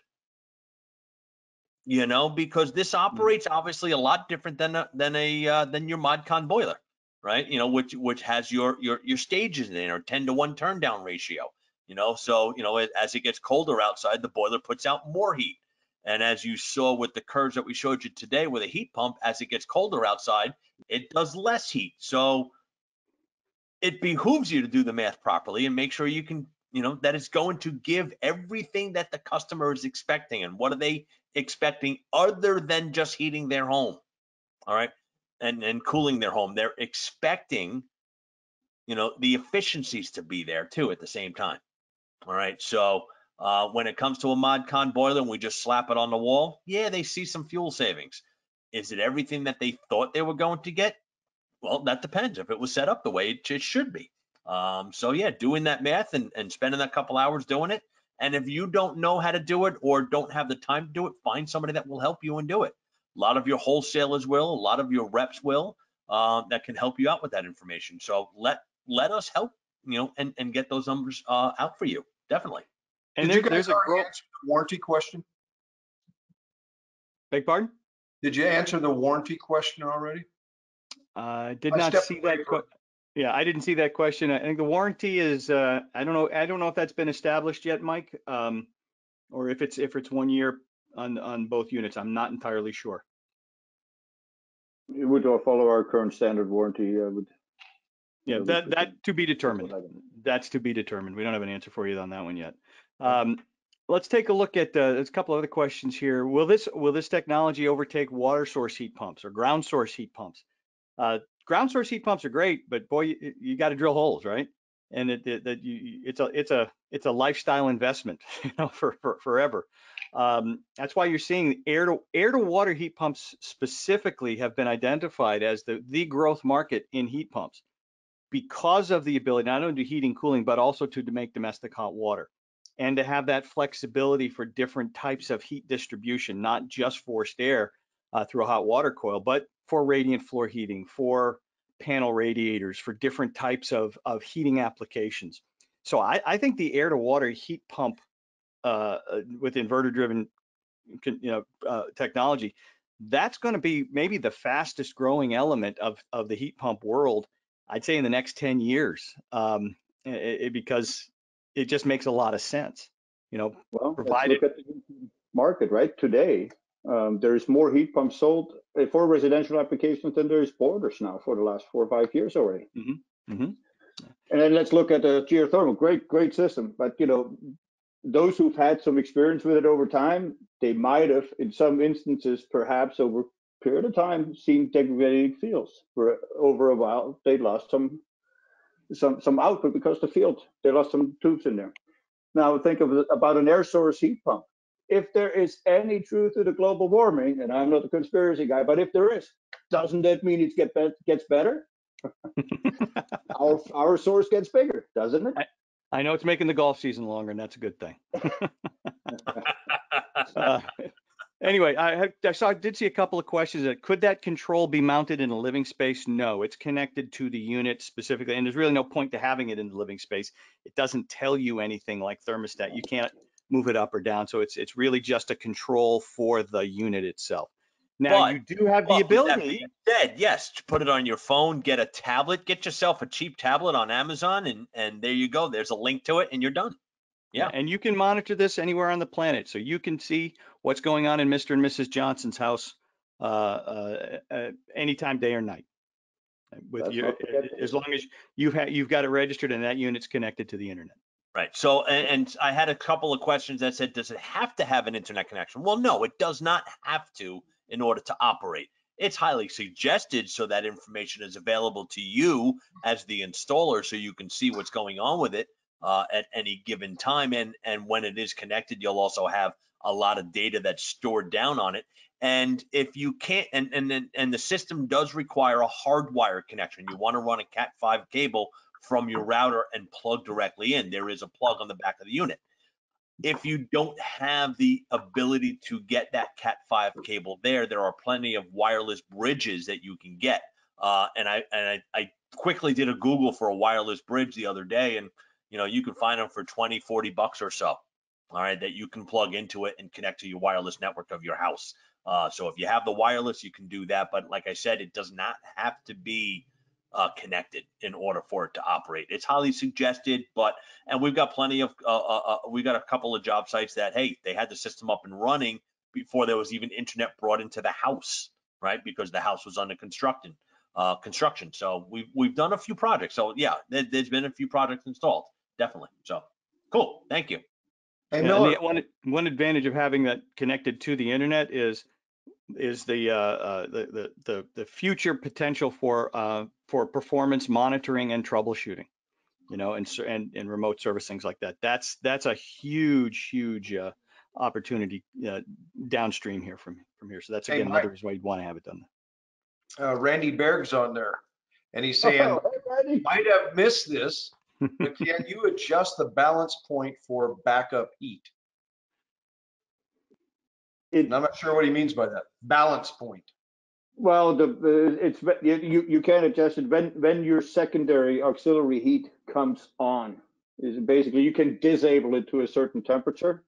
you know, because this operates obviously a lot different than a, than a uh, than your ModCon boiler, right? You know, which which has your your your stages in or 10 to 1 turn down ratio, you know. So, you know, it- as it gets colder outside, the boiler puts out more heat. And as you saw with the curves that we showed you today with a heat pump, as it gets colder outside, it does less heat. So it behooves you to do the math properly and make sure you can, you know, that it's going to give everything that the customer is expecting. And what are they expecting other than just heating their home? All right. And, and cooling their home. They're expecting, you know, the efficiencies to be there too at the same time. All right. So uh, when it comes to a ModCon boiler and we just slap it on the wall, yeah, they see some fuel savings. Is it everything that they thought they were going to get? Well, that depends if it was set up the way it, should be. Um, so yeah, doing that math and, and spending a couple hours doing it. And if you don't know how to do it or don't have the time to do it, find somebody that will help you and do it. A lot of your wholesalers will, a lot of your reps will, uh, that can help you out with that information. So let let us help, you know, and, and get those numbers uh, out for you. Definitely. And Did there, you guys there's a already grow, the warranty question? beg pardon? Did you answer the warranty question already? Uh, did I not see that. for- que- Yeah, I didn't see that question. I think the warranty is, uh, I don't know, I don't know if that's been established yet, Mike. Um, or if it's, if it's one year on, on both units. I'm not entirely sure. It would all follow our current standard warranty. I would. Yeah, Yeah, that that to be determined. That's That's to be determined. We don't have an answer for you on that one yet. Um, let's take a look at, uh, there's a couple other questions here. Will this, will this technology overtake water source heat pumps or ground source heat pumps? Uh, ground source heat pumps are great, but boy, you, you got to drill holes, right? And it, that you, it's a, it's a, it's a lifestyle investment, *laughs* you know, for, for forever. Um, that's why you're seeing air to air to water heat pumps specifically have been identified as the the growth market in heat pumps because of the ability not only to do heating, cooling, but also to, to make domestic hot water and to have that flexibility for different types of heat distribution, not just forced air uh, through a hot water coil, but for radiant floor heating, for panel radiators, for different types of, of heating applications. So I, I think the air to water heat pump uh, uh, with inverter driven you know, uh, technology, that's going to be maybe the fastest growing element of, of the heat pump world, I'd say in the next 10 years, um, it, it- because it just makes a lot of sense. You know, Well, provided- look at the market, right? Today, um, there's more heat pumps sold uh, for residential applications than there's boilers now for the last four or five years already. Mhm, mhm. And then let's look at the geothermal. Great, great system, but you know, those who've had some experience with it over time, they might have, in some instances, perhaps over a period of time, seen degrading fields. For over a while, they lost some some some output because the field they lost some tubes in there. Now think of about an air source heat pump. If there is any truth to the global warming, and I'm not a conspiracy guy, but if there is, doesn't that mean it get bet gets better? *laughs* our our source gets bigger, doesn't it? I know it's making the golf season longer, and that's a good thing. *laughs* *laughs* Uh, anyway, I, I saw, I did see a couple of questions. That could that control be mounted in a living space? No, it's connected to the unit specifically, and there's really no point to having it in the living space. It doesn't tell you anything like thermostat. You can't move it up or down, so it's it's really just a control for the unit itself. Now But- you do have the Well, with that ability. being Said, yes, put it on your phone, get a tablet, get yourself a cheap tablet on Amazon and, and there you go. There's a link to it and you're done. Yeah. And you can monitor this anywhere on the planet. So you can see what's going on in Mr. and Mrs. Johnson's house uh, uh, uh, anytime, day or night. With Let's you, as long as you've had, you've got it registered and that unit's connected to the internet. Right. So, and, and I had a couple of questions that said, does it have to have an internet connection? Well, no, it does not have to in order to operate. It's highly suggested so that information is available to you as the installer so you can see what's going on with it uh, at any given time. And, and when it is connected, you'll also have a lot of data that's stored down on it. And if you can't, and, and, and the system does require a hardwired connection, you want to run a Cat 5 cable from your router and plug directly in. There is a plug on the back of the unit. If you don't have the ability to get that Cat 5 cable there, there are plenty of wireless bridges that you can get. Uh, and I and I, I quickly did a Google for a wireless bridge the other day, and you know you can find them for 20, 40 bucks or so. All right, that you can plug into it and connect to your wireless network of your house. Uh, so if you have the wireless, you can do that. But like I said, it does not have to be uh, connected in order for it to operate. It's highly suggested, but and we've got plenty of uh, uh, uh, we got a couple of job sites that hey they had the system up and running before there was even internet brought into the house, right? Because the house was under construction. Uh, construction. So we've we've done a few projects. So yeah, there, there's been a few projects installed, definitely. So cool. Thank you. Hey, And Miller, the one, one advantage of having that connected to the internet is, is the, uh, uh, the, the, the, future potential for, uh, for performance monitoring and troubleshooting. You know, and, and, and remote service, things like that. That's, that's a huge, huge, uh, opportunity, uh, downstream here from, from here. So that's again, Mike. another reason why you'd want to have it done. uh, Randy Berg's on there and he's saying, Oh, hey, might have missed this, but *laughs* can you adjust the balance point for backup heat? It- And I'm not sure what he means by that. Balance point. Well, the, the it's you you can adjust it when when your secondary auxiliary heat comes on. Is basically you can disable it to a certain temperature,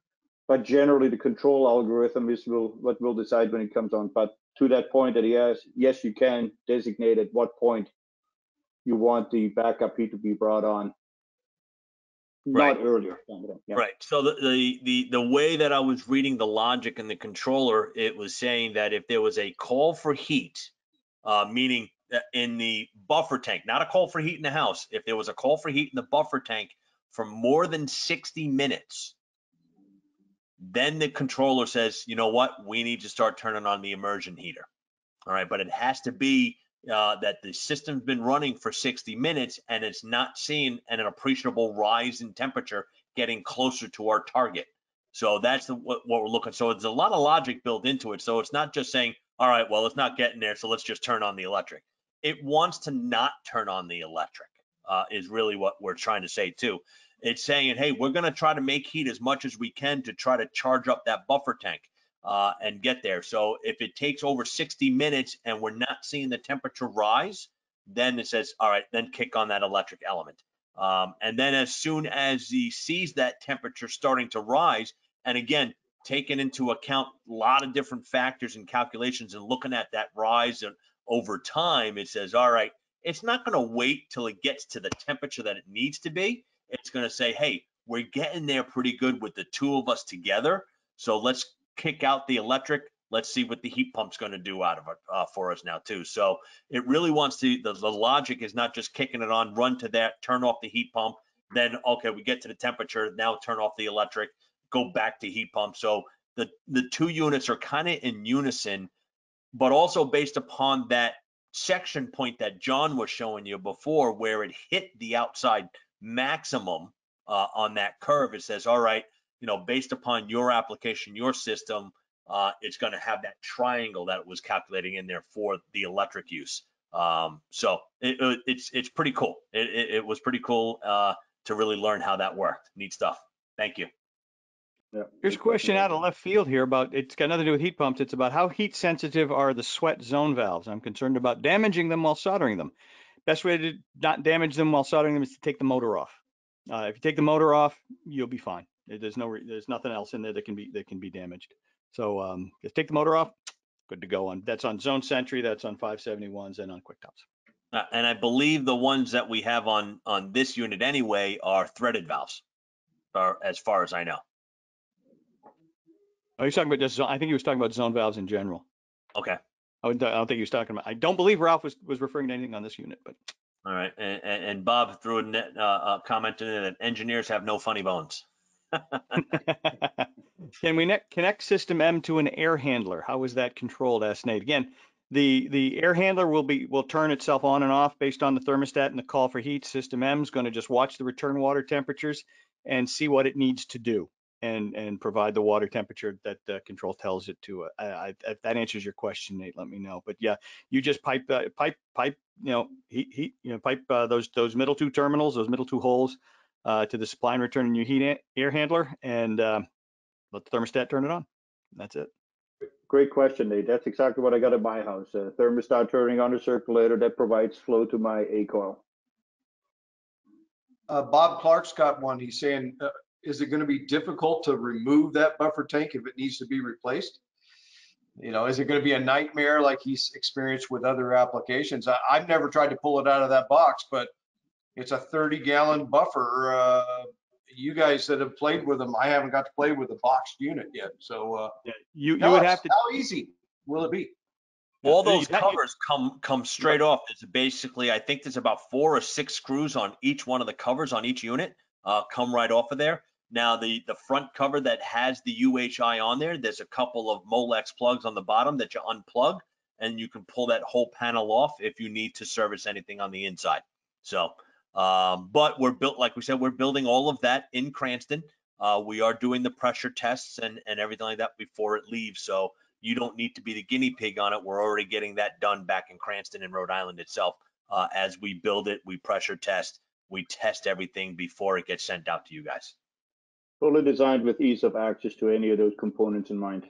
but generally the control algorithm is will what will decide when it comes on. But to that point that he has, yes, you can designate at what point you want the backup heat to be brought on. Right. Not earlier. Yeah. Right. So the, the the the way that I was reading the logic in the controller, it was saying that if there was a call for heat, uh, meaning in the buffer tank, not a call for heat in the house, if there was a call for heat in the buffer tank for more than 60 minutes, then the controller says, you know what, we need to start turning on the immersion heater. All right, but it has to be uh, that the system's been running for 60 minutes and it's not seeing an appreciable rise in temperature getting closer to our target. So that's the, what, what we're looking. So there's a lot of logic built into it. So it's not just saying, all right, well, it's not getting there, so let's just turn on the electric. It wants to not turn on the electric, uh, is really what we're trying to say too. It's saying, hey, we're going to try to make heat as much as we can to try to charge up that buffer tank uh, and get there. So if it takes over 60 minutes and we're not seeing the temperature rise, then it says, all right, then kick on that electric element. Um, and then as soon as he sees that temperature starting to rise, and again, taking into account a lot of different factors and calculations and looking at that rise and over time, it says, all right, it's not going to wait till it gets to the temperature that it needs to be. It's going to say, hey, we're getting there pretty good with the two of us together. So let's kick out the electric. Let's see what the heat pump's going to do out of it uh, for us now too. So it really wants to. The, the logic is not just kicking it on, run to that, turn off the heat pump, then okay, we get to the temperature, now turn off the electric, go back to heat pump. So the the two units are kind of in unison, but also based upon that section point that John was showing you before, where it hit the outside maximum uh, on that curve. It says, all right, you know, based upon your application, your system, uh, it's going to have that triangle that it was calculating in there for the electric use. Um, so it, it's it's pretty cool. It, it, it was pretty cool uh, to really learn how that worked. Neat stuff. Thank you. Yeah. Here's a question out of left field here about, it's got nothing to do with heat pumps. It's about how heat sensitive are the sweat zone valves? I'm concerned about damaging them while soldering them. Best way to not damage them while soldering them is to take the motor off. Uh, if you take the motor off, you'll be fine. There's no, there's nothing else in there that can be, that can be damaged. So um, just take the motor off, good to go on. That's on Zone Sentry, that's on 571s and on QuickTops. Uh, and I believe the ones that we have on on this unit anyway are threaded valves, or as far as I know. Oh, he's talking about just, I think he was talking about zone valves in general. Okay. I wouldn't- I don't think he was talking about, I don't believe Ralph was, was referring to anything on this unit, but All right. And, and, and Bob threw a, net, uh, a comment in there that engineers have no funny bones. *laughs* Can we ne- connect system M to an air handler? How is that controlled? Asked Nate. Again, the, the air handler will be, will turn itself on and off based on the thermostat and the call for heat. System M is going to just watch the return water temperatures and see what it needs to do and, and provide the water temperature that the control tells it to. Uh, I, I, if that answers your question, Nate, let me know. But yeah, you just pipe, uh, pipe, pipe, you know, heat, heat, you know, pipe uh, those, those middle two terminals, those middle two holes uh, to the supply and return in your heat air handler and uh, let the thermostat turn it on. That's it. Great question, Nate. That's exactly what I got at my house. A thermostat turning on a circulator that provides flow to my A coil. Uh, Bob Clark's got one. He's saying, uh, is it going to be difficult to remove that buffer tank if it needs to be replaced? You know, is it going to be a nightmare like he's experienced with other applications? I, I've never tried to pull it out of that box, but it's a 30 gallon buffer. Uh, you guys that have played with them, I haven't got to play with the boxed unit yet. So, uh, Yeah, you, you would have to, how easy will it be? All those covers come come straight off. There's basically, I think there's about four or six screws on each one of the covers on each unit. Uh, come right off of there. Now the the front cover that has the UHI on there, there's a couple of Molex plugs on the bottom that you unplug, and you can pull that whole panel off if you need to service anything on the inside. So, um, but we're built like we said, we're building all of that in Cranston. Uh, we are doing the pressure tests and and everything like that before it leaves. So you don't need to be the guinea pig on it. We're already getting that done back in Cranston and Rhode Island itself. Uh, as we build it, we pressure test, we test everything before it gets sent out to you guys. Fully designed with ease of access to any of those components in mind.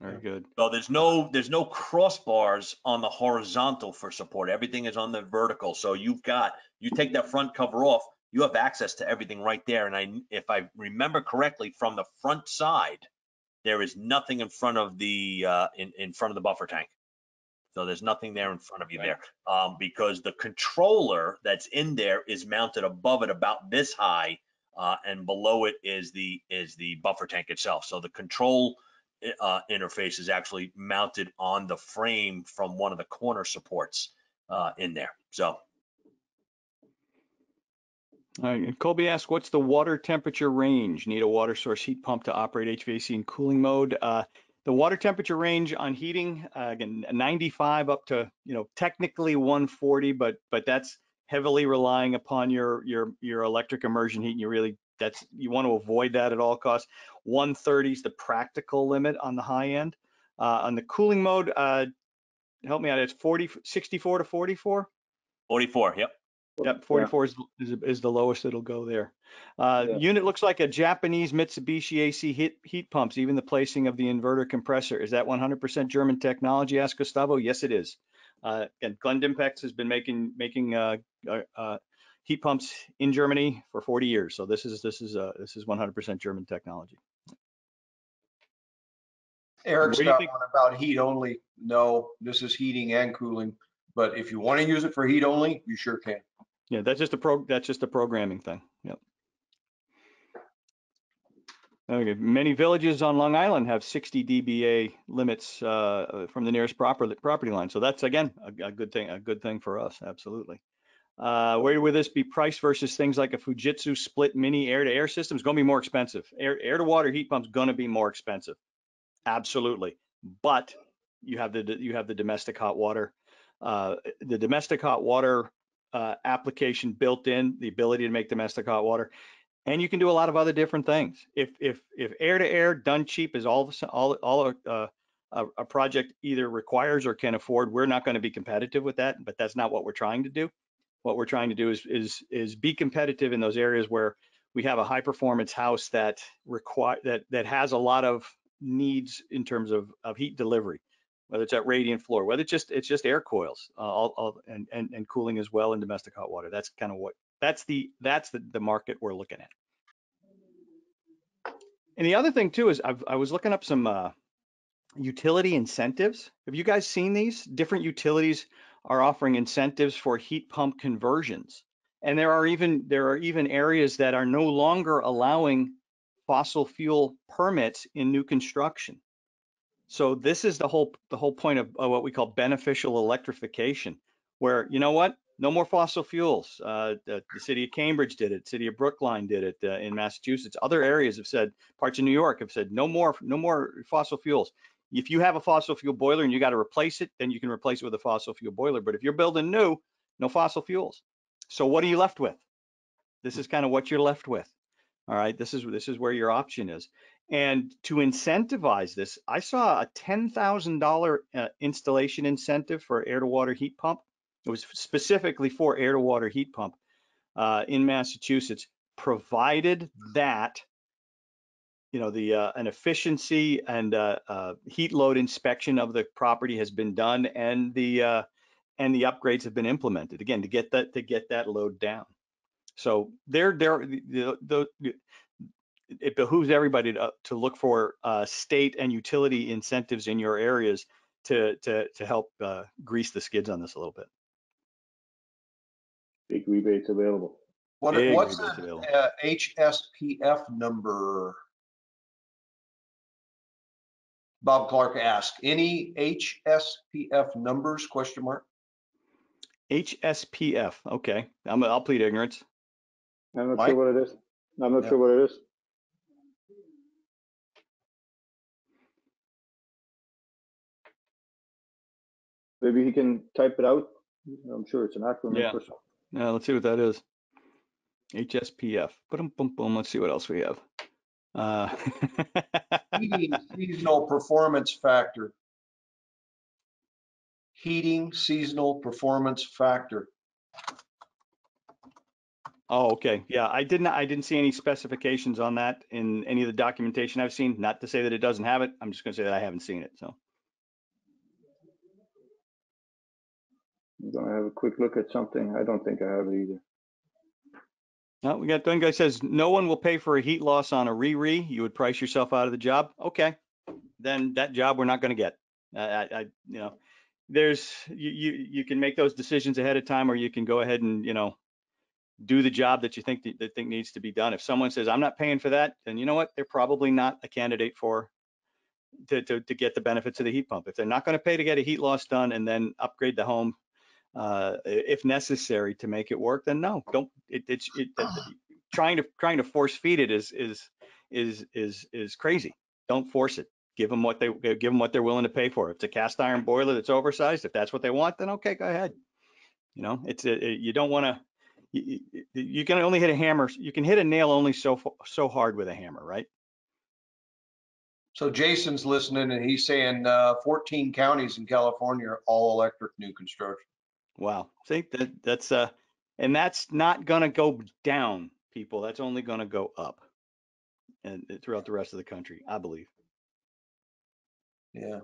Very good. So there's no there's no crossbars on the horizontal for support. Everything is on the vertical. So you've got you take that front cover off, you have access to everything right there. And I if I remember correctly, from the front side, there is nothing in front of the uh, in in front of the buffer tank. So there's nothing there in front of you there um, because the controller that's in there is mounted above it about this high, uh, and below it is the is the buffer tank itself. So the control uh, interface is actually mounted on the frame from one of the corner supports uh, in there. So All right, and Colby asked, what's the water temperature range? Need a water source heat pump to operate HVAC in cooling mode? Uh, The water temperature range on heating, uh, again, 95 up to, you know, technically 140, but but that's heavily relying upon your your your electric immersion heat. And you really that's you want to avoid that at all costs. 130 is the practical limit on the high end. Uh, on the cooling mode, uh, help me out. It's 40, 64 to 44. 44, yep. Yep, 44 is, is, is the lowest it'll go there. Uh, Yeah. Unit looks like a Japanese Mitsubishi AC heat, heat pumps, even the placing of the inverter compressor. Is that 100% German technology? Asked Gustavo. Yes, it is. Uh, and Glen Dimplex has been making making uh, uh, uh, heat pumps in Germany for 40 years. So this is this is uh, this is 100% German technology. Eric's What do you got think- one about heat only. No, this is heating and cooling. But if you want to use it for heat only, you sure can. Yeah, that's just a pro. That's just a programming thing. Yep. Okay. Many villages on Long Island have 60 dBA limits uh, from the nearest property property line. So that's again a, a good thing. A good thing for us. Absolutely. Uh, where would this be priced versus things like a Fujitsu split mini air to air system? Is going to be more expensive. Air air to water heat pumps going to be more expensive. Absolutely. But you have the you have the domestic hot water. Uh, the domestic hot water uh, application built in, the ability to make domestic hot water, and you can do a lot of other different things. If if if air to air done cheap is all all all uh, a, a project either requires or can afford, we're not going to be competitive with that. But that's not what we're trying to do. What we're trying to do is is is be competitive in those areas where we have a high performance house that require that that has a lot of needs in terms of of heat delivery whether it's at radiant floor, whether it's just it's just air coils, uh, all, all, and, and and cooling as well in domestic hot water. That's kind of what that's the that's the, the market we're looking at. And the other thing too is I've, I was looking up some uh, utility incentives. Have you guys seen these? Different utilities are offering incentives for heat pump conversions, and there are even there are even areas that are no longer allowing fossil fuel permits in new construction. So this is the whole the whole point of, of what we call beneficial electrification, where you know what, no more fossil fuels. Uh, the, the city of Cambridge did it, city of Brookline did it uh, in Massachusetts. Other areas have said, parts of New York have said, no more no more fossil fuels. If you have a fossil fuel boiler and you got to replace it, then you can replace it with a fossil fuel boiler. But if you're building new, no fossil fuels. So what are you left with? This is kind of what you're left with. All right, this is this is where your option is. And to incentivize this, I saw a $10,000 uh, installation incentive for air to water heat pump. It was specifically for air to water heat pump uh, in Massachusetts, provided that you know the uh, an efficiency and uh, uh, heat load inspection of the property has been done and the uh, and the upgrades have been implemented again to get that to get that load down. So there there the, the, the it behooves everybody to, to look for uh, state and utility incentives in your areas to to to help uh, grease the skids on this a little bit. Big rebates available. What, Big what's rebates the available. uh, HSPF number? Bob Clark asked, any HSPF numbers, question mark? HSPF. Okay, I'm, I'll plead ignorance. I'm not Mike? sure what it is. I'm not Yeah. sure what it is. Maybe he can type it out. I'm sure it's an acronym. Yeah. for some- Now let's see what that is. HSPF. Boom, boom, boom. Let's see what else we have. Uh, *laughs* Heating seasonal performance factor. Heating seasonal performance factor. Oh, okay. Yeah, I didn't. I didn't see any specifications on that in any of the documentation I've seen. Not to say that it doesn't have it. I'm just going to say that I haven't seen it. So. I'm gonna have a quick look at something. I don't think I have it either. No, we got one guy says no one will pay for a heat loss on a re-re. You would price yourself out of the job. Okay, then that job we're not going to get. I, I, I, you know, there's you, you you can make those decisions ahead of time, or you can go ahead and you know do the job that you think that, that think needs to be done. If someone says I'm not paying for that, then you know what? They're probably not a candidate for to to, to get the benefits of the heat pump. If they're not going to pay to get a heat loss done and then upgrade the home uh, if necessary to make it work, then no, don't. It, it's it, trying to trying to force feed it is is is is is crazy. Don't force it. give them what they, give them what they're willing to pay for. If it's a cast iron boiler that's oversized, if that's what they want, then okay, go ahead. You know, it's, a- it- you don't want to, you, you- can only hit a hammer, you can hit a nail only so, so hard with a hammer, right? So Jason's listening and he's saying uh, 14 counties in California are all electric new construction. Wow. See, that, that's, uh, and that's not gonna go down, people. That's only gonna go up. And uh, throughout the rest of the country, I believe. Yeah.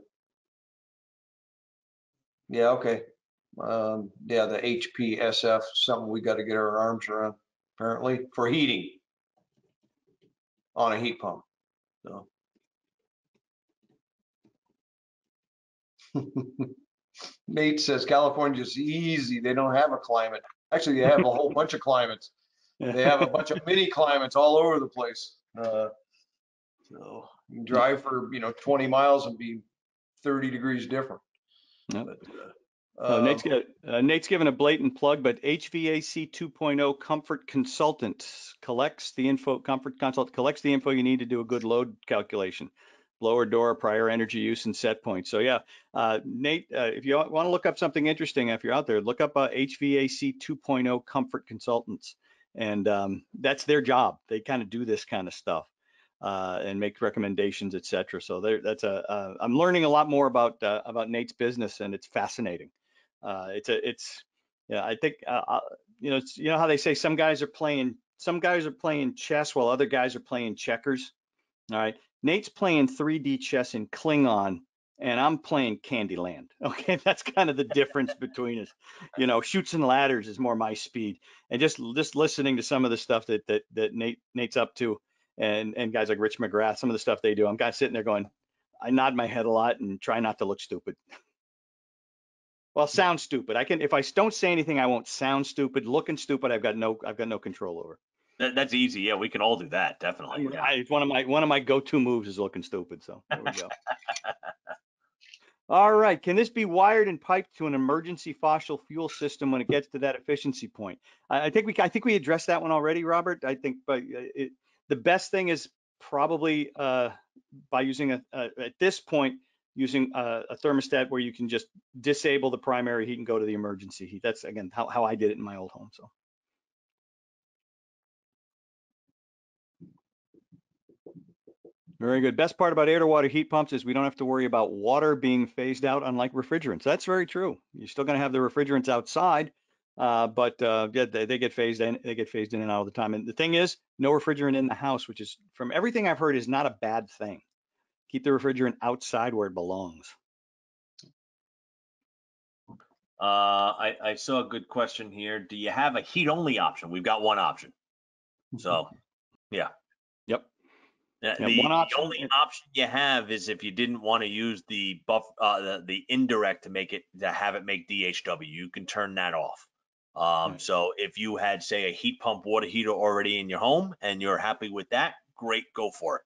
Yeah, okay. Um, yeah, the HPSF, something we got to get our arms around, apparently, for heating on a heat pump, so. *laughs* Nate says California's easy. They don't have a climate. Actually, they have a whole bunch of climates. They have a bunch of *laughs* mini climates all over the place. Uh, So you can drive for, you know, 20 miles and be 30 degrees different. Yep. But, uh, Uh, Nate's, um, uh, Nate's given a blatant plug, but HVAC 2.0 Comfort Consultant collects the info, Comfort Consult collects the info you need to do a good load calculation. Blower door, prior energy use and set point. So yeah, uh, Nate, uh, if you want to look up something interesting, if you're out there, look up uh, HVAC 2.0 Comfort Consultants. And um, that's their job. They kind of do this kind of stuff uh, and make recommendations, et cetera. So there, that's a, uh, I'm learning a lot more about, uh, about Nate's business and it's fascinating. Uh, it's a, it's, yeah, I think, uh, uh, you know, you know how they say some guys are playing, some guys are playing chess while other guys are playing checkers. All right. Nate's playing 3D chess in Klingon and I'm playing Candyland. *laughs* Okay. That's kind of the difference between us. You know, Chutes and Ladders is more my speed. And just, just listening to some of the stuff that, that, that Nate, Nate's up to and, and guys like Rich McGrath, some of the stuff they do, I'm kind of sitting there going, I nod my head a lot and try not to look stupid. Well, sound stupid. I can if I don't say anything, I won't sound stupid. Looking stupid, I've got no I've got no control over. That, that's easy. Yeah, we can all do that. Definitely. Yeah. I, it's one of my one of my go-to moves is looking stupid. So there we go. *laughs* All right. Can this be wired and piped to an emergency fossil fuel system when it gets to that efficiency point? I, I think we I think we addressed that one already, Robert. I think, but uh, it, the best thing is probably uh, by using a, a at this point using a, a thermostat where you can just disable the primary heat and go to the emergency heat. That's again how, how I did it in my old home. So. Very good. Best part about air to water heat pumps is we don't have to worry about water being phased out, unlike refrigerants. That's very true. You're still going to have the refrigerants outside, uh, but uh, yeah, they, they get phased in. They get phased in and out all the time. And the thing is, no refrigerant in the house, which is from everything I've heard, is not a bad thing. Keep the refrigerant outside where it belongs. Uh, I, I saw a good question here. Do you have a heat only option? We've got one option. So, yeah. Yep. Yeah, the, one the only option you have is if you didn't want to use the buff, uh, the, the indirect to make it, to have it make DHW, you can turn that off. Um, Right. so if you had, say, a heat pump water heater already in your home and you're happy with that, great, go for it.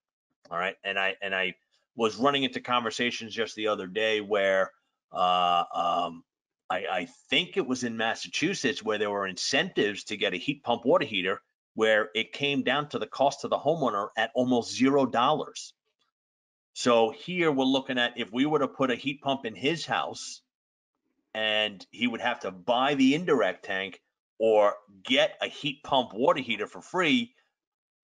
All right. And I, and I was running into conversations just the other day where, uh, um, I, I think it was in Massachusetts where there were incentives to get a heat pump water heater where it came down to the cost to the homeowner at almost zero dollars. So here we're looking at if we were to put a heat pump in his house and he would have to buy the indirect tank or get a heat pump water heater for free,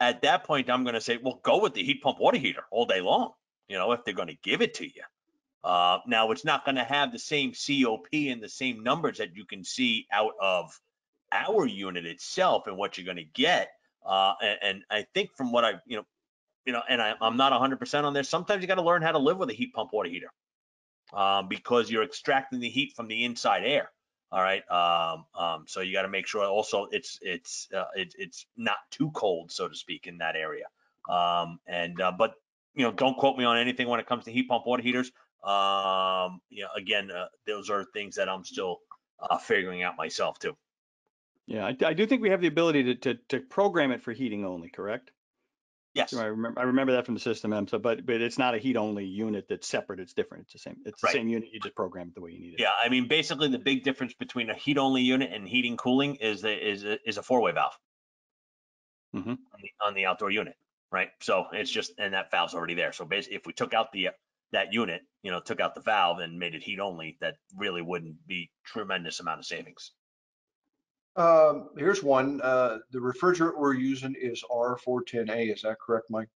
at that point, I'm going to say, well, go with the heat pump water heater all day long, you know, if they're going to give it to you. Uh, now, it's not going to have the same COP and the same numbers that you can see out of our unit itself and what you're going to get. Uh, and, and I think from what I, you know, you know, and I, I'm not 100% on this. Sometimes you got to learn how to live with a heat pump water heater um, because you're extracting the heat from the inside air. All right. Um, um, so you got to make sure also it's it's uh, it, it's not too cold, so to speak, in that area. Um, and uh, but you know, don't quote me on anything when it comes to heat pump water heaters. Um, you know, again, uh, those are things that I'm still uh, figuring out myself too. Yeah, I, I do think we have the ability to, to, to program it for heating only, correct? Yes. I remember, I remember that from the system M. So, but, but it's not a heat only unit that's separate. It's different. It's the same. It's the Right. same unit. You just program it the way you need it. Yeah, I mean, basically the big difference between a heat only unit and heating cooling is the, is a, is a four way valve Mhm. on, the, on the outdoor unit, right? So it's just and that valve's already there. So basically, if we took out the that unit, you know, took out the valve and made it heat only, that really wouldn't be tremendous amount of savings. Um, here's one, uh, the refrigerant we're using is R410A, is that correct, Mike?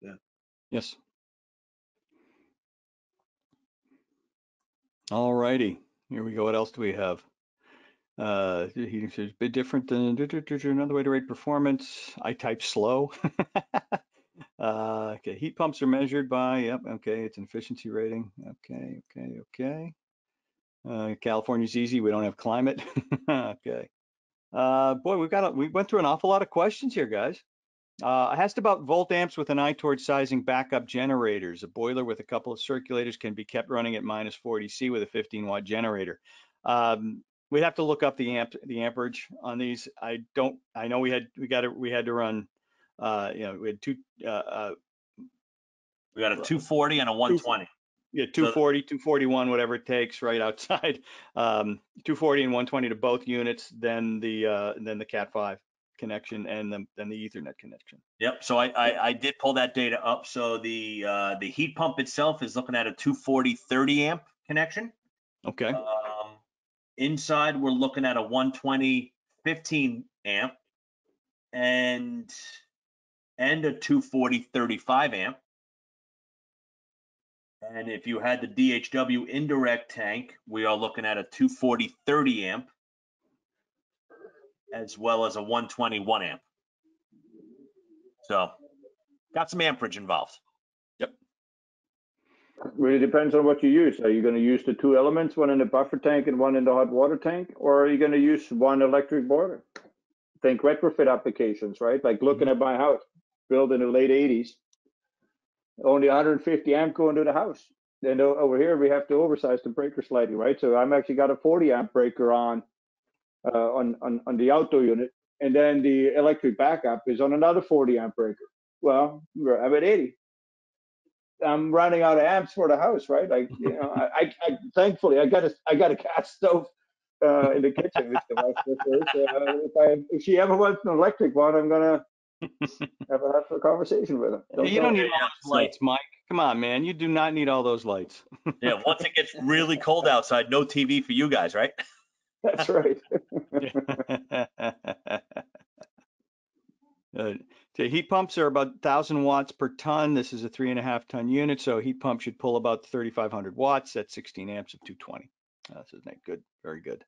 Yeah. Yes. All righty, here we go. What else do we have? Uh, heating is a bit different than another way to rate performance. I type slow. *laughs* Uh, okay, heat pumps are measured by, yep, okay, it's an efficiency rating. Okay, okay, okay. Uh, California's easy, we don't have climate. *laughs* Okay. Uh, boy, we've got, a- we went through an awful lot of questions here, guys. Uh, I asked about volt amps with an eye towards sizing backup generators. A boiler with a couple of circulators can be kept running at minus 40 C with a 15 watt generator. Um, we'd have to look up the amp, the amperage on these. I don't, I know we had, we got to, we had to run, uh, you know, we had two, uh, uh, We got a 240 and a 120. yeah, 240, 241, whatever it takes right outside. *laughs* Um, 240 and 120 to both units, then the, uh, then the Cat 5 connection and then, then the Ethernet connection. Yep, so I, I, I did pull that data up. So the, uh, the heat pump itself is looking at a 240, 30 amp connection. Okay. Um, inside, we're looking at a 120, 15 amp and, and a 240, 35 amp. And if you had the DHW indirect tank, we are looking at a 240, 30 amp as well as a 121 amp. So got some amperage involved. Really depends on what you use. Are you gonna use the two elements, one in the buffer tank and one in the hot water tank? Or are you gonna use one electric boiler? Think retrofit applications, right? Like looking at my house, built in the late eighties. Only hundred and fifty amp going to the house. Then over here, we have to oversize the breaker slightly, right? So I'm actually got a forty amp breaker on, uh, on, on, on the outdoor unit. And then the electric backup is on another forty amp breaker. Well, I'm at eighty. I'm running out of amps for the house, right? Like, you know, I, I, I thankfully I got a, I got a gas stove uh, in the kitchen. Which the wife prefers. Uh, if I, if she ever wants an electric one, I'm gonna *laughs* have a, have a conversation with her. You don't tell need all those lights, Mike. Come on, man. You do not need all those lights. *laughs* Yeah, once it gets really cold outside, no TV for you guys, right? *laughs* That's right. Uh, The heat pumps are about thousand watts per ton. This is a three and a half ton unit, so a heat pump should pull about thirty-five hundred watts. That's sixteen amps of two twenty. That's isn't that good? Very good.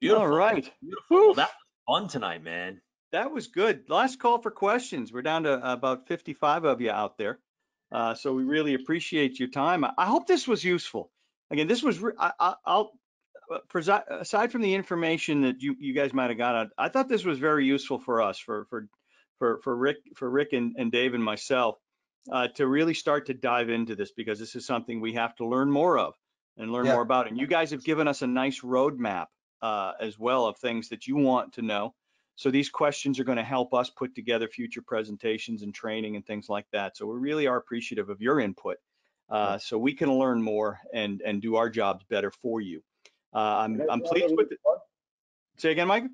Beautiful, All right. beautiful. Well, that was fun tonight, man. that was good. Last call for questions. We're down to about fifty-five of you out there. Uh, so we really appreciate your time. I, I hope this was useful. Again, this was, I, I, I'll, uh, presi- aside from the information that you, you guys might have got, out, I thought this was very useful for us, for, for, for, for Rick, for Rick and, and Dave and myself, uh, to really start to dive into this because this is something we have to learn more of and learn Yeah. more about. And you guys have given us a nice roadmap, uh, as well of things that you want to know. So these questions are going to help us put together future presentations and training and things like that. So we really are appreciative of your input, uh, so we can learn more and and do our jobs better for you. Uh, I'm I I'm pleased with it. little plug? Say again, Mike.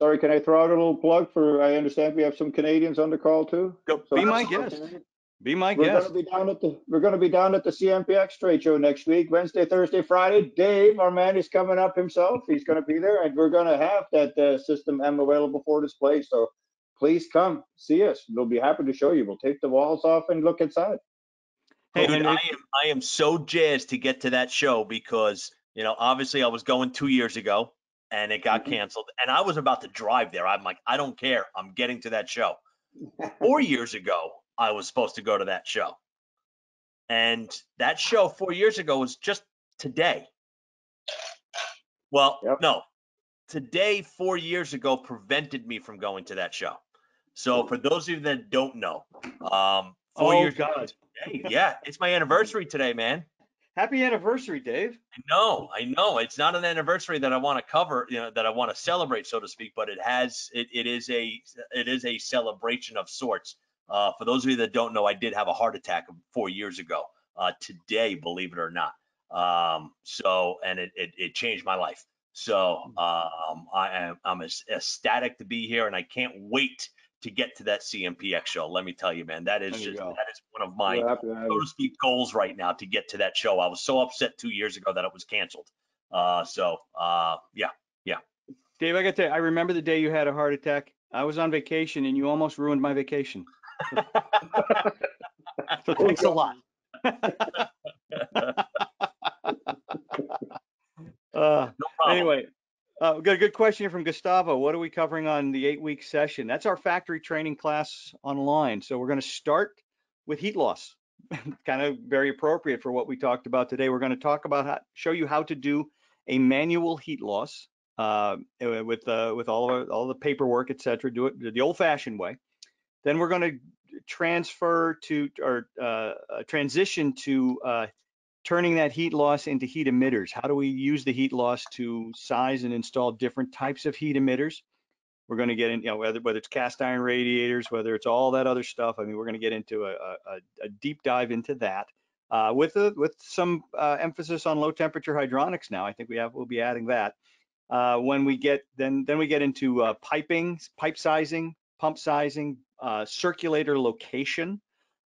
Sorry, can I throw out a little plug for, I understand we have some Canadians on the call too? Go, So be my that's- guest. Be my We're guest. gonna be down at the, we're gonna be down at the CMPX trade show next week, Wednesday, Thursday, Friday. Dave, our man, is coming up himself. He's gonna be there and we're gonna have that, uh, system M available for display. So please come see us. We'll be happy to show you. We'll take the walls off and look inside. Hey, Dude, I am I am so jazzed to get to that show because you know obviously I was going two years ago and it got Mhm. canceled and I was about to drive there. I'm like I don't care. I'm getting to that show. *laughs* Four years ago I was supposed to go to that show, and that show four years ago was just today. Well, Yep. no, today four years ago prevented me from going to that show. So for those of you that don't know, um, four Oh, years ago God. Yeah, it's my anniversary today, man. Happy anniversary, Dave. I know, I know. It's not an anniversary that I want to cover, you know, that I want to celebrate, so to speak, but it has, it, it is a, it is a celebration of sorts. Uh, for those of you that don't know, I did have a heart attack four years ago, uh, today, believe it or not. Um, so, and it, it, it changed my life. So, um, I am, I'm ecstatic to be here and I can't wait to get to that CMPX show. Let me tell you, man, that is just, go. that is one of my, We're happy to have so to speak, goals right now to get to that show. I was so upset two years ago that it was canceled. Uh, so, uh, yeah, yeah. Dave, I got to, I remember the day you had a heart attack. I was on vacation and you almost ruined my vacation. *laughs* *laughs* So thanks a lot. *laughs* Uh, no. Anyway, uh, we got a good question here from Gustavo. What are we covering on the eight week session? That's our factory training class online. So we're going to start with heat loss. *laughs* kind of very appropriate for what we talked about today. We're going to talk about how, show you how to do a manual heat loss uh, uh, with uh, with all of all the paperwork, et cetera. Do it the old fashioned way. Then we're going to transfer to or uh, transition to uh, turning that heat loss into heat emitters. How do we use the heat loss to size and install different types of heat emitters? We're going to get in, you know, whether whether it's cast iron radiators, whether it's all that other stuff. I mean, we're going to get into a, a, a deep dive into that uh, with a, with some uh, emphasis on low temperature hydronics. Now, I think we have we'll be adding that. Uh, when we get then then we get into uh, piping, pipe sizing, pump sizing, uh, circulator location,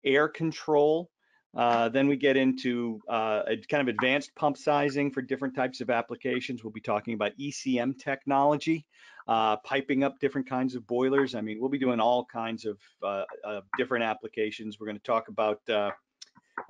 air control, uh, then we get into uh, kind of advanced pump sizing for different types of applications. We'll be talking about ECM technology, uh, piping up different kinds of boilers. I mean, we'll be doing all kinds of uh, different applications. We're going to talk about, uh,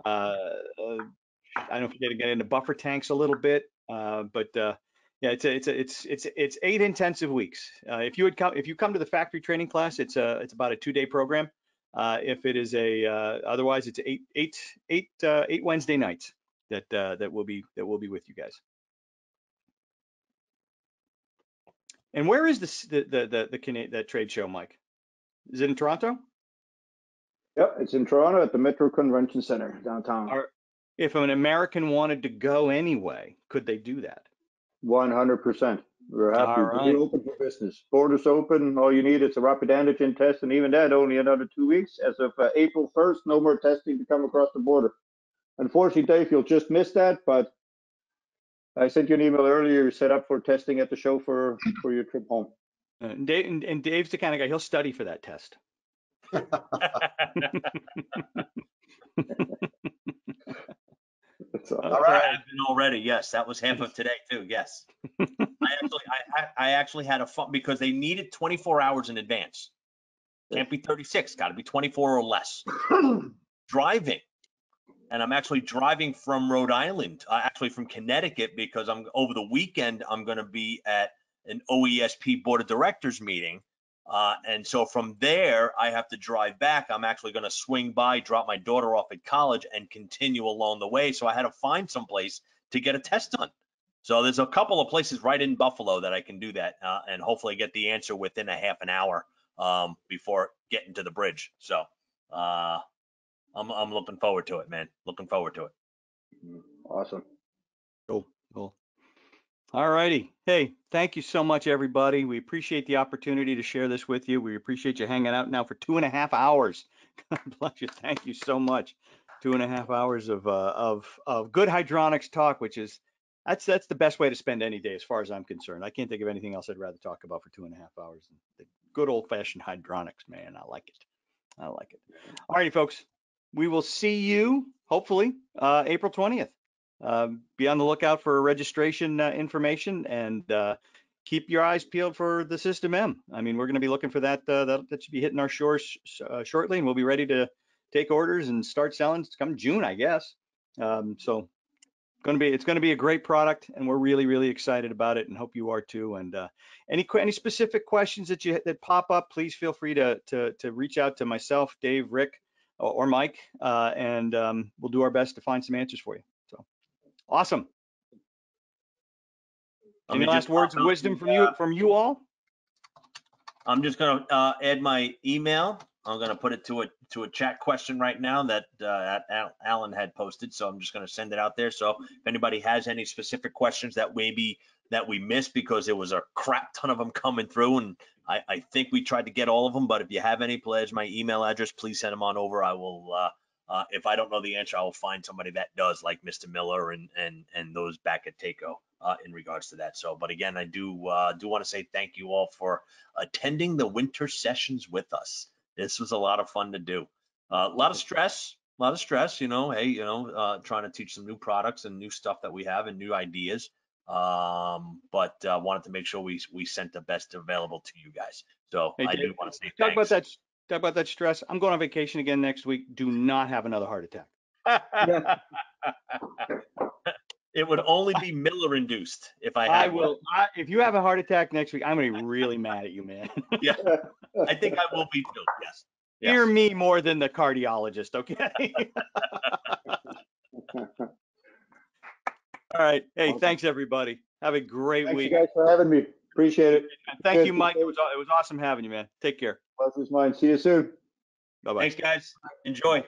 I don't going to get into buffer tanks a little bit, but yeah, it's a, it's a, it's it's it's eight intensive weeks. If you would come if you come to the factory training class, it's a it's about a two day program. Uh, if it is a, uh, otherwise it's eight, eight, eight, uh, eight Wednesday nights that, uh, that will be, that will be with you guys. And where is this, the, the, the, the, Cana- that trade show, Mike? Is it in Toronto? Yep, it's in Toronto at the Metro Convention Center downtown. Are- If an American wanted to go anyway, could they do that? One hundred percent. We're happy. All right. We're open for business. Borders open. All you need is a rapid antigen test, and even that only another two weeks. As of uh, April first, no more testing to come across the border. Unfortunately, Dave, you'll just miss that. But I sent you an email earlier. You're set up for testing at the show for for your trip home. Uh, And Dave, and, and Dave's the kind of guy, he'll study for that test. *laughs* *laughs* *laughs* That's all. All right. I've been already. Yes, that was half of today too. Yes. *laughs* I actually, I, I- I actually had a fun because they needed 24 hours in advance. Can't be 36. Got to be 24 or less. *clears throat* driving, and I'm actually driving from Rhode Island, uh, actually from Connecticut, because I'm over the weekend. I'm going to be at an OESP Board of Directors meeting. Uh, and so from there, I have to drive back. I'm actually going to swing by, drop my daughter off at college, and continue along the way. So I had to find some place to get a test done. So there's a couple of places right in Buffalo that I can do that, uh, and hopefully get the answer within a half an hour um, before getting to the bridge. So uh, I'm I'm looking forward to it, man. Looking forward to it. Awesome. Cool, cool. All righty. Hey, thank you so much, everybody. We appreciate the opportunity to share this with you. We appreciate you hanging out now for two and a half hours. *laughs* God bless you. Thank you so much. Two and a half hours of uh, of of good hydronics talk, which is that's that's the best way to spend any day, as far as I'm concerned. I can't think of anything else I'd rather talk about for two and a half hours. The good old fashioned hydronics, man. I like it. I like it. All righty, folks. We will see you hopefully uh, April 20th. Um, be on the lookout for registration uh, information and uh, keep your eyes peeled for the System M. I mean, we're going to be looking for that, uh, that. That should be hitting our shores shortly, and we'll be ready to take orders and start selling come June, I guess. Um, so, going to be it's going to be a great product, and we're really really excited about it, and hope you are too. And uh, any any specific questions that you that pop up, please feel free to to to reach out to myself, Dave, Rick, or, or Mike, uh, and um, we'll do our best to find some answers for you. So, awesome. Let Any last just words of wisdom from you uh, from you all? I'm just gonna uh, add my email. I'm gonna put it to a to a chat question right now that uh, Alan had posted. So I'm just gonna send it out there. So if anybody has any specific questions that maybe that we missed because there was a crap ton of them coming through, and I, I think we tried to get all of them. But if you have any, pledge my email address. Please send them on over. I will. Uh, uh, if I don't know the answer, I will find somebody that does, like Mr. Miller and and and those back at Taco. uh, in regards to that. So, but again, I do uh, do want to say thank you all for attending the winter sessions with us. This was a lot of fun to do. Uh, a lot of stress, a lot of stress. You know, hey, you know, uh, trying to teach some new products and new stuff that we have and new ideas. Um, but uh, wanted to make sure we we sent the best available to you guys. So Hey, I Dave, do want to say Talk about that, talk about that stress. I'm going on vacation again next week. Do not have another heart attack. it would only be Miller induced if I had. I will, I, if you have a heart attack next week, I'm gonna be really mad at you, man. *laughs* yeah, I think I will be too. Yes. Yes. Hear me more than the cardiologist, okay? *laughs* All right. Hey, Awesome. thanks, everybody. Have a great week. Thanks you week. guys for having me. Appreciate it. Thank you, Mike. It was, it was awesome having you, man. Take care. Pleasure's mine. See you soon. Bye-bye. Thanks, guys. Enjoy.